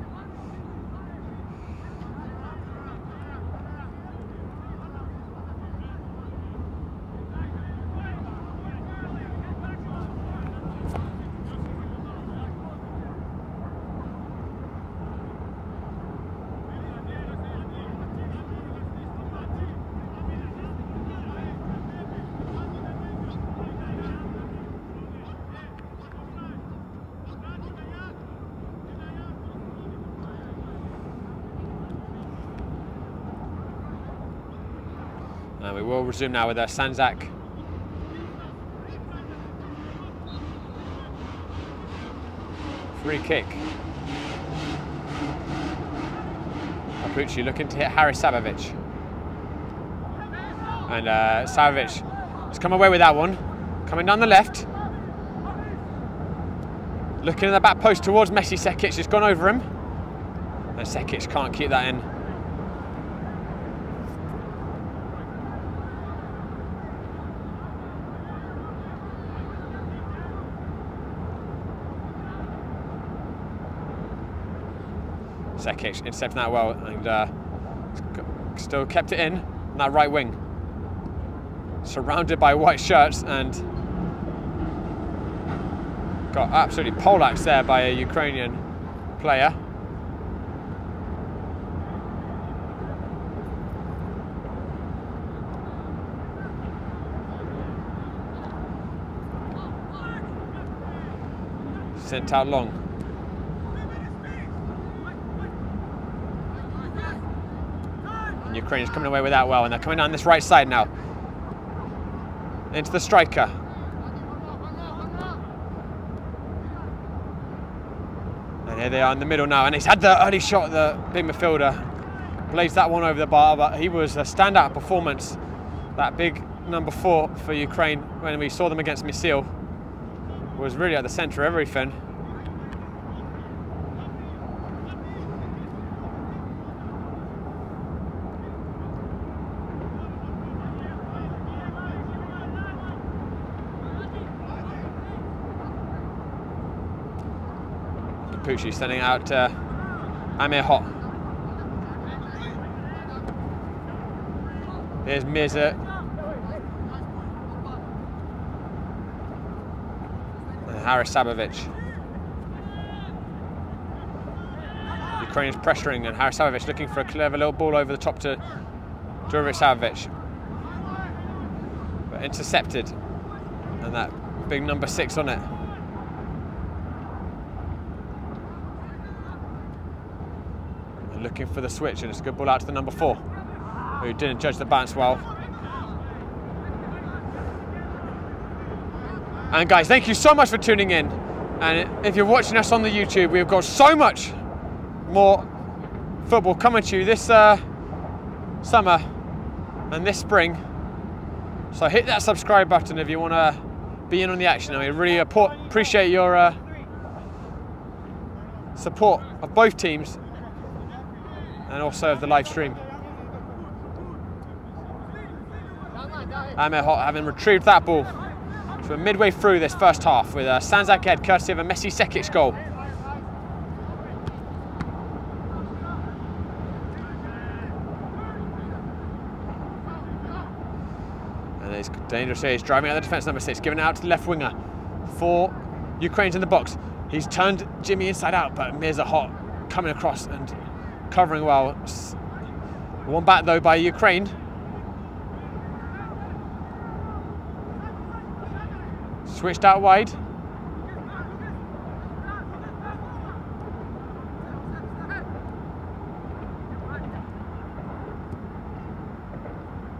And we will resume now with our Sandzak. Free kick. Papucci looking to hit Haris Savovic. And uh, has come away with that one. Coming down the left. Looking at the back post towards Messi Sekic, just gone over him. And Sekic can't keep that in. Sekic intercepting that well and uh, still kept it in on that right wing. Surrounded by white shirts and got absolutely poleaxed there by a Ukrainian player. Sent out long. And Ukraine is coming away with that well, and they're coming down this right side now. Into the striker. And Here they are in the middle now, and he's had the early shot, the big midfielder. Blazed that one over the bar, but he was a standout performance. That big number four for Ukraine when we saw them against Misil was really at the centre of everything. Sending out uh, Amir Hot. There's Mirza. And Haris Sabovic. Ukraine is pressuring and Haris Sabovic looking for a clever little ball over the top to Sabovic. But intercepted. And that big number six on it. Looking for the switch, and it's a good ball out to the number four, who didn't judge the bounce well. And guys, thank you so much for tuning in. And if you're watching us on the YouTube, we've got so much more football coming to you this uh, summer and this spring. So hit that subscribe button if you want to be in on the action. I mean, really appreciate your uh, support of both teams and also of the live stream. Amir Hot having retrieved that ball. So we're midway through this first half with a Sandzak head courtesy of a Messi Sekic goal. And it's dangerous here. He's driving out the defence number six, giving it out to the left winger for Ukraine's in the box. He's turned Jimmy inside out, but Mirza Hot coming across and covering well. One back though by Ukraine. Switched out wide.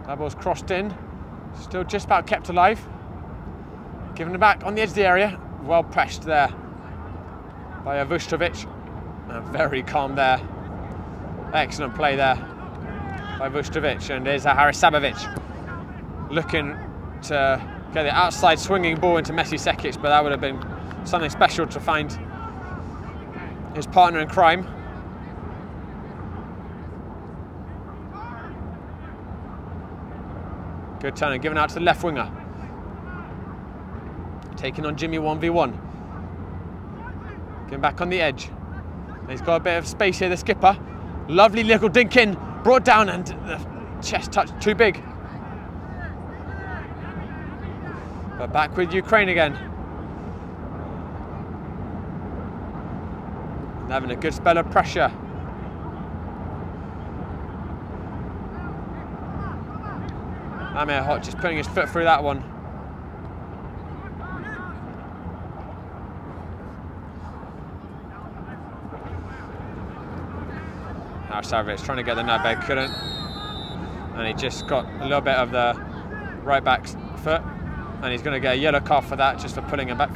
That ball's crossed in. Still just about kept alive. Given it back on the edge of the area. Well pressed there by Vustovic. very calm there. Excellent play there by Vustovic and there's a Haris Sabovic looking to get the outside swinging ball into Messi Sekic, but that would have been something special to find his partner in crime. Good turn and given out to the left winger. Taking on Jimmy 1v1. Getting back on the edge. He's got a bit of space here, the skipper. Lovely little dink in, brought down and the chest touch too big. But back with Ukraine again. And having a good spell of pressure. Amir Hot just putting his foot through that one. Trying to get the nutmeg, couldn't. And he just got a little bit of the right back's foot. And he's going to get a yellow card for that, just for pulling him back.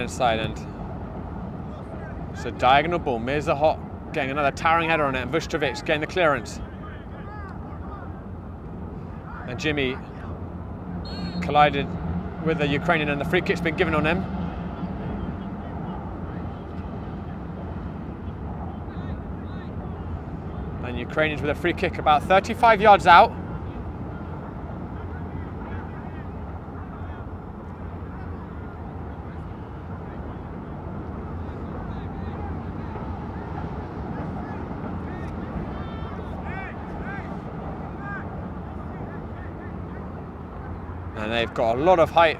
Inside and it's a diagonal ball. Mirza Hot getting another towering header on it and Vustovic getting the clearance. And Jimmy collided with the Ukrainian and the free kick's been given on him. And Ukrainians with a free kick about 35 yards out. They've got a lot of height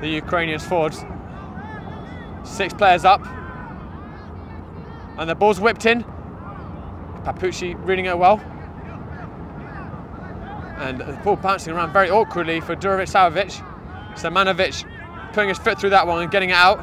the Ukrainians forwards. Six players up. And the ball's whipped in. Papucci reading it well. And the ball bouncing around very awkwardly for Durovic Savovic. Semanovic putting his foot through that one and getting it out.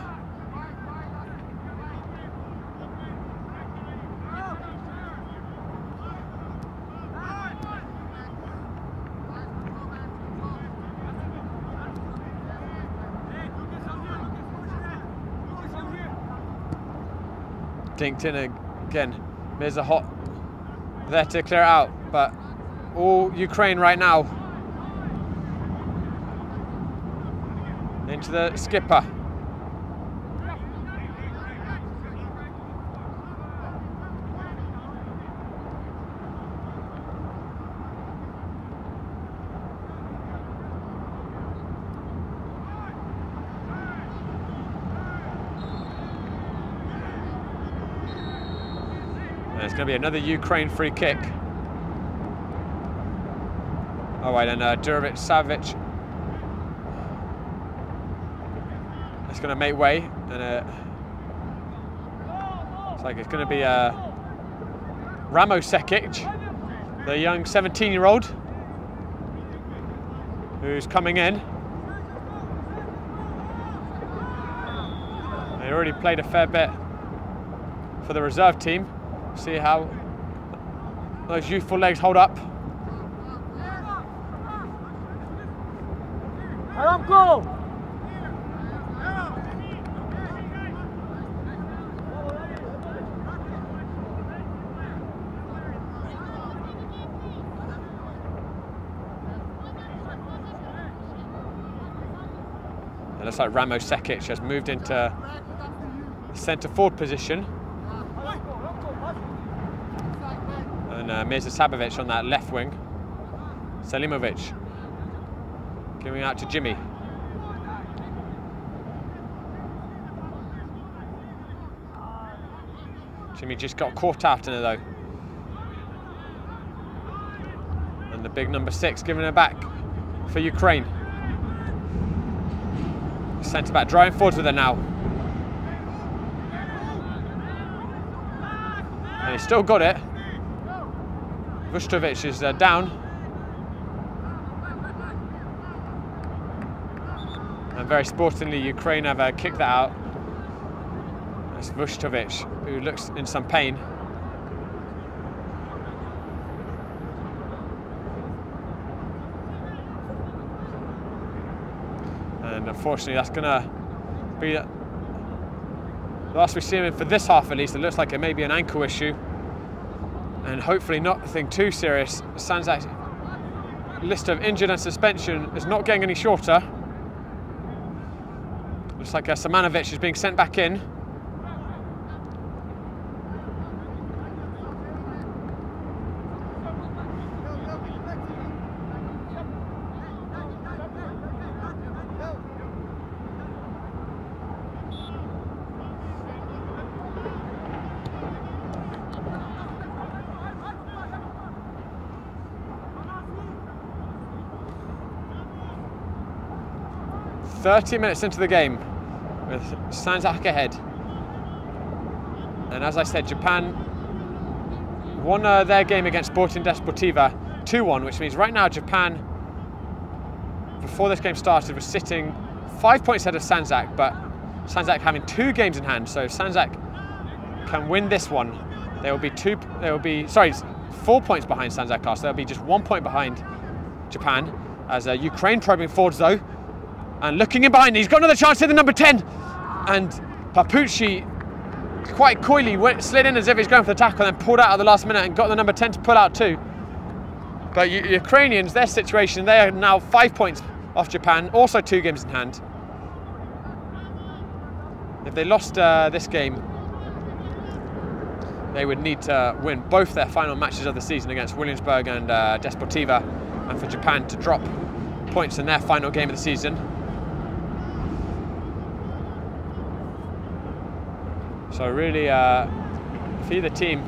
In again. There's a hot there to clear out, but all Ukraine right now into the skipper. it's going to be another Ukraine free kick. All right, and uh, Durovic Savic is going to make way, and uh, it's like it's going to be uh, Ramo Sekic, the young 17-year-old who's coming in. He already played a fair bit for the reserve team. See how those youthful legs hold up. go. It looks like Ramo Sekic has moved into centre forward position. And uh, Mirza Sabovic on that left wing. Selimovic giving out to Jimmy. Jimmy just got caught out in it though. And the big number six giving it back for Ukraine. Centre back driving forward with it now. And he's still got it. Vustovic is uh, down. And very sportingly, Ukraine have uh, kicked that out. That's Vustovic, who looks in some pain. And unfortunately, that's going to be the last we see him for this half at least. It looks like it may be an ankle issue and hopefully nothing too serious. Sandzak's list of injured and suspension is not getting any shorter. Looks like uh, Samanovic is being sent back in. 30 minutes into the game with Sandzak ahead. And as I said, Japan won uh, their game against Sporting Desportiva 2-1, which means right now Japan, before this game started, was sitting five points ahead of Sandzak, but Sandzak having two games in hand. So if Sandzak can win this one, they will be two. They will be sorry, four points behind Sandzak class. They'll be just one point behind Japan. As uh, Ukraine probing forwards though, and looking in behind, he's got another chance to the number 10. And Papucci quite coyly went, slid in as if he's going for the tackle and then pulled out at the last minute and got the number 10 to pull out too. But Ukrainians, their situation, they are now five points off Japan, also two games in hand. If they lost uh, this game, they would need to win both their final matches of the season against Williamsburg and uh, Desportiva, and for Japan to drop points in their final game of the season. So really, uh, if either team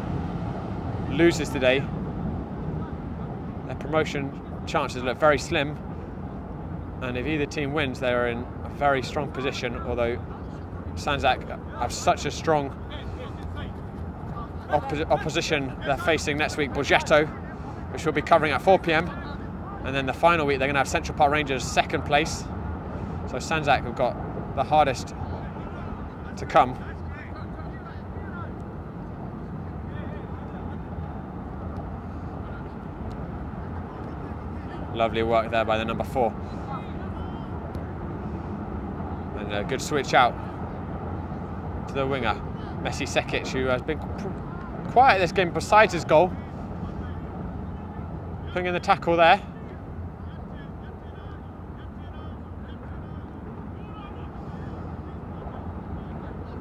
loses today, their promotion chances look very slim. And if either team wins, they are in a very strong position, although Sandzak have such a strong oppo opposition they're facing next week, Borgetto, which we'll be covering at 4 p.m. And then the final week, they're going to have Central Park Rangers second place. So Sandzak have got the hardest to come. Lovely work there by the number four. And a good switch out to the winger, Messi Sekic, who has been quiet this game besides his goal. Putting in the tackle there.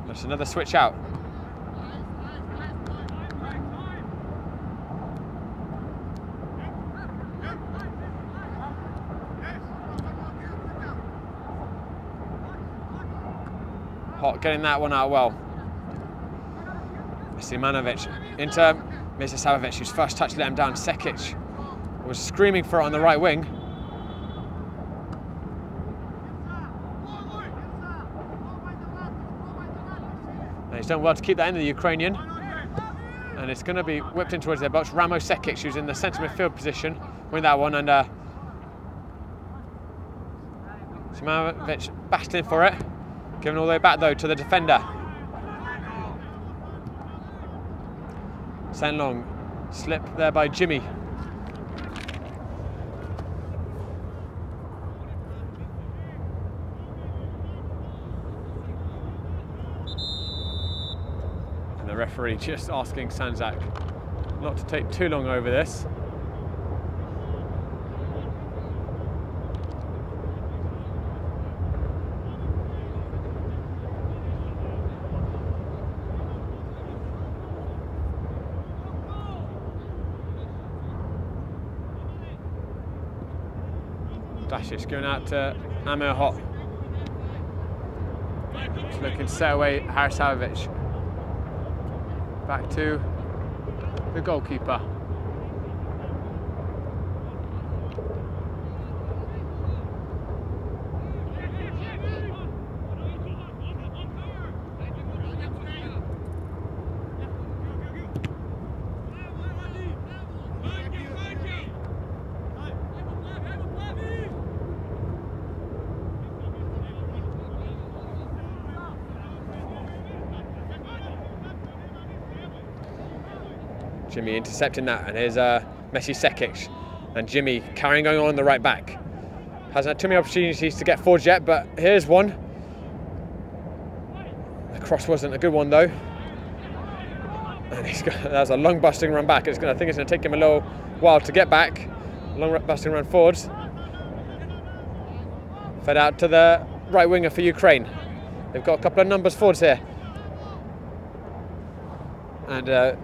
That's another switch out. Getting that one out well. Simanovic into Mirza Sabovic, whose first touch let him down. Sekic was screaming for it on the right wing. And he's done well to keep that in the Ukrainian. And it's going to be whipped in towards their box. Ramo Sekic, who's in the centre midfield position, win that one. And uh, Simanovic battling for it. Given all the way back though to the defender. Saint Long, slip there by Jimmy. And the referee just asking Sandzak not to take too long over this. Going out to Amir Hot. Just looking to set away Harasovic. Back to the goalkeeper. Jimmy intercepting that, and here's uh, Messi Sekic. And Jimmy carrying going on the right back. Hasn't had too many opportunities to get forward yet, but here's one. The cross wasn't a good one though. And he's got, that's a long busting run back. It's gonna, I think it's going to take him a little while to get back. Long busting run forwards. Fed out to the right winger for Ukraine. They've got a couple of numbers forwards here. And uh,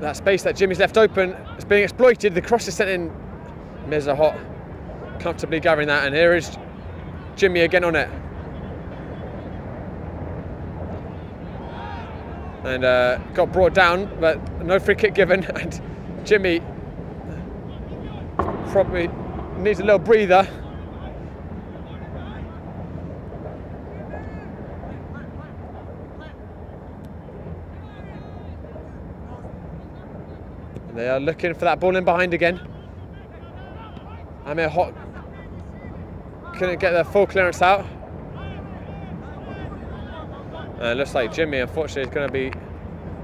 that space that Jimmy's left open is being exploited. The cross is sent in. Mirza Hot comfortably gathering that, and here is Jimmy again on it. And uh, got brought down, but no free kick given, and Jimmy probably needs a little breather. They are looking for that ball in behind again. Amir Hot couldn't get their full clearance out. And it looks like Jimmy, unfortunately, is going to be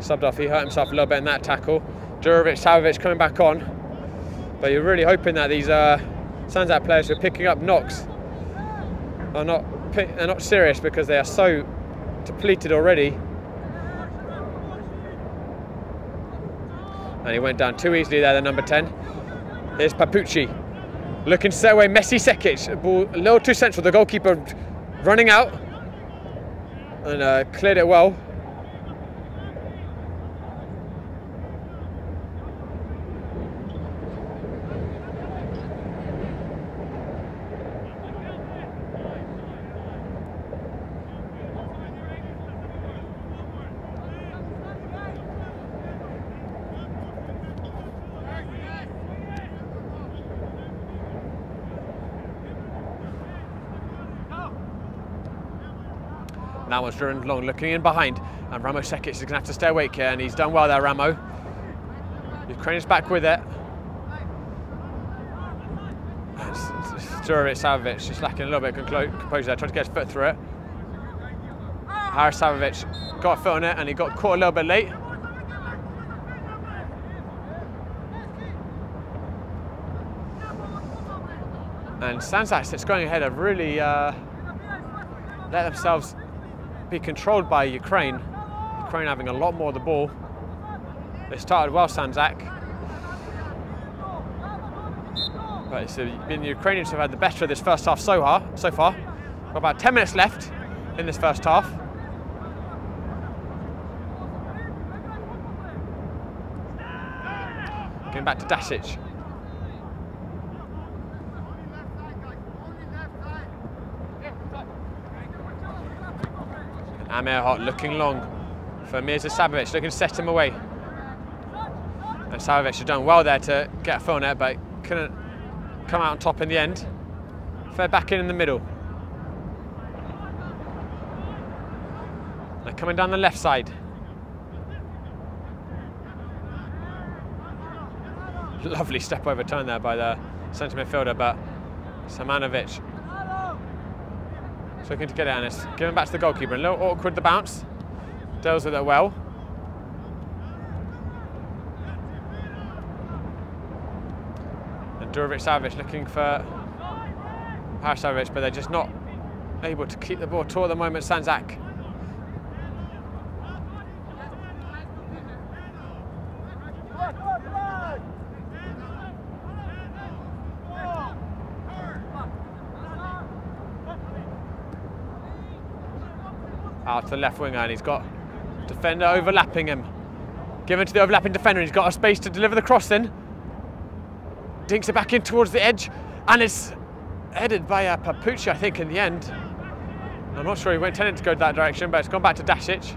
subbed off. He hurt himself a little bit in that tackle. Durovic, Savovic coming back on. But you're really hoping that these uh, Sandzak players who are picking up knocks are not, are not serious because they are so depleted already. And he went down too easily there, the number 10. Here's Papucci. Looking to set away Messi Sekic. A little too central. The goalkeeper running out. And uh, cleared it well. That one's driven long, looking in behind. And Ramo Sekic is going to have to stay awake here, and he's done well there, Ramo. Ukraine's back with it. Djurjevic Savovic just lacking a little bit of composure there, trying to get his foot through it. Haris Sabovic got a foot on it and he got caught a little bit late. And Sandzak that's going ahead have really uh, let themselves be controlled by Ukraine. Ukraine having a lot more of the ball. They started well, Sandzak. But it's uh, been the Ukrainians have had the better of this first half so far. So far, got about 10 minutes left in this first half. Going back to Dasic. Amir Hot looking long for Mirza Sabovic, looking to set him away. And Savovic has done well there to get a full net, but couldn't come out on top in the end. Fair back in in the middle. They're coming down the left side. Lovely step over turn there by the centre midfielder, but Samanovic looking to get it, Anis. Giving back to the goalkeeper. A little awkward the bounce. Deals with it well. Djurjevic Savovic looking for Haris Sabovic, but they're just not able to keep the ball tall at the moment, Sandzak. Out to the left winger and he's got defender overlapping him. Given to the overlapping defender, he's got a space to deliver the cross in dinks it back in towards the edge, and it's headed by uh, Papucci, I think, in the end. I'm not sure he went intended to go that direction, but it's gone back to Dasic.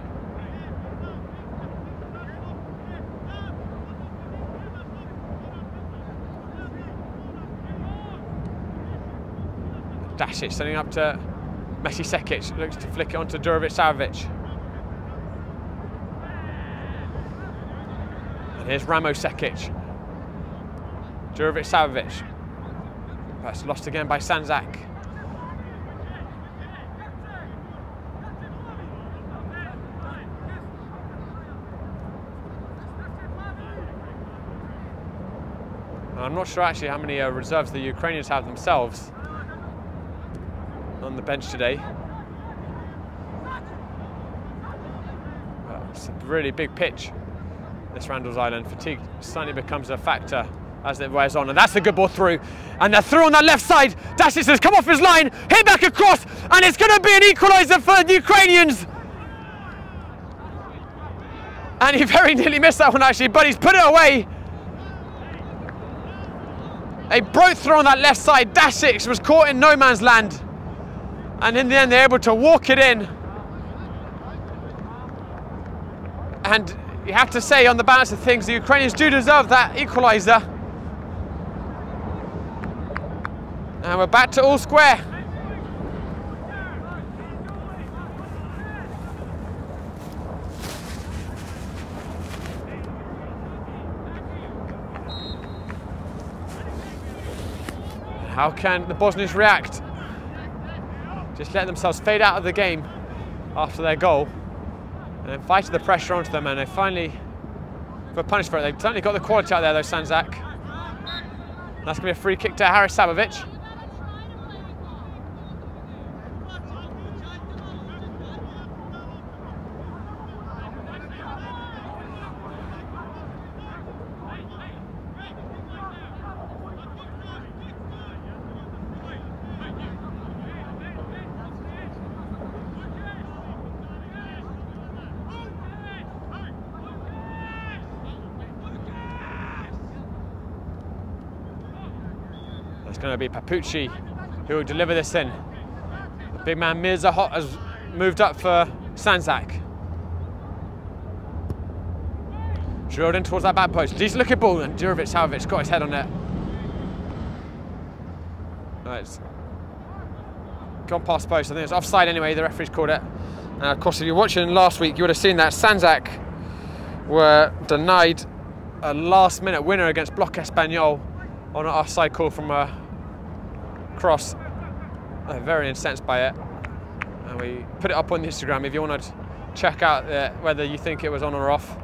Dasic sending up to Messi Sekic, looks to flick it onto Djurjevic Savovic. And here's Ramo Sekic. Djurjevic Savovic. That's lost again by Sandzak. I'm not sure actually how many uh, reserves the Ukrainians have themselves on the bench today. it's a really big pitch, this Randalls Island. Fatigue suddenly becomes a factor as it wears on. And that's a good ball through. And they're through on that left side. Dasic has come off his line, hit back across, and it's going to be an equaliser for the Ukrainians. And he very nearly missed that one actually, but he's put it away. A broke throw on that left side. Dasic was caught in no man's land. And in the end, they're able to walk it in. And you have to say, on the balance of things, the Ukrainians do deserve that equaliser. And we're back to all square. How can the Bosnians react? Just let themselves fade out of the game after their goal and then fight the pressure onto them and they finally, for punished for it, they've certainly got the quality out there though, Sandzak. That's going to be a free kick to Haris Sabovic. It's going to be Papucci who will deliver this in. The big man Mirza Hot has moved up for Sandzak. Drilled in towards that back post. Decent looking ball and Djurjevic Savovic got his head on it. Right. Gone past post. I think it's offside anyway. The referee's called it. And of course, if you're watching last week, you would have seen that Sandzak were denied a last minute winner against Bloc Espanol on an offside call from a I'm very incensed by it. And we put it up on the Instagram if you want to check out uh, whether you think it was on or off.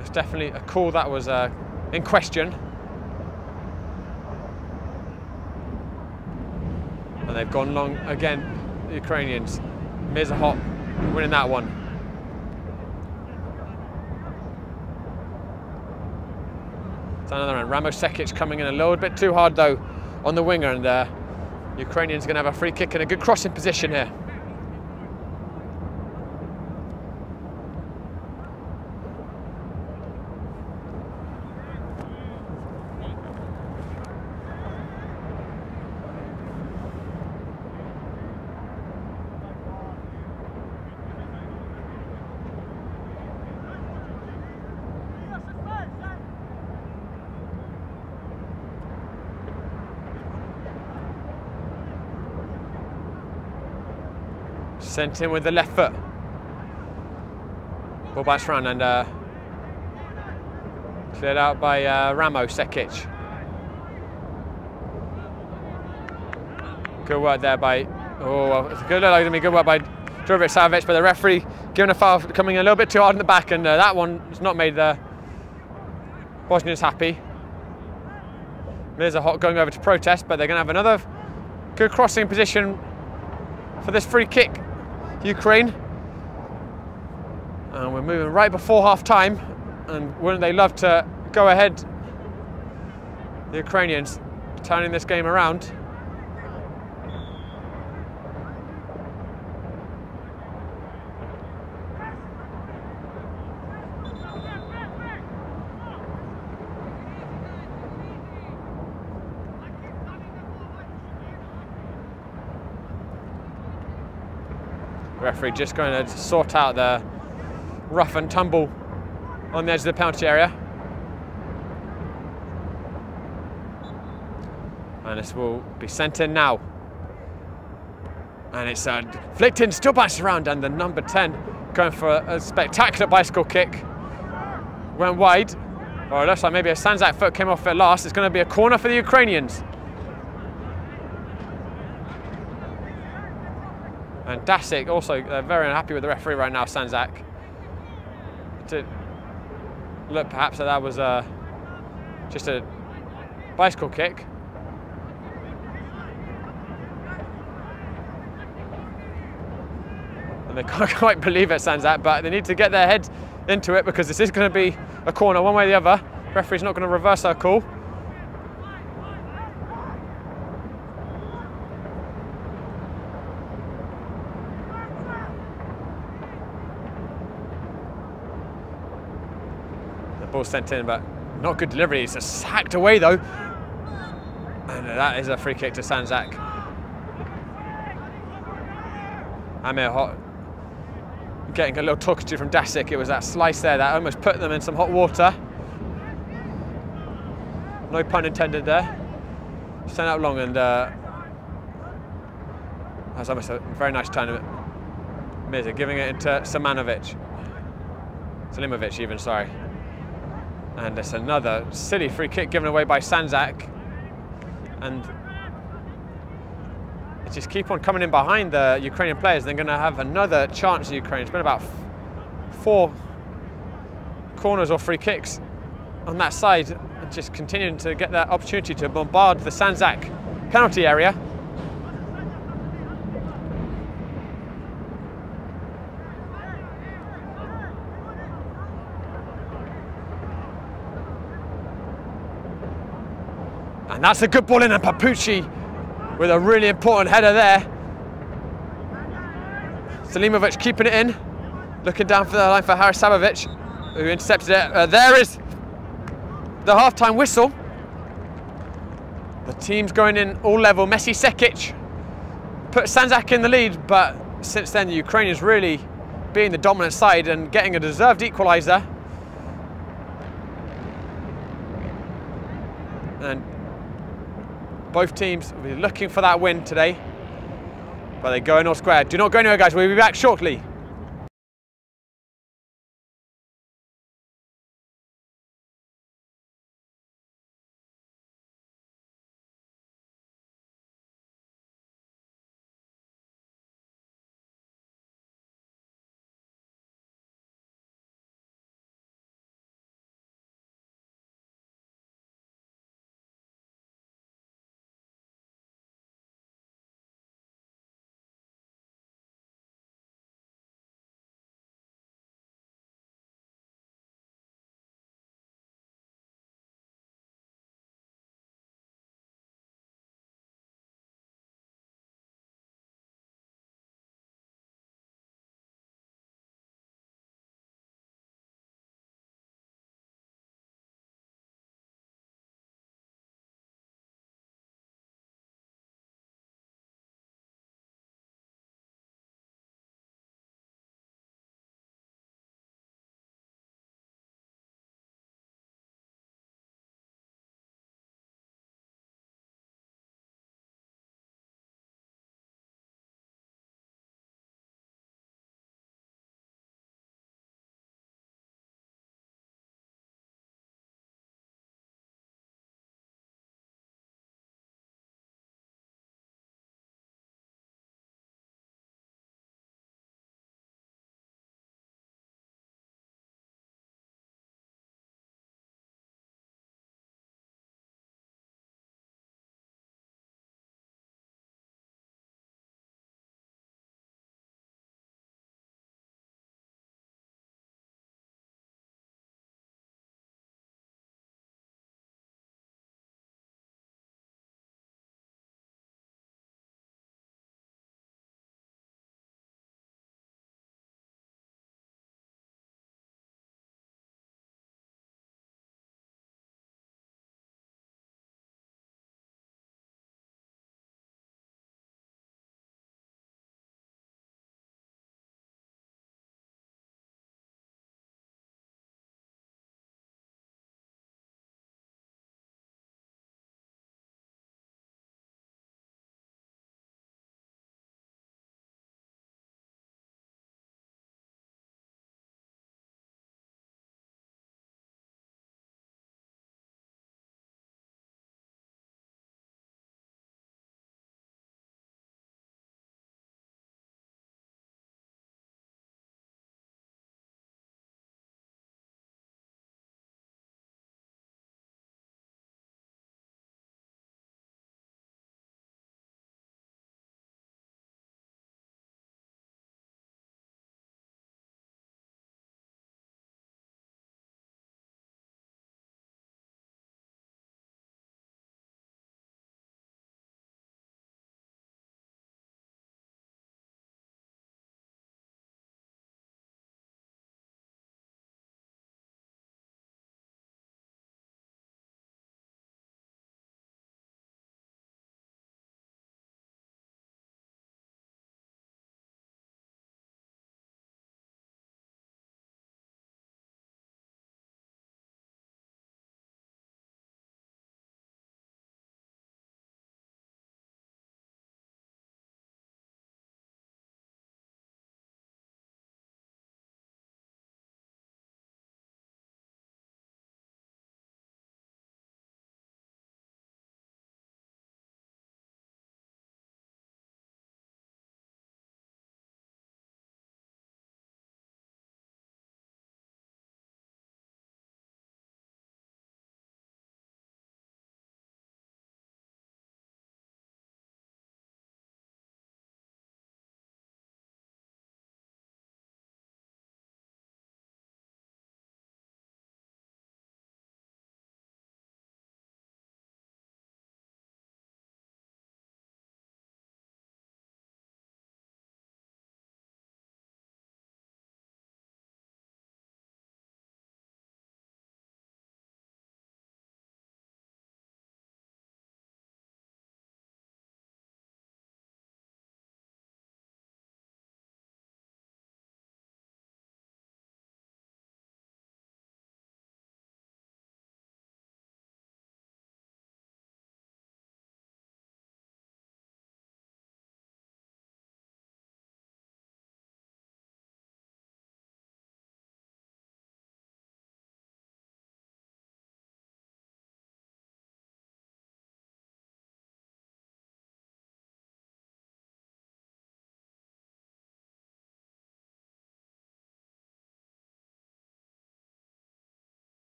It's definitely a call that was uh, in question. And they've gone long again, the Ukrainians. Mirza Hot winning that one. It's another one. Ramos Sekic coming in a little bit too hard though on the winger and uh, Ukrainians going to have a free kick and a good crossing position here. Sent in with the left foot. Ball bounced around and uh, cleared out by uh, Ramo Sekic. Good work there by, oh, it's good look to me, good work by Jurvic Savic, but the referee giving a foul coming a little bit too hard in the back, and uh, that one has not made the Bosnians happy. There's a hot going over to protest, but they're going to have another good crossing position for this free kick. Ukraine. And we're moving right before half time. And wouldn't they love to go ahead, the Ukrainians, turning this game around. Just going to sort out the rough and tumble on the edge of the penalty area. And this will be sent in now. And it's uh, flicked in, still bounced around, and the number 10 going for a, a spectacular bicycle kick. Went wide, or it looks like maybe a Sandzak foot came off at last. It's going to be a corner for the Ukrainians. And Dasic also uh, very unhappy with the referee right now, Sandzak. To look perhaps that that was uh, just a bicycle kick. And they can't quite believe it, Sandzak, but they need to get their head into it because this is going to be a corner one way or the other. Referee's not going to reverse our call. Ball sent in, but not good delivery. It's just hacked away though. And that is a free kick to Sandzak. Amir Hot getting a little talkative from Dasic. It was that slice there that almost put them in some hot water. No pun intended there. Sent out long and uh, that was almost a very nice turn of it. Mirza giving it into Samanovic. Selimovic even, sorry. And it's another silly free kick given away by Sandzak. And they just keep on coming in behind the Ukrainian players. They're going to have another chance, Ukraine. It's been about four corners or free kicks on that side. And Just continuing to get that opportunity to bombard the Sandzak penalty area. And that's a good ball in and Papucci with a really important header there. Selimovic keeping it in, looking down for the line for Haris Sabovic, who intercepted it. Uh, there is the half-time whistle. The team's going in all level. Messi Sekic put Sandzak in the lead, but since then the Ukrainians really being the dominant side and getting a deserved equaliser. And both teams will be looking for that win today. but they go in all square. Do not go anywhere, guys. We'll be back shortly.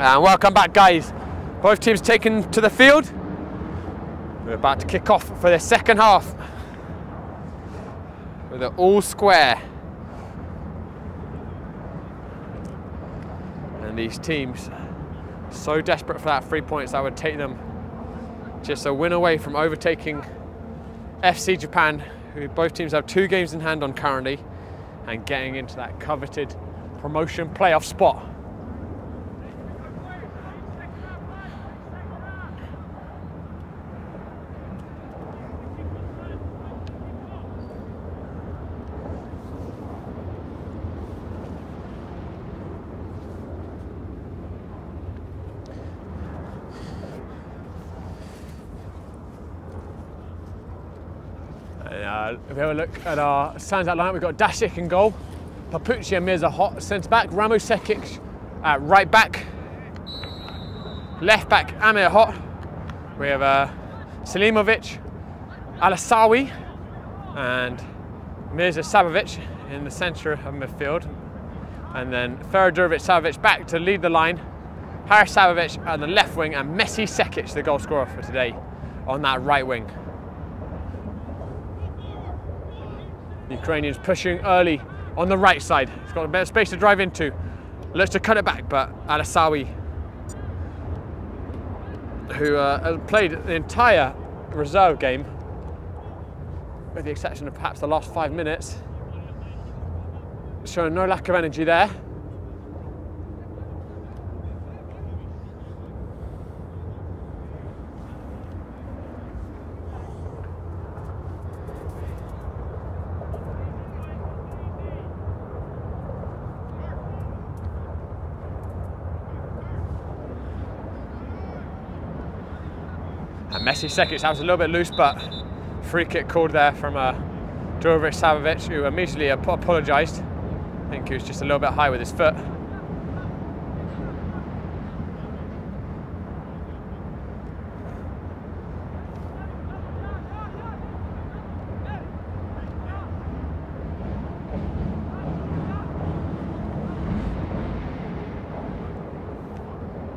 And welcome back, guys. Both teams taken to the field. We're about to kick off for the second half with it all square. And these teams so desperate for that three points that would take them just a win away from overtaking FC Japan, who both teams have two games in hand on currently, and getting into that coveted promotion playoff spot. Uh, if we have a look at our stands out line, we've got Dasic in goal, Papucci and Mirza Hot centre back, Ramo Sekic at right back, left back Amir Hot. We have uh, Selimovic, Alasawi, and Mirza Sabovic in the centre of midfield, and then Feradurovic Sabovic back to lead the line, Haris Sabovic on the left wing, and Messi Sekic, the goal scorer for today, on that right wing. Ukrainians pushing early on the right side. He's got a bit of space to drive into. Looks to cut it back, but Alasawi, who uh, has played the entire reserve game, with the exception of perhaps the last five minutes, showing no lack of energy there. Messi Sekic, that was a little bit loose, but free kick called there from uh, Dorovic Savovic, who immediately ap apologised. I think he was just a little bit high with his foot.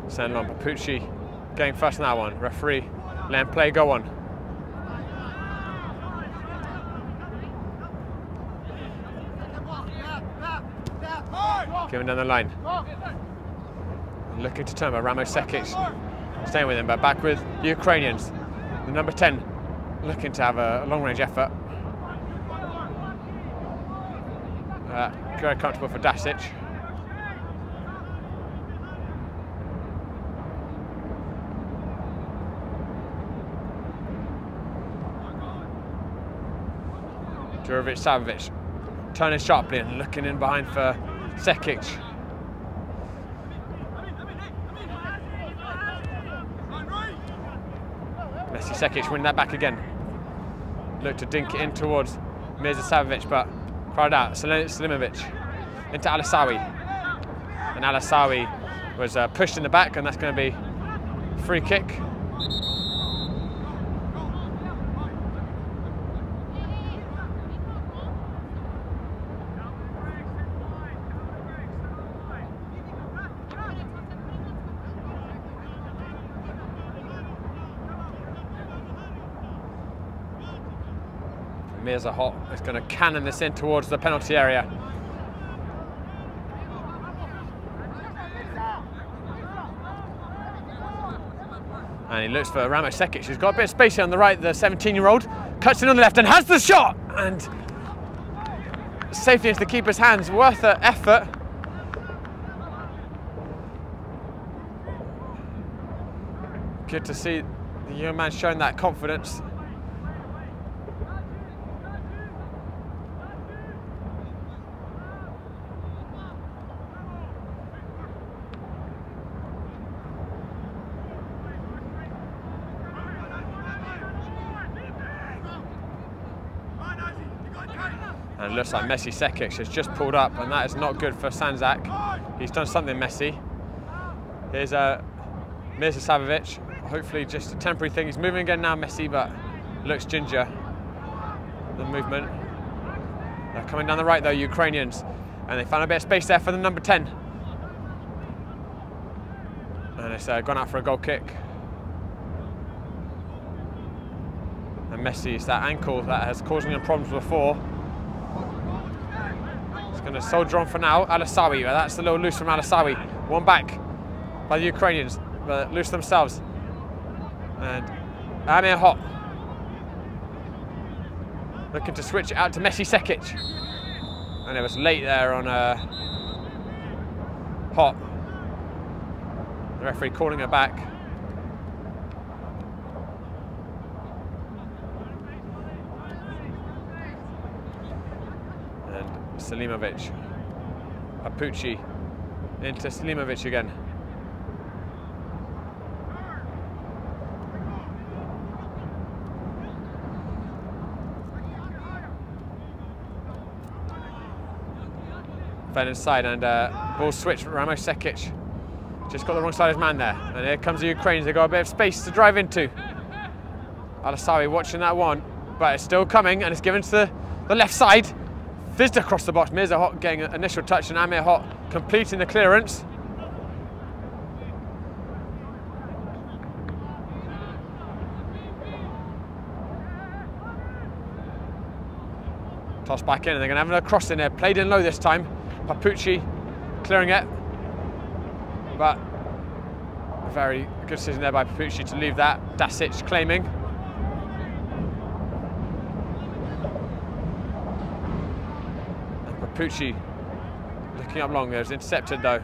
Send on Papucci, getting first in that one. Referee let play go on. Giving down the line. Looking to turn by Ramo Sekic. Staying with him, but back with the Ukrainians. The number 10 looking to have a long range effort. Uh, very comfortable for Dasic. Djurjevic Savovic turning sharply and looking in behind for Sekic. Messi Sekic winning that back again. Look to dink it in towards Mirza Sabovic, but crowd out. Selimovic into Alasawi. And Alasawi was uh, pushed in the back, and that's going to be free kick. Mirza Hot is going to cannon this in towards the penalty area. And he looks for Ramo Sekic, who's got a bit of space here on the right, the 17-year-old. Cuts in on the left and has the shot! And safety into the keeper's hands, worth the effort. Good to see the young man showing that confidence. And it looks like Messi Sekic has just pulled up, and that is not good for Sandzak. He's done something messy. Here's uh, Mirza Sabovic. Hopefully just a temporary thing. He's moving again now, Messi, but looks ginger, the movement. They're coming down the right though, Ukrainians. And they found a bit of space there for the number 10. And it's uh, gone out for a goal kick. And Messi, it's that ankle that has caused him problems before. Going to soldier on for now. Alasawi, that's the little loose from Alasawi. One back by the Ukrainians, but loose themselves. And Amir Hot looking to switch it out to Messi Sekic. And it was late there on uh, Hot. The referee calling it back. And Selimovic. Papucci into Selimovic again. Fed inside and uh, ball switch. Ramos Sekic just got the wrong side of his man there. And here comes the Ukrainians. They've got a bit of space to drive into. Alasawi watching that one, but it's still coming and it's given to the, the left side. Fizzed across the box. Mirza Hot getting an initial touch and Amir Hot completing the clearance. Toss back in and they're going to have another cross in there. Played in low this time. Papucci clearing it. But very good decision there by Papucci to leave that. Dasic claiming. And Papucci looking up long there. It's intercepted though.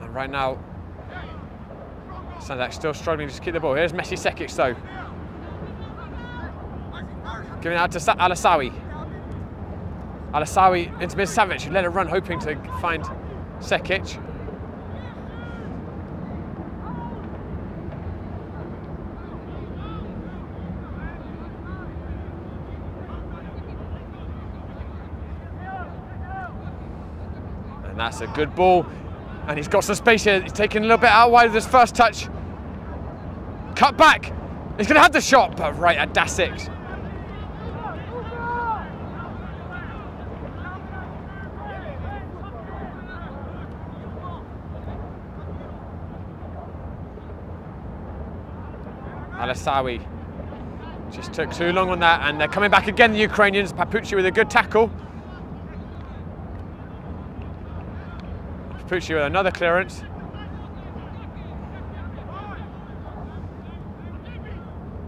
And right now, Sandzak still struggling to keep the ball. Here's Messi Sekic though. Giving out to Alasawi. Alasawi into who let it run, hoping to find Sekic. And that's a good ball. And he's got some space here. He's taking a little bit out wide of this first touch. Cut back. He's going to have the shot, but right at Dasic. Alasawi just took too long on that and they're coming back again, the Ukrainians. Papucci with a good tackle. Papucci with another clearance.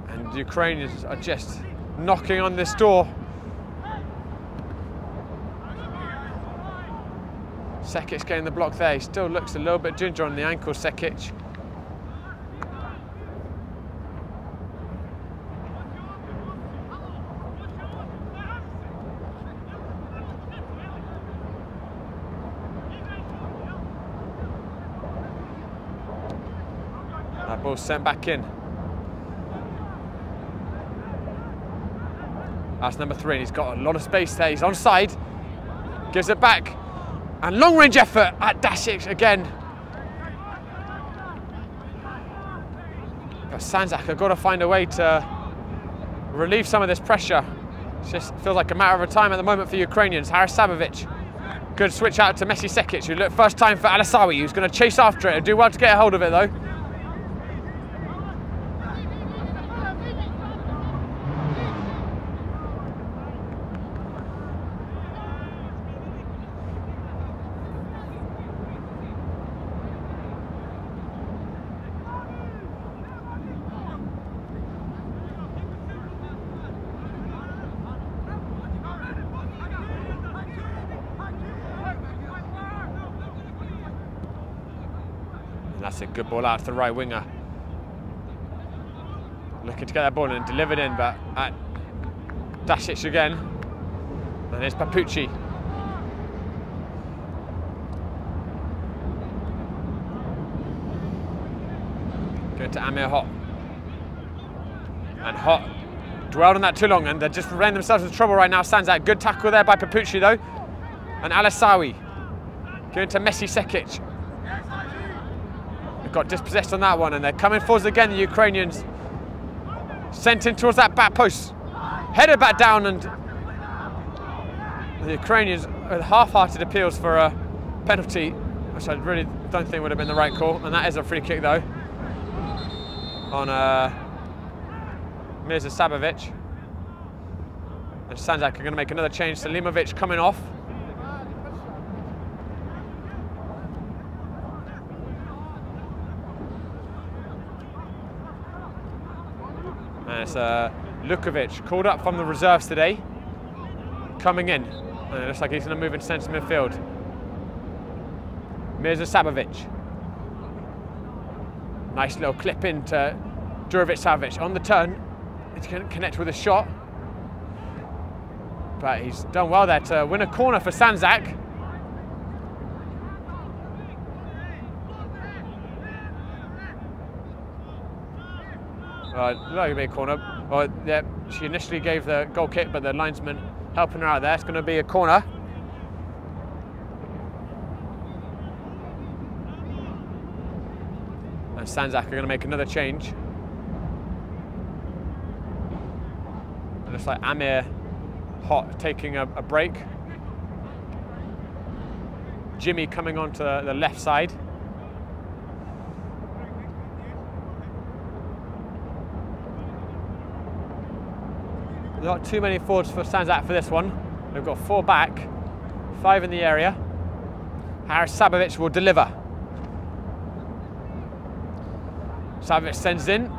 And the Ukrainians are just knocking on this door. Sekic getting the block there. He still looks a little bit ginger on the ankle, Sekic. Ball sent back in. That's number three, and he's got a lot of space there. He's onside, gives it back, and long range effort at Dasic again. But Sandzak have got to find a way to relieve some of this pressure. It just feels like a matter of time at the moment for Ukrainians. Haris Sabovic, good switch out to Messi Sekic, who looked first time for Alasawi, who's going to chase after it. Do well to get a hold of it though. Good ball out to the right winger. Looking to get that ball and delivered in, but at Dasic again. And there's Papucci. Going to Amir Hot. And Hot dwelled on that too long and they just ran themselves into trouble right now. Stands out. Good tackle there by Papucci though. And Alasawi. Going to Messi Sekic. Got dispossessed on that one and they're coming forwards again, the Ukrainians. Sent in towards that back post. Headed back down and the Ukrainians with half-hearted appeals for a penalty which I really don't think would have been the right call. And that is a free kick though on uh, Mirza Sabovic. And Sandzak are going to make another change. Selimovic coming off. It's uh, Lukovic called up from the reserves today, coming in. And it looks like he's going to move into centre midfield. Mirza Sabovic. Nice little clip into Djurjevic Savic on the turn. He's going to connect with a shot. But he's done well there to win a corner for Sandzak. Uh, like a corner. Well, yeah, she initially gave the goal kick, but the linesman helping her out there. It's going to be a corner. And Sandzak are going to make another change. It looks like Amir Hot taking a, a break. Jimmy coming onto the left side. Not too many forwards for Sandzak for this one. We've got four back, five in the area. Haris Sabovic will deliver. Savic sends in.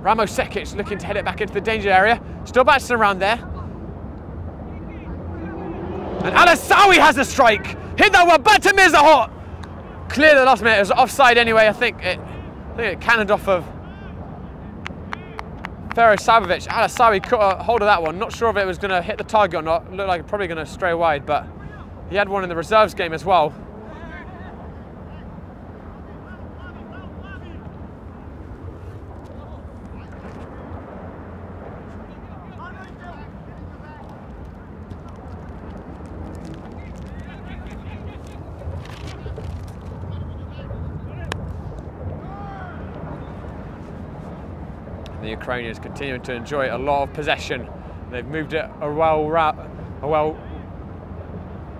Ramos Sekic looking to head it back into the danger area. Still bouncing around there. And Alasawi has a strike. Hit that one back to Mirza Hot. Clear the last minute. It was offside anyway. I think it, I think it cannoned off of Ferro Sabovic. Caught a uh, hold of that one. Not sure if it was going to hit the target or not. Looked like it probably going to stray wide, but he had one in the reserves game as well. the Ukrainians continuing to enjoy a lot of possession. They've moved it a well, a well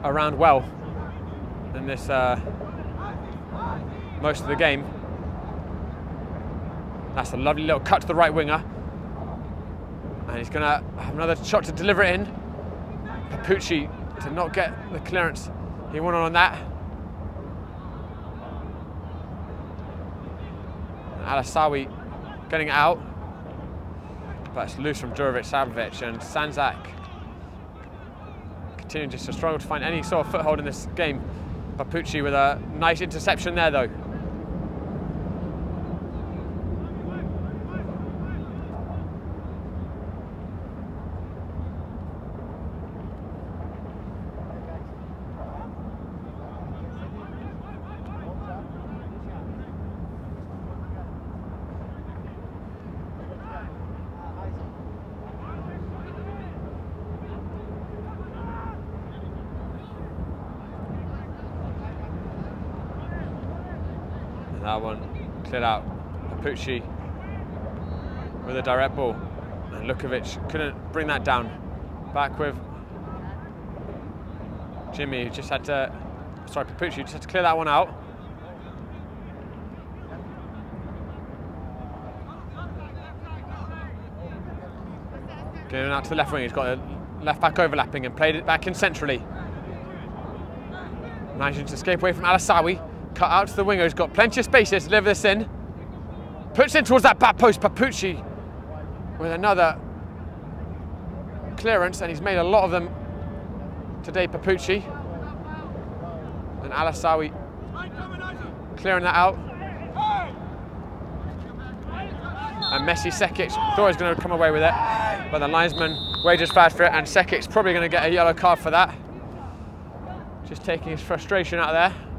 around well in this uh, most of the game. That's a lovely little cut to the right winger. And he's going to have another shot to deliver it in. Papucci to not get the clearance he wanted on that. Alasawi getting out. It's loose from Djurjevic Sabovic and Sandzak continuing just to struggle to find any sort of foothold in this game. Papucci with a nice interception there though. That one cleared out. Papucci with a direct ball. And Lukovic couldn't bring that down. Back with Jimmy, who just had to, sorry, Papucci just had to clear that one out. Going out to the left wing, he's got a left back overlapping and played it back in centrally. Managing to escape away from Alasawi. Cut out to the winger, he's got plenty of space here to deliver this in. Puts in towards that back post, Papucci with another clearance, and he's made a lot of them today, Papucci. And Alasawi clearing that out. And Messi Sekic thought he was going to come away with it, but the linesman wages fast for it, and Sekic's probably going to get a yellow card for that. Just taking his frustration out there.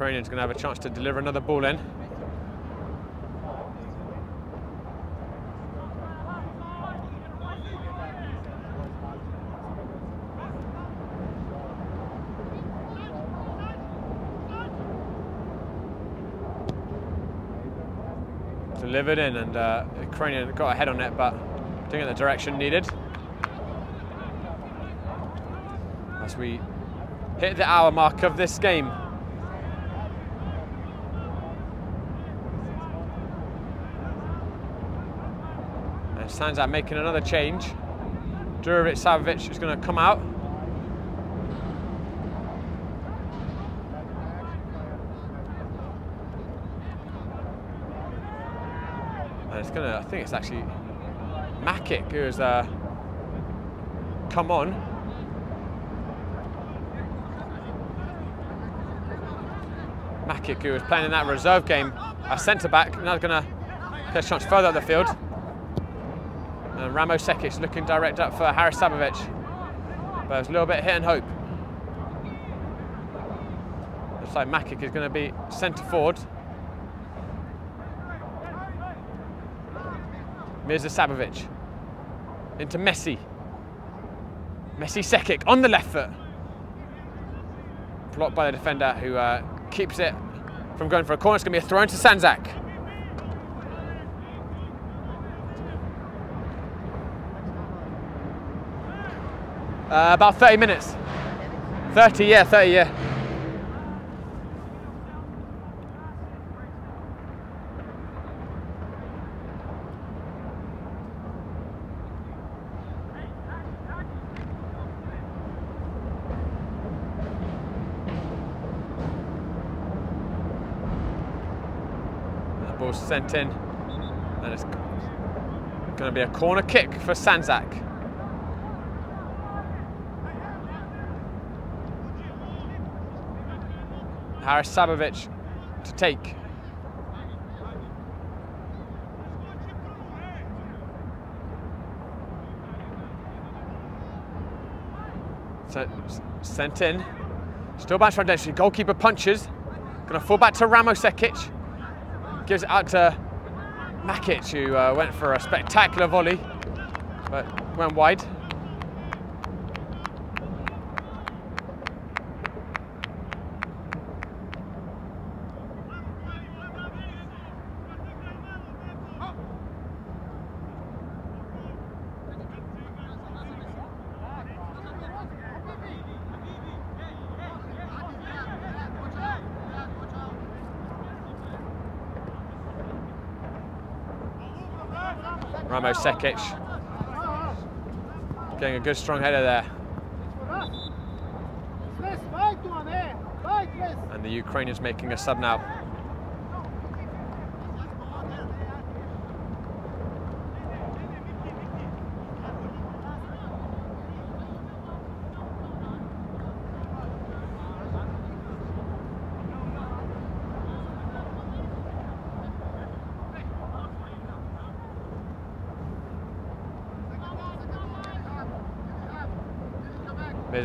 Ukrainian's going to have a chance to deliver another ball in. Delivered in and uh, Ukrainian got ahead on it but didn't get the direction needed. As we hit the hour mark of this game. And Sandzak making another change. Durovic Savic is going to come out. And it's going to, I think it's actually Makic who's uh, come on. Makic, who was playing in that reserve game as centre back, now going to get a chance further up the field. And Ramo Sekic looking direct up for Haris Sabovic. But it's a little bit hit and hope. Looks like Makic is going to be centre forward. Mirza Sabovic into Messi. Messi Sekic on the left foot. Blocked by the defender who uh, keeps it from going for a corner. It's going to be a throw into Sandzak. Uh, about 30 minutes. 30, yeah, 30, yeah. Ball's sent in, and it's going to be a corner kick for Sandzak. Haris Sabovic to take. So, sent in. Still back to identity. Goalkeeper punches. To fall back to Ramo Sekic. Gives it out to Makic, who uh, went for a spectacular volley, but went wide. Ramo Sekic. Getting a good strong header there. And the Ukrainians making a sub now.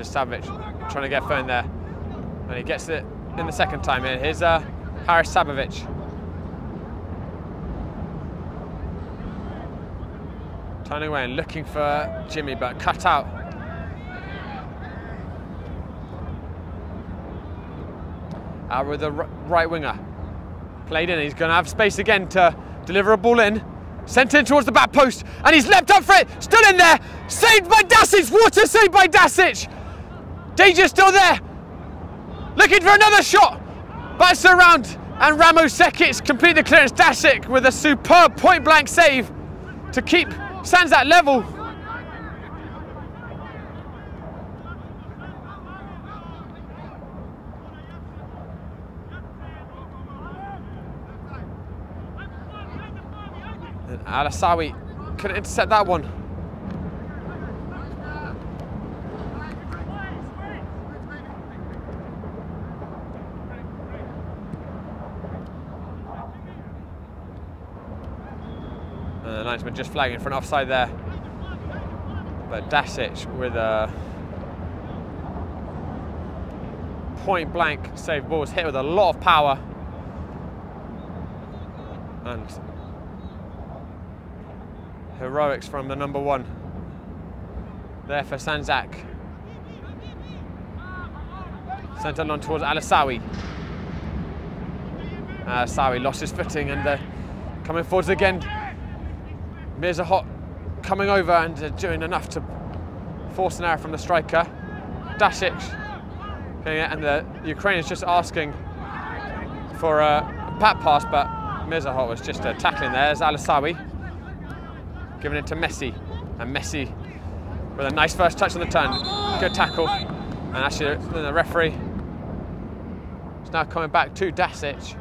Savic trying to get a phone there. And he gets it in the second time here. Here's uh, Haris Sabovic. Turning away and looking for Jimmy, but cut out. Out with the right winger. Played in, he's going to have space again to deliver a ball in. Sent in towards the back post, and he's leapt up for it. Still in there. Saved by Dasic. What a save by Dasic. Danger still there. Looking for another shot. Bats around, and Ramo Sekic complete the clearance. Dasic with a superb point blank save to keep Sandzak level. And Alasawi couldn't intercept that one. And linesman just flagging for an offside there. But Dasic with a point blank save ball was hit with a lot of power. And heroics from the number one. There for Sandzak. Sent on towards Alasawi. Alasawi lost his footing and the Coming forwards again. Mirza Hot coming over and uh, doing enough to force an error from the striker. Dasic. And the Ukrainians just asking for a pat pass, but Mirza Hot was just uh, tackling there. There's Alasawi giving it to Messi. And Messi with a nice first touch on the turn. Good tackle. And actually, the referee is now coming back to Dasic.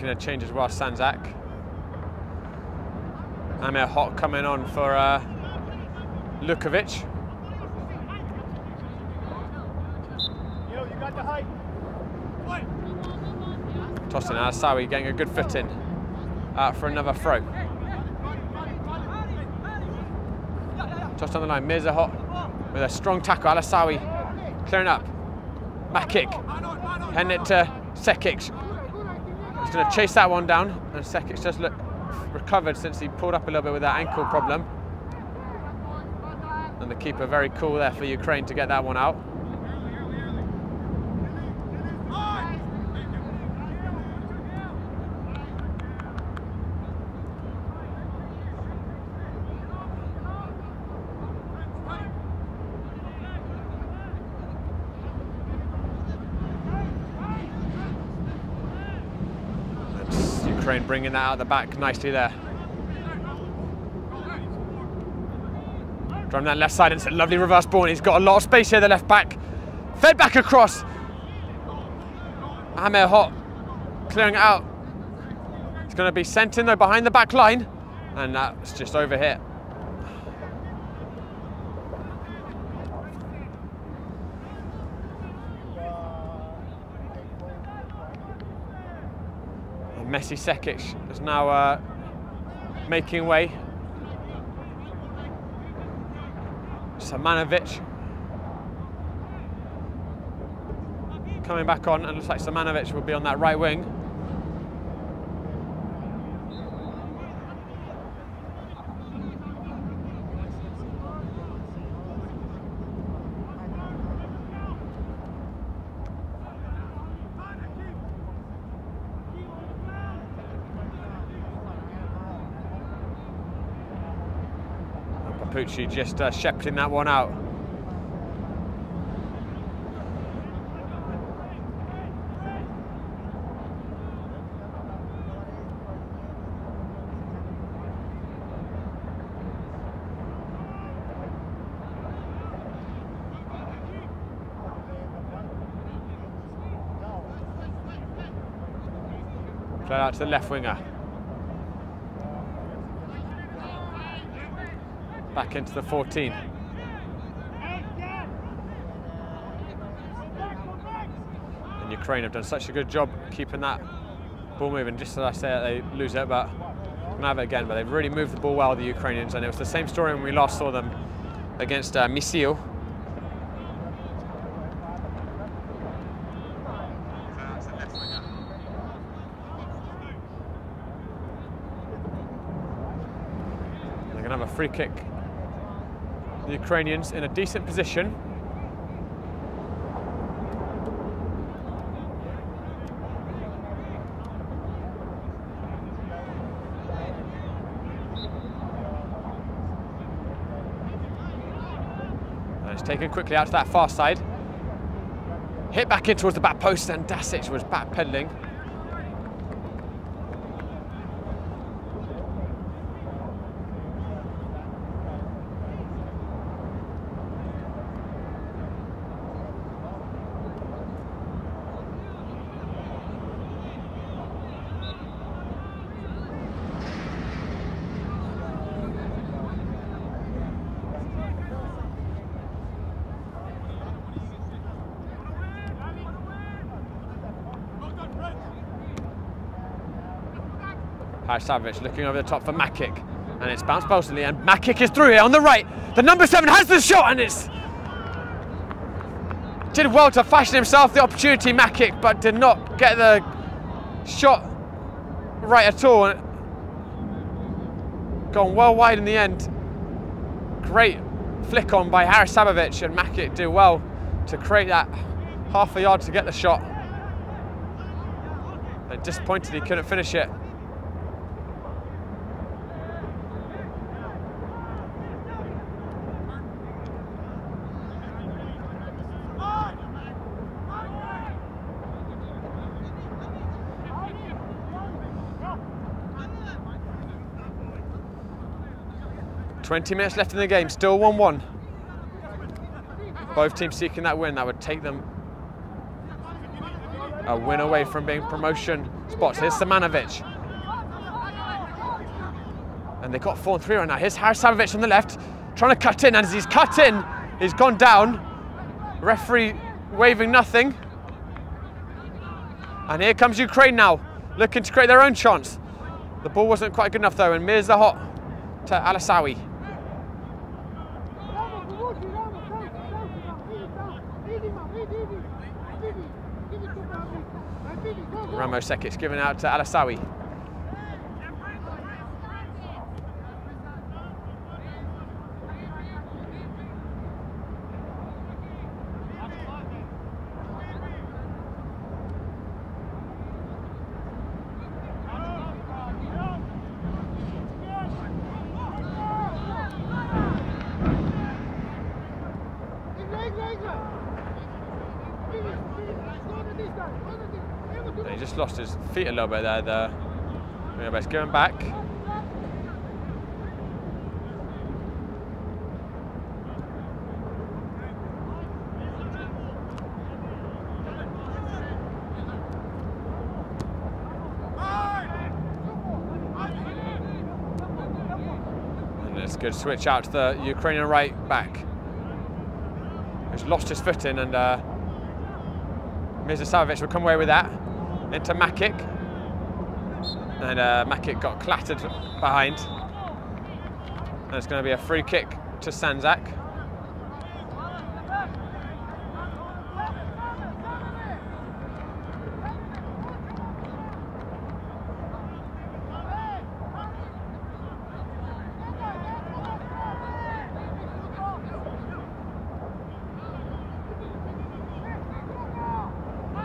Making a change as well, Sandzak. Amir Hot coming on for uh, Lukovic. Yo, you got the height. Tossing Alasawi getting a good foot in uh, for another throw. Tossed on the line, Mirza Hot with a strong tackle. Alasawi clearing up. Makic, Hand it to Sekic. He's going to chase that one down, and Sekic just look recovered since he pulled up a little bit with that ankle problem. And the keeper very cool there for Ukraine to get that one out. That's Ukraine bringing that out the back nicely there. From that left side, it's a lovely reverse ball. and He's got a lot of space here, the left back. Fed back across. Amir Hot clearing it out. It's going to be sent in though behind the back line, and that's just over here. Messi Sekic is now uh, making way. Samanovic coming back on, and looks like Samanovic will be on that right wing. Papucci just uh, shepherding that one out. Play out to the left winger. Back into the 14. And Ukraine have done such a good job keeping that ball moving. Just as I say, they lose it, but can have it again. But they've really moved the ball well, the Ukrainians, and it was the same story when we last saw them against uh, Misil. They're going to have a free kick. The Ukrainians in a decent position. And it's taken quickly out to that far side. Hit back in towards the back post, and Dasic was backpedaling. Savage looking over the top for Makic. And it's bounced Boltonly, and Makic is through here on the right. The number seven has the shot, and it's did well to fashion himself the opportunity, Makic, but did not get the shot right at all. Gone well wide in the end. Great flick on by Haris Sabovic, and Makic do well to create that half a yard to get the shot. They're disappointed he couldn't finish it. 20 minutes left in the game, still 1-1. Both teams seeking that win. That would take them a win away from being promotion spots. Here's Samanovic. And they've got 4 and 3 right now. Here's Haris Sabovic on the left, trying to cut in. And as he's cut in, he's gone down. Referee waving nothing. And here comes Ukraine now, looking to create their own chance. The ball wasn't quite good enough though, and Mirza Hot to Alasawi. Ramo Sekic given out to Alasawi. Feet a little bit there. The anyways, going back. It's good switch out to the Ukrainian right back. He's lost his footing and uh, Savic will come away with that into Makic. And uh, Makic got clattered behind. And it's going to be a free kick to Sandzak.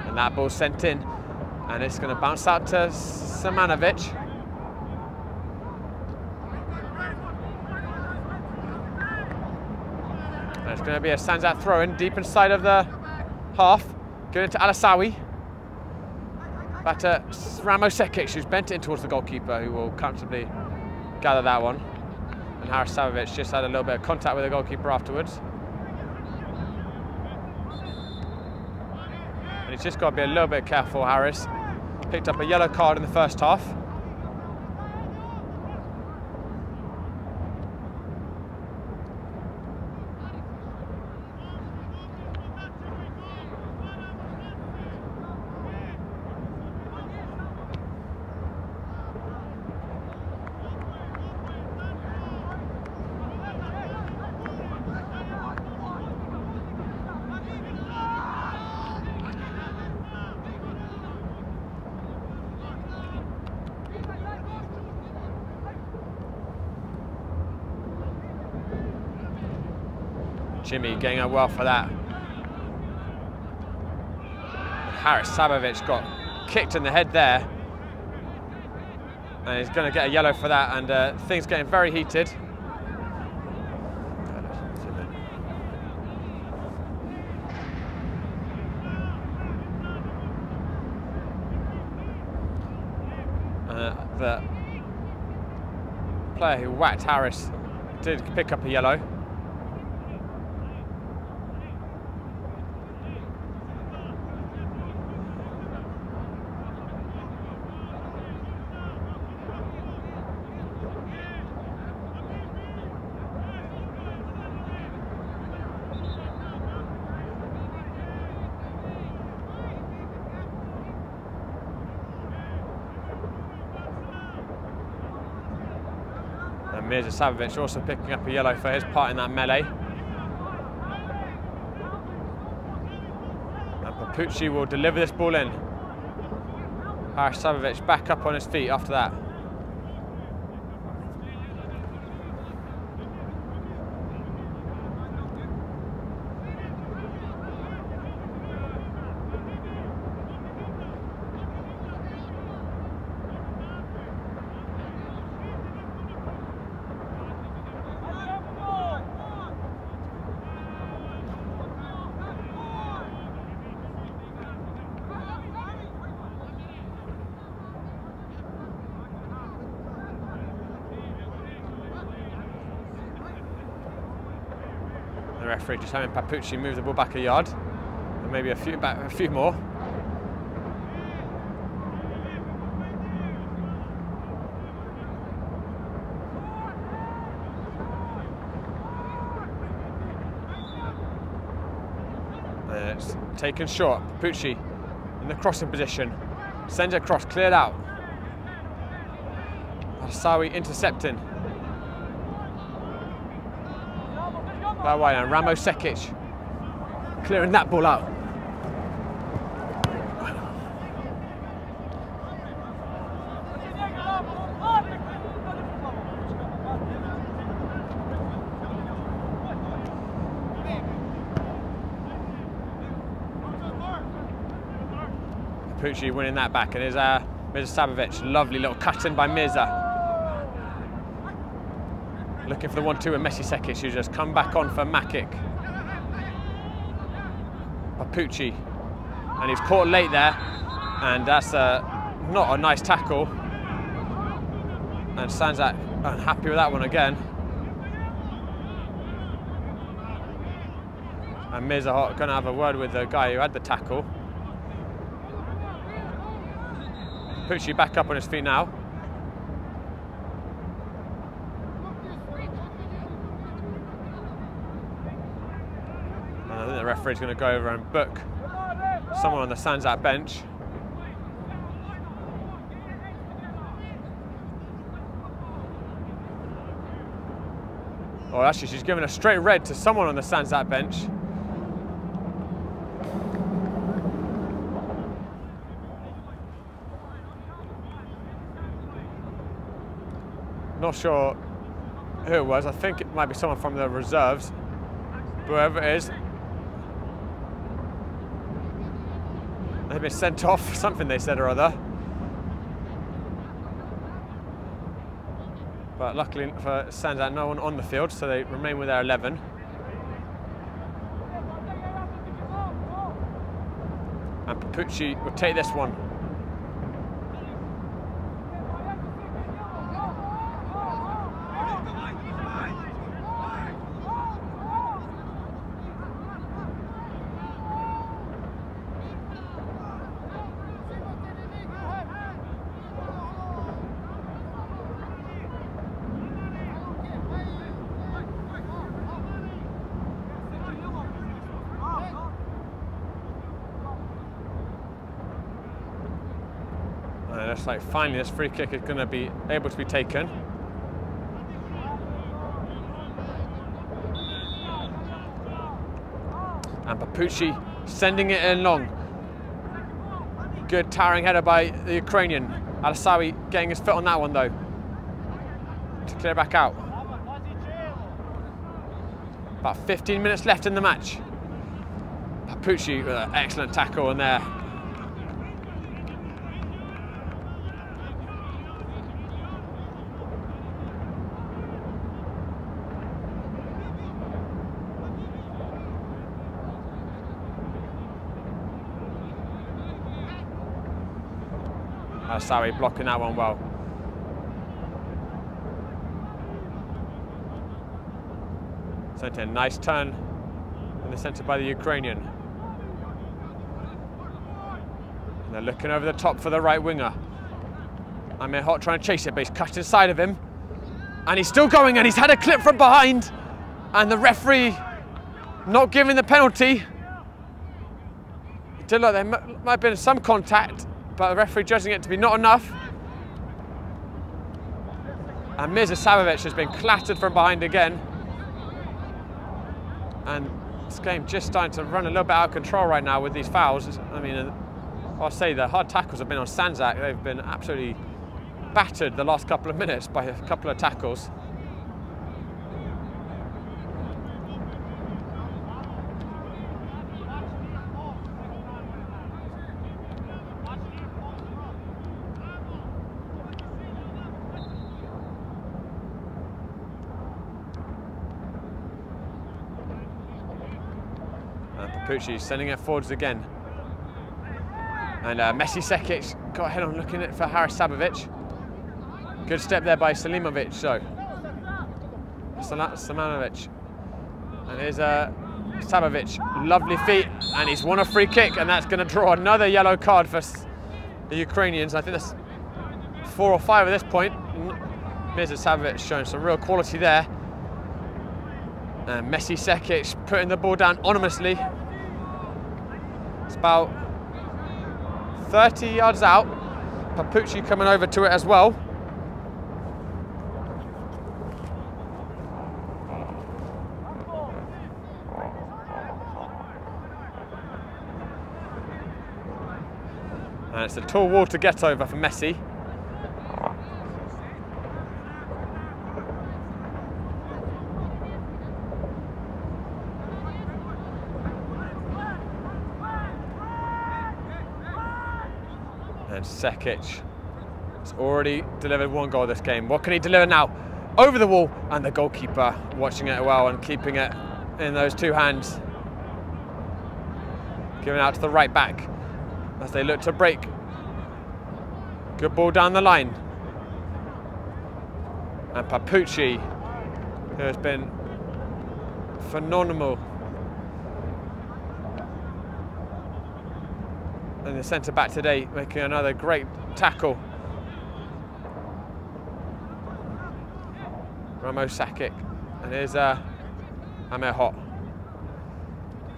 And that ball sent in and it's going to bounce out to Samanovic. And it's going to be a Sandzak throw in deep inside of the half. Going into Alasawi. Back to Sekic, who's bent in towards the goalkeeper, who will comfortably gather that one. And Haris Sabovic just had a little bit of contact with the goalkeeper afterwards. And he's just got to be a little bit careful, Haris. Picked up a yellow card in the first half. Jimmy getting up well for that. Haris Sabovic got kicked in the head there. And he's going to get a yellow for that, and uh, things getting very heated. Uh, the player who whacked Haris did pick up a yellow. Mirza Sabovic also picking up a yellow for his part in that melee. And Papucci will deliver this ball in. Haris Sabovic back up on his feet after that. Referee just having Papucci move the ball back a yard, and maybe a few back, a few more. And it's taken short. Papucci in the crossing position, sends it across, cleared out. Asawi intercepting. That way now, Ramo Sekic clearing that ball out. Pucci winning that back, and there's uh, Mirza Sabovic. Lovely little cut in by Mirza. Looking for the 1 2 and Messi Sekic, who just come back on for Makic. Papucci, and he's caught late there, and that's uh, not a nice tackle. And Sandzak unhappy with that one again. And Mirza going to have a word with the guy who had the tackle. Pucci back up on his feet now. And I think the referee's going to go over and book someone on the Sandzak bench. Oh, actually, she's given a straight red to someone on the Sandzak bench. Not sure who it was. I think it might be someone from the reserves. Whoever it is. They've been sent off, for something they said or other. But luckily for Sandzak, no one on the field, so they remain with their 11. And Papucci will take this one. Like finally this free kick is going to be able to be taken. And Papucci sending it in long. Good towering header by the Ukrainian. Alasawi getting his foot on that one though. To clear back out. About 15 minutes left in the match. Papucci with an excellent tackle in there. Uh, sorry, blocking that one well. Sent in, nice turn in the centre by the Ukrainian. And they're looking over the top for the right winger. I Amir Hot trying to chase it, but he's cut inside of him. And he's still going, and he's had a clip from behind. And the referee not giving the penalty. It did look there might have been some contact, but the referee judging it to be not enough. And Mirza Sabovic has been clattered from behind again. And this game just starting to run a little bit out of control right now with these fouls. I mean, uh, I'll say the hard tackles have been on Sandzak. They've been absolutely battered the last couple of minutes by a couple of tackles. Pucci sending it forwards again. And uh, Messi Sekic got ahead on looking at for Haris Sabovic. Good step there by Selimovic, so. Samanovic. And here's uh, Sabovic, lovely feet, and he's won a free kick, and that's going to draw another yellow card for the Ukrainians. I think that's four or five at this point. Mirza Sabovic showing some real quality there. And Messi Sekic putting the ball down anonymously. It's about 30 yards out. Papucci coming over to it as well. And it's a tall wall to get over for Messi. Sekic has already delivered one goal this game. What can he deliver now? Over the wall, and the goalkeeper watching it well and keeping it in those two hands. Giving out to the right back as they look to break. Good ball down the line. And Papucci, who has been phenomenal and the centre back today making another great tackle. Ramo Sekic. And here's uh, Amir Hot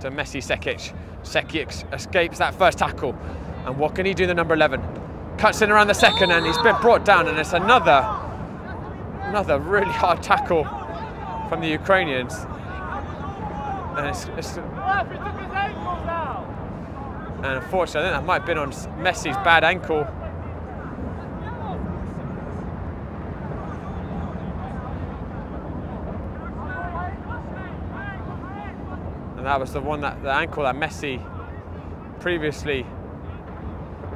to Messi Sekic. Sekic escapes that first tackle. And what can he do, the number 11? Cuts in around the second and he's been brought down and it's another, another really hard tackle from the Ukrainians. And it's, it's and unfortunately, I think that might have been on Messi's bad ankle. And that was the one that the ankle that Messi previously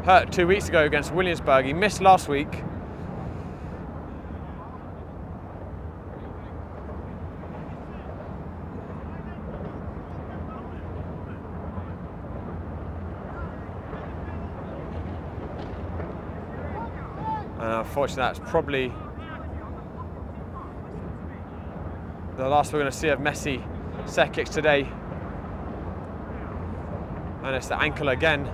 hurt two weeks ago against Williamsburg. He missed last week. Unfortunately, that's probably the last we're going to see of Messi Sekic today. And it's the ankle again.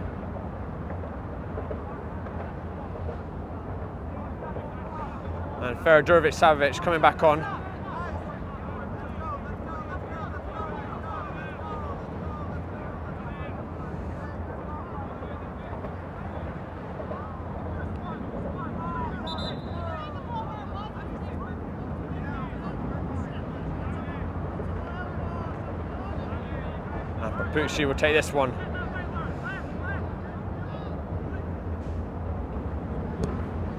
And Feradurovic Savovic coming back on. Pucci will take this one.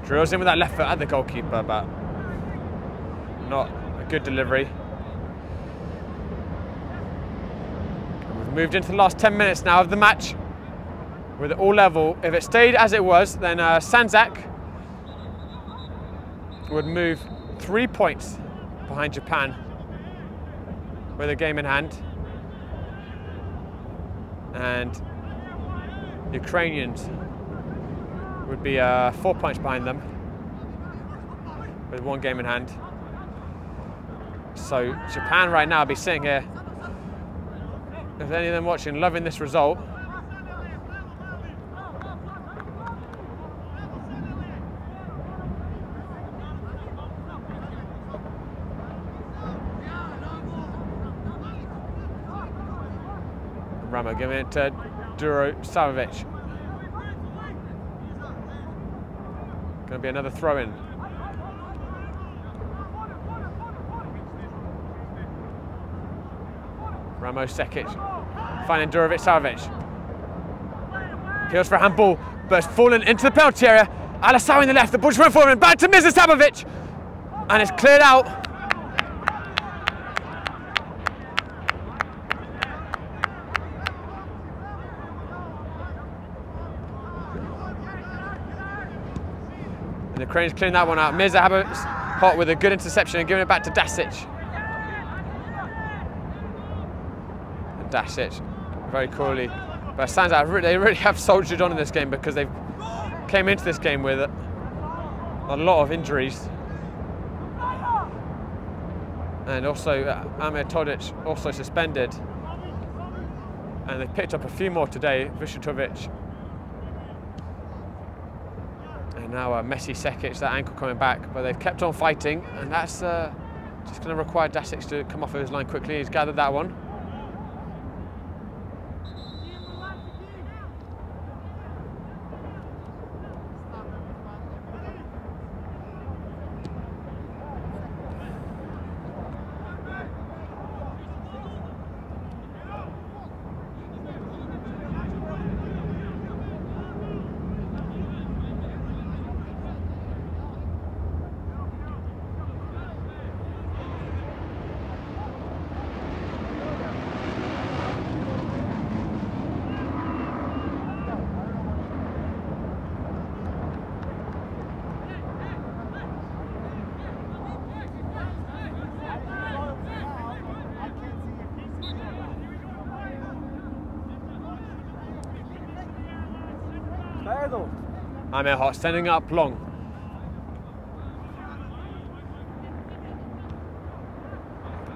Drills in with that left foot at the goalkeeper, but not a good delivery. We've moved into the last 10 minutes now of the match with it all level. If it stayed as it was, then uh, Sandzak would move three points behind Japan with a game in hand and Ukrainians would be uh, four points behind them with one game in hand. So Japan right now be sitting here, if any of them watching, loving this result. Give giving it to Duro Savovic. Going to be another throw-in. Ramos Sekic. Finding Durovic Savovic. Heels for a handball, but it's fallen into the penalty area. Alasawi in the left, the ball run forward, and back to Mrs. Savovic. And it's cleared out. Cranes clearing that one out. Mirza Habib's hot with a good interception and giving it back to Dasic. And Dasic, very coolly. But it stands out, they really have soldiered on in this game because they came into this game with a lot of injuries. And also uh, Amir Todic also suspended. And they picked up a few more today, Vucetovic. And now uh, Messi Sekic, that ankle coming back. But they've kept on fighting and that's uh, just going to require Dasic to come off of his line quickly. He's gathered that one. Amir Hot standing up long.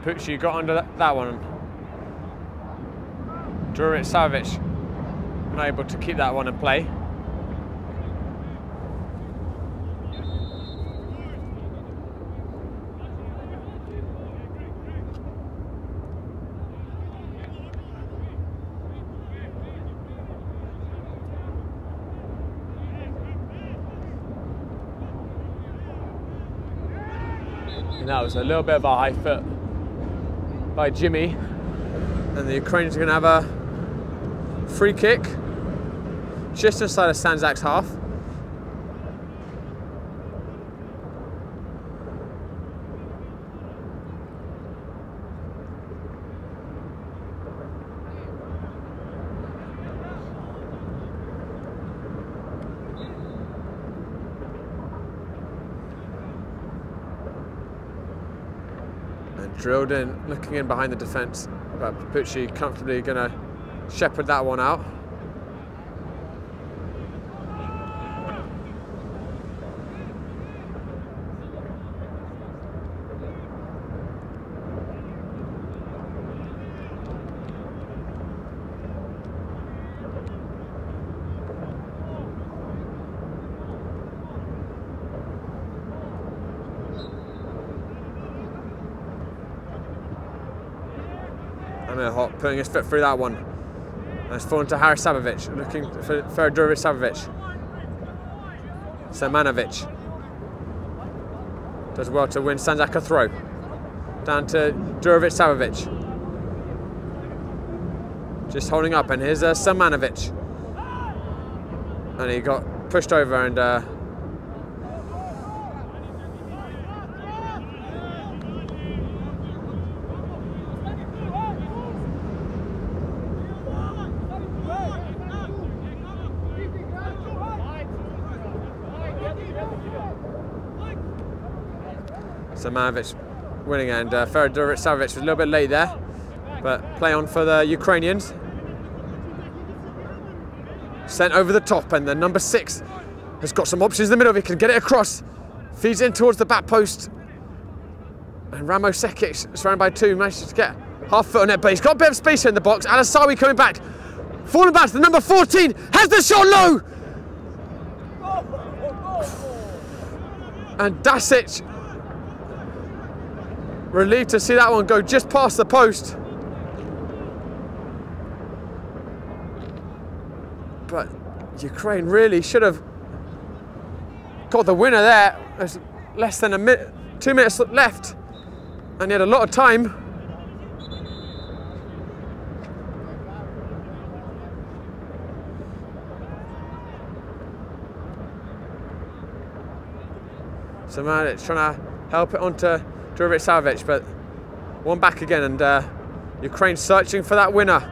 Pucci got under that, that one. Juric Savic unable to keep that one in play. That was a little bit of a high foot by Jimmy. And the Ukrainians are going to have a free kick just inside of Sandzak's half. Drilled in, looking in behind the defence, but Pucci comfortably going to shepherd that one out. Amir Hot putting his foot through that one. And it's fallen to Haris Sabovic, looking for Fedorovich Sabovic. Semanovic does well to win Sandzak a throw. Down to Durovic Sabovic. Just holding up, and here's uh, Semanovic. And he got pushed over and uh, Samanovic winning and uh, Savic was a little bit late there, but play on for the Ukrainians. Sent over the top and the number six has got some options in the middle. He can get it across, feeds in towards the back post. And Ramos Sekic, surrounded by two, manages to get half foot on it, but he's got a bit of space in the box. Alasawi coming back, falling back to the number 14, has the shot low! And Dasic Relieved to see that one go just past the post. But Ukraine really should have got the winner there. There's less than a minute, two minutes left, and he had a lot of time. So man, it's trying to help it onto Jurevich Savic, but one back again, and uh, Ukraine searching for that winner.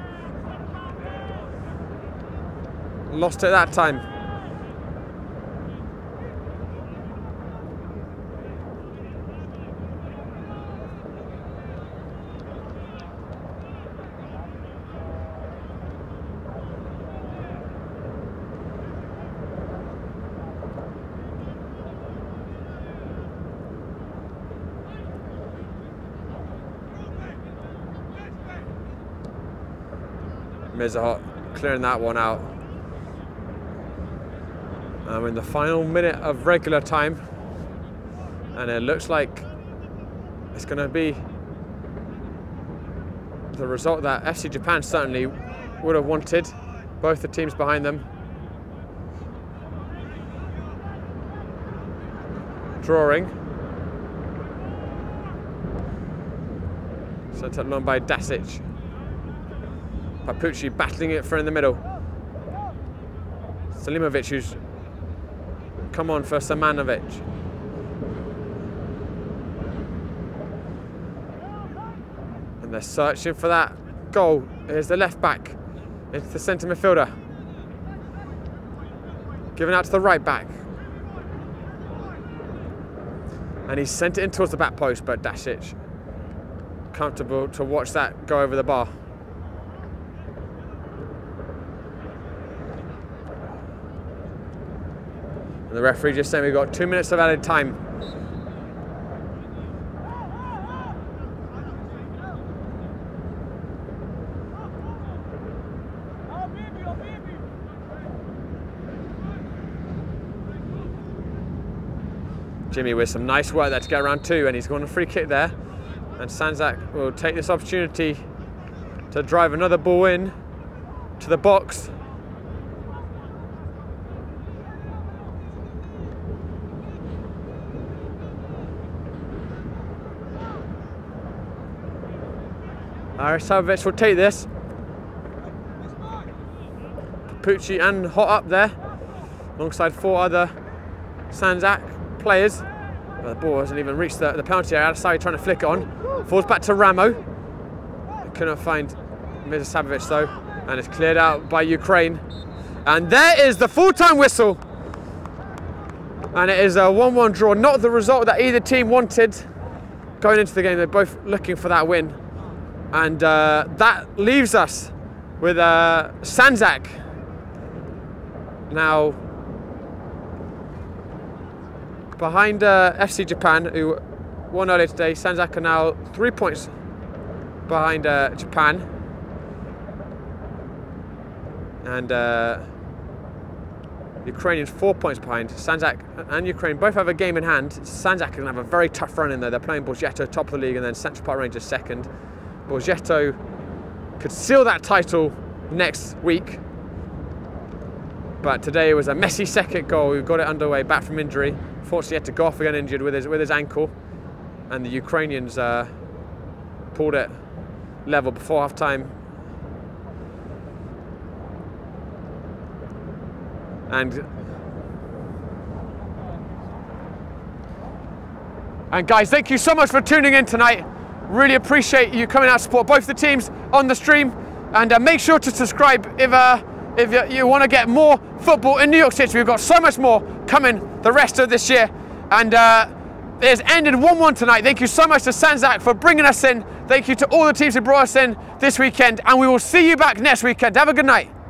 Lost it that time. Mirza Hot clearing that one out. And we're in the final minute of regular time. And it looks like it's going to be the result that FC Japan certainly would have wanted. Both the teams behind them. Drawing. Sent along by Dasic. Papucci battling it for in the middle. Selimovic who's come on for Samanovic. And they're searching for that goal. Here's the left back. It's the centre midfielder. Giving out to the right back. And he sent it in towards the back post, but Dasic comfortable to watch that go over the bar. The referee just saying we've got two minutes of added time. Jimmy with some nice work there to get around two and he's going a free kick there. And Sandzak will take this opportunity to drive another ball in to the box. Aristovic will take this. Papucci and Hot up there, alongside four other Sandzak players. The ball hasn't even reached the, the penalty area. Outside trying to flick on. Falls back to Ramo. Couldn't find Mirza though, and it's cleared out by Ukraine. And there is the full-time whistle. And it is a 1-1 draw, not the result that either team wanted going into the game. They're both looking for that win. And uh, that leaves us with uh, Sandzak. Now, behind uh, FC Japan, who won earlier today, Sandzak are now three points behind uh, Japan. And uh, Ukrainians four points behind. Sandzak and Ukraine both have a game in hand. Sandzak can have a very tough run in there. They're playing Borgetto top of the league and then Central Park Rangers second. Borgetto could seal that title next week. But today it was a messy second goal. We got it underway back from injury. Fortunately, had to go off again injured with his with his ankle, and the Ukrainians uh, pulled it level before half time. And and guys, thank you so much for tuning in tonight. Really appreciate you coming out to support both the teams on the stream. And uh, make sure to subscribe if, uh, if you, you want to get more football in New York City. We've got so much more coming the rest of this year. And uh, it has ended 1-1 tonight. Thank you so much to Sandzak for bringing us in. Thank you to all the teams who brought us in this weekend. And we will see you back next weekend. Have a good night.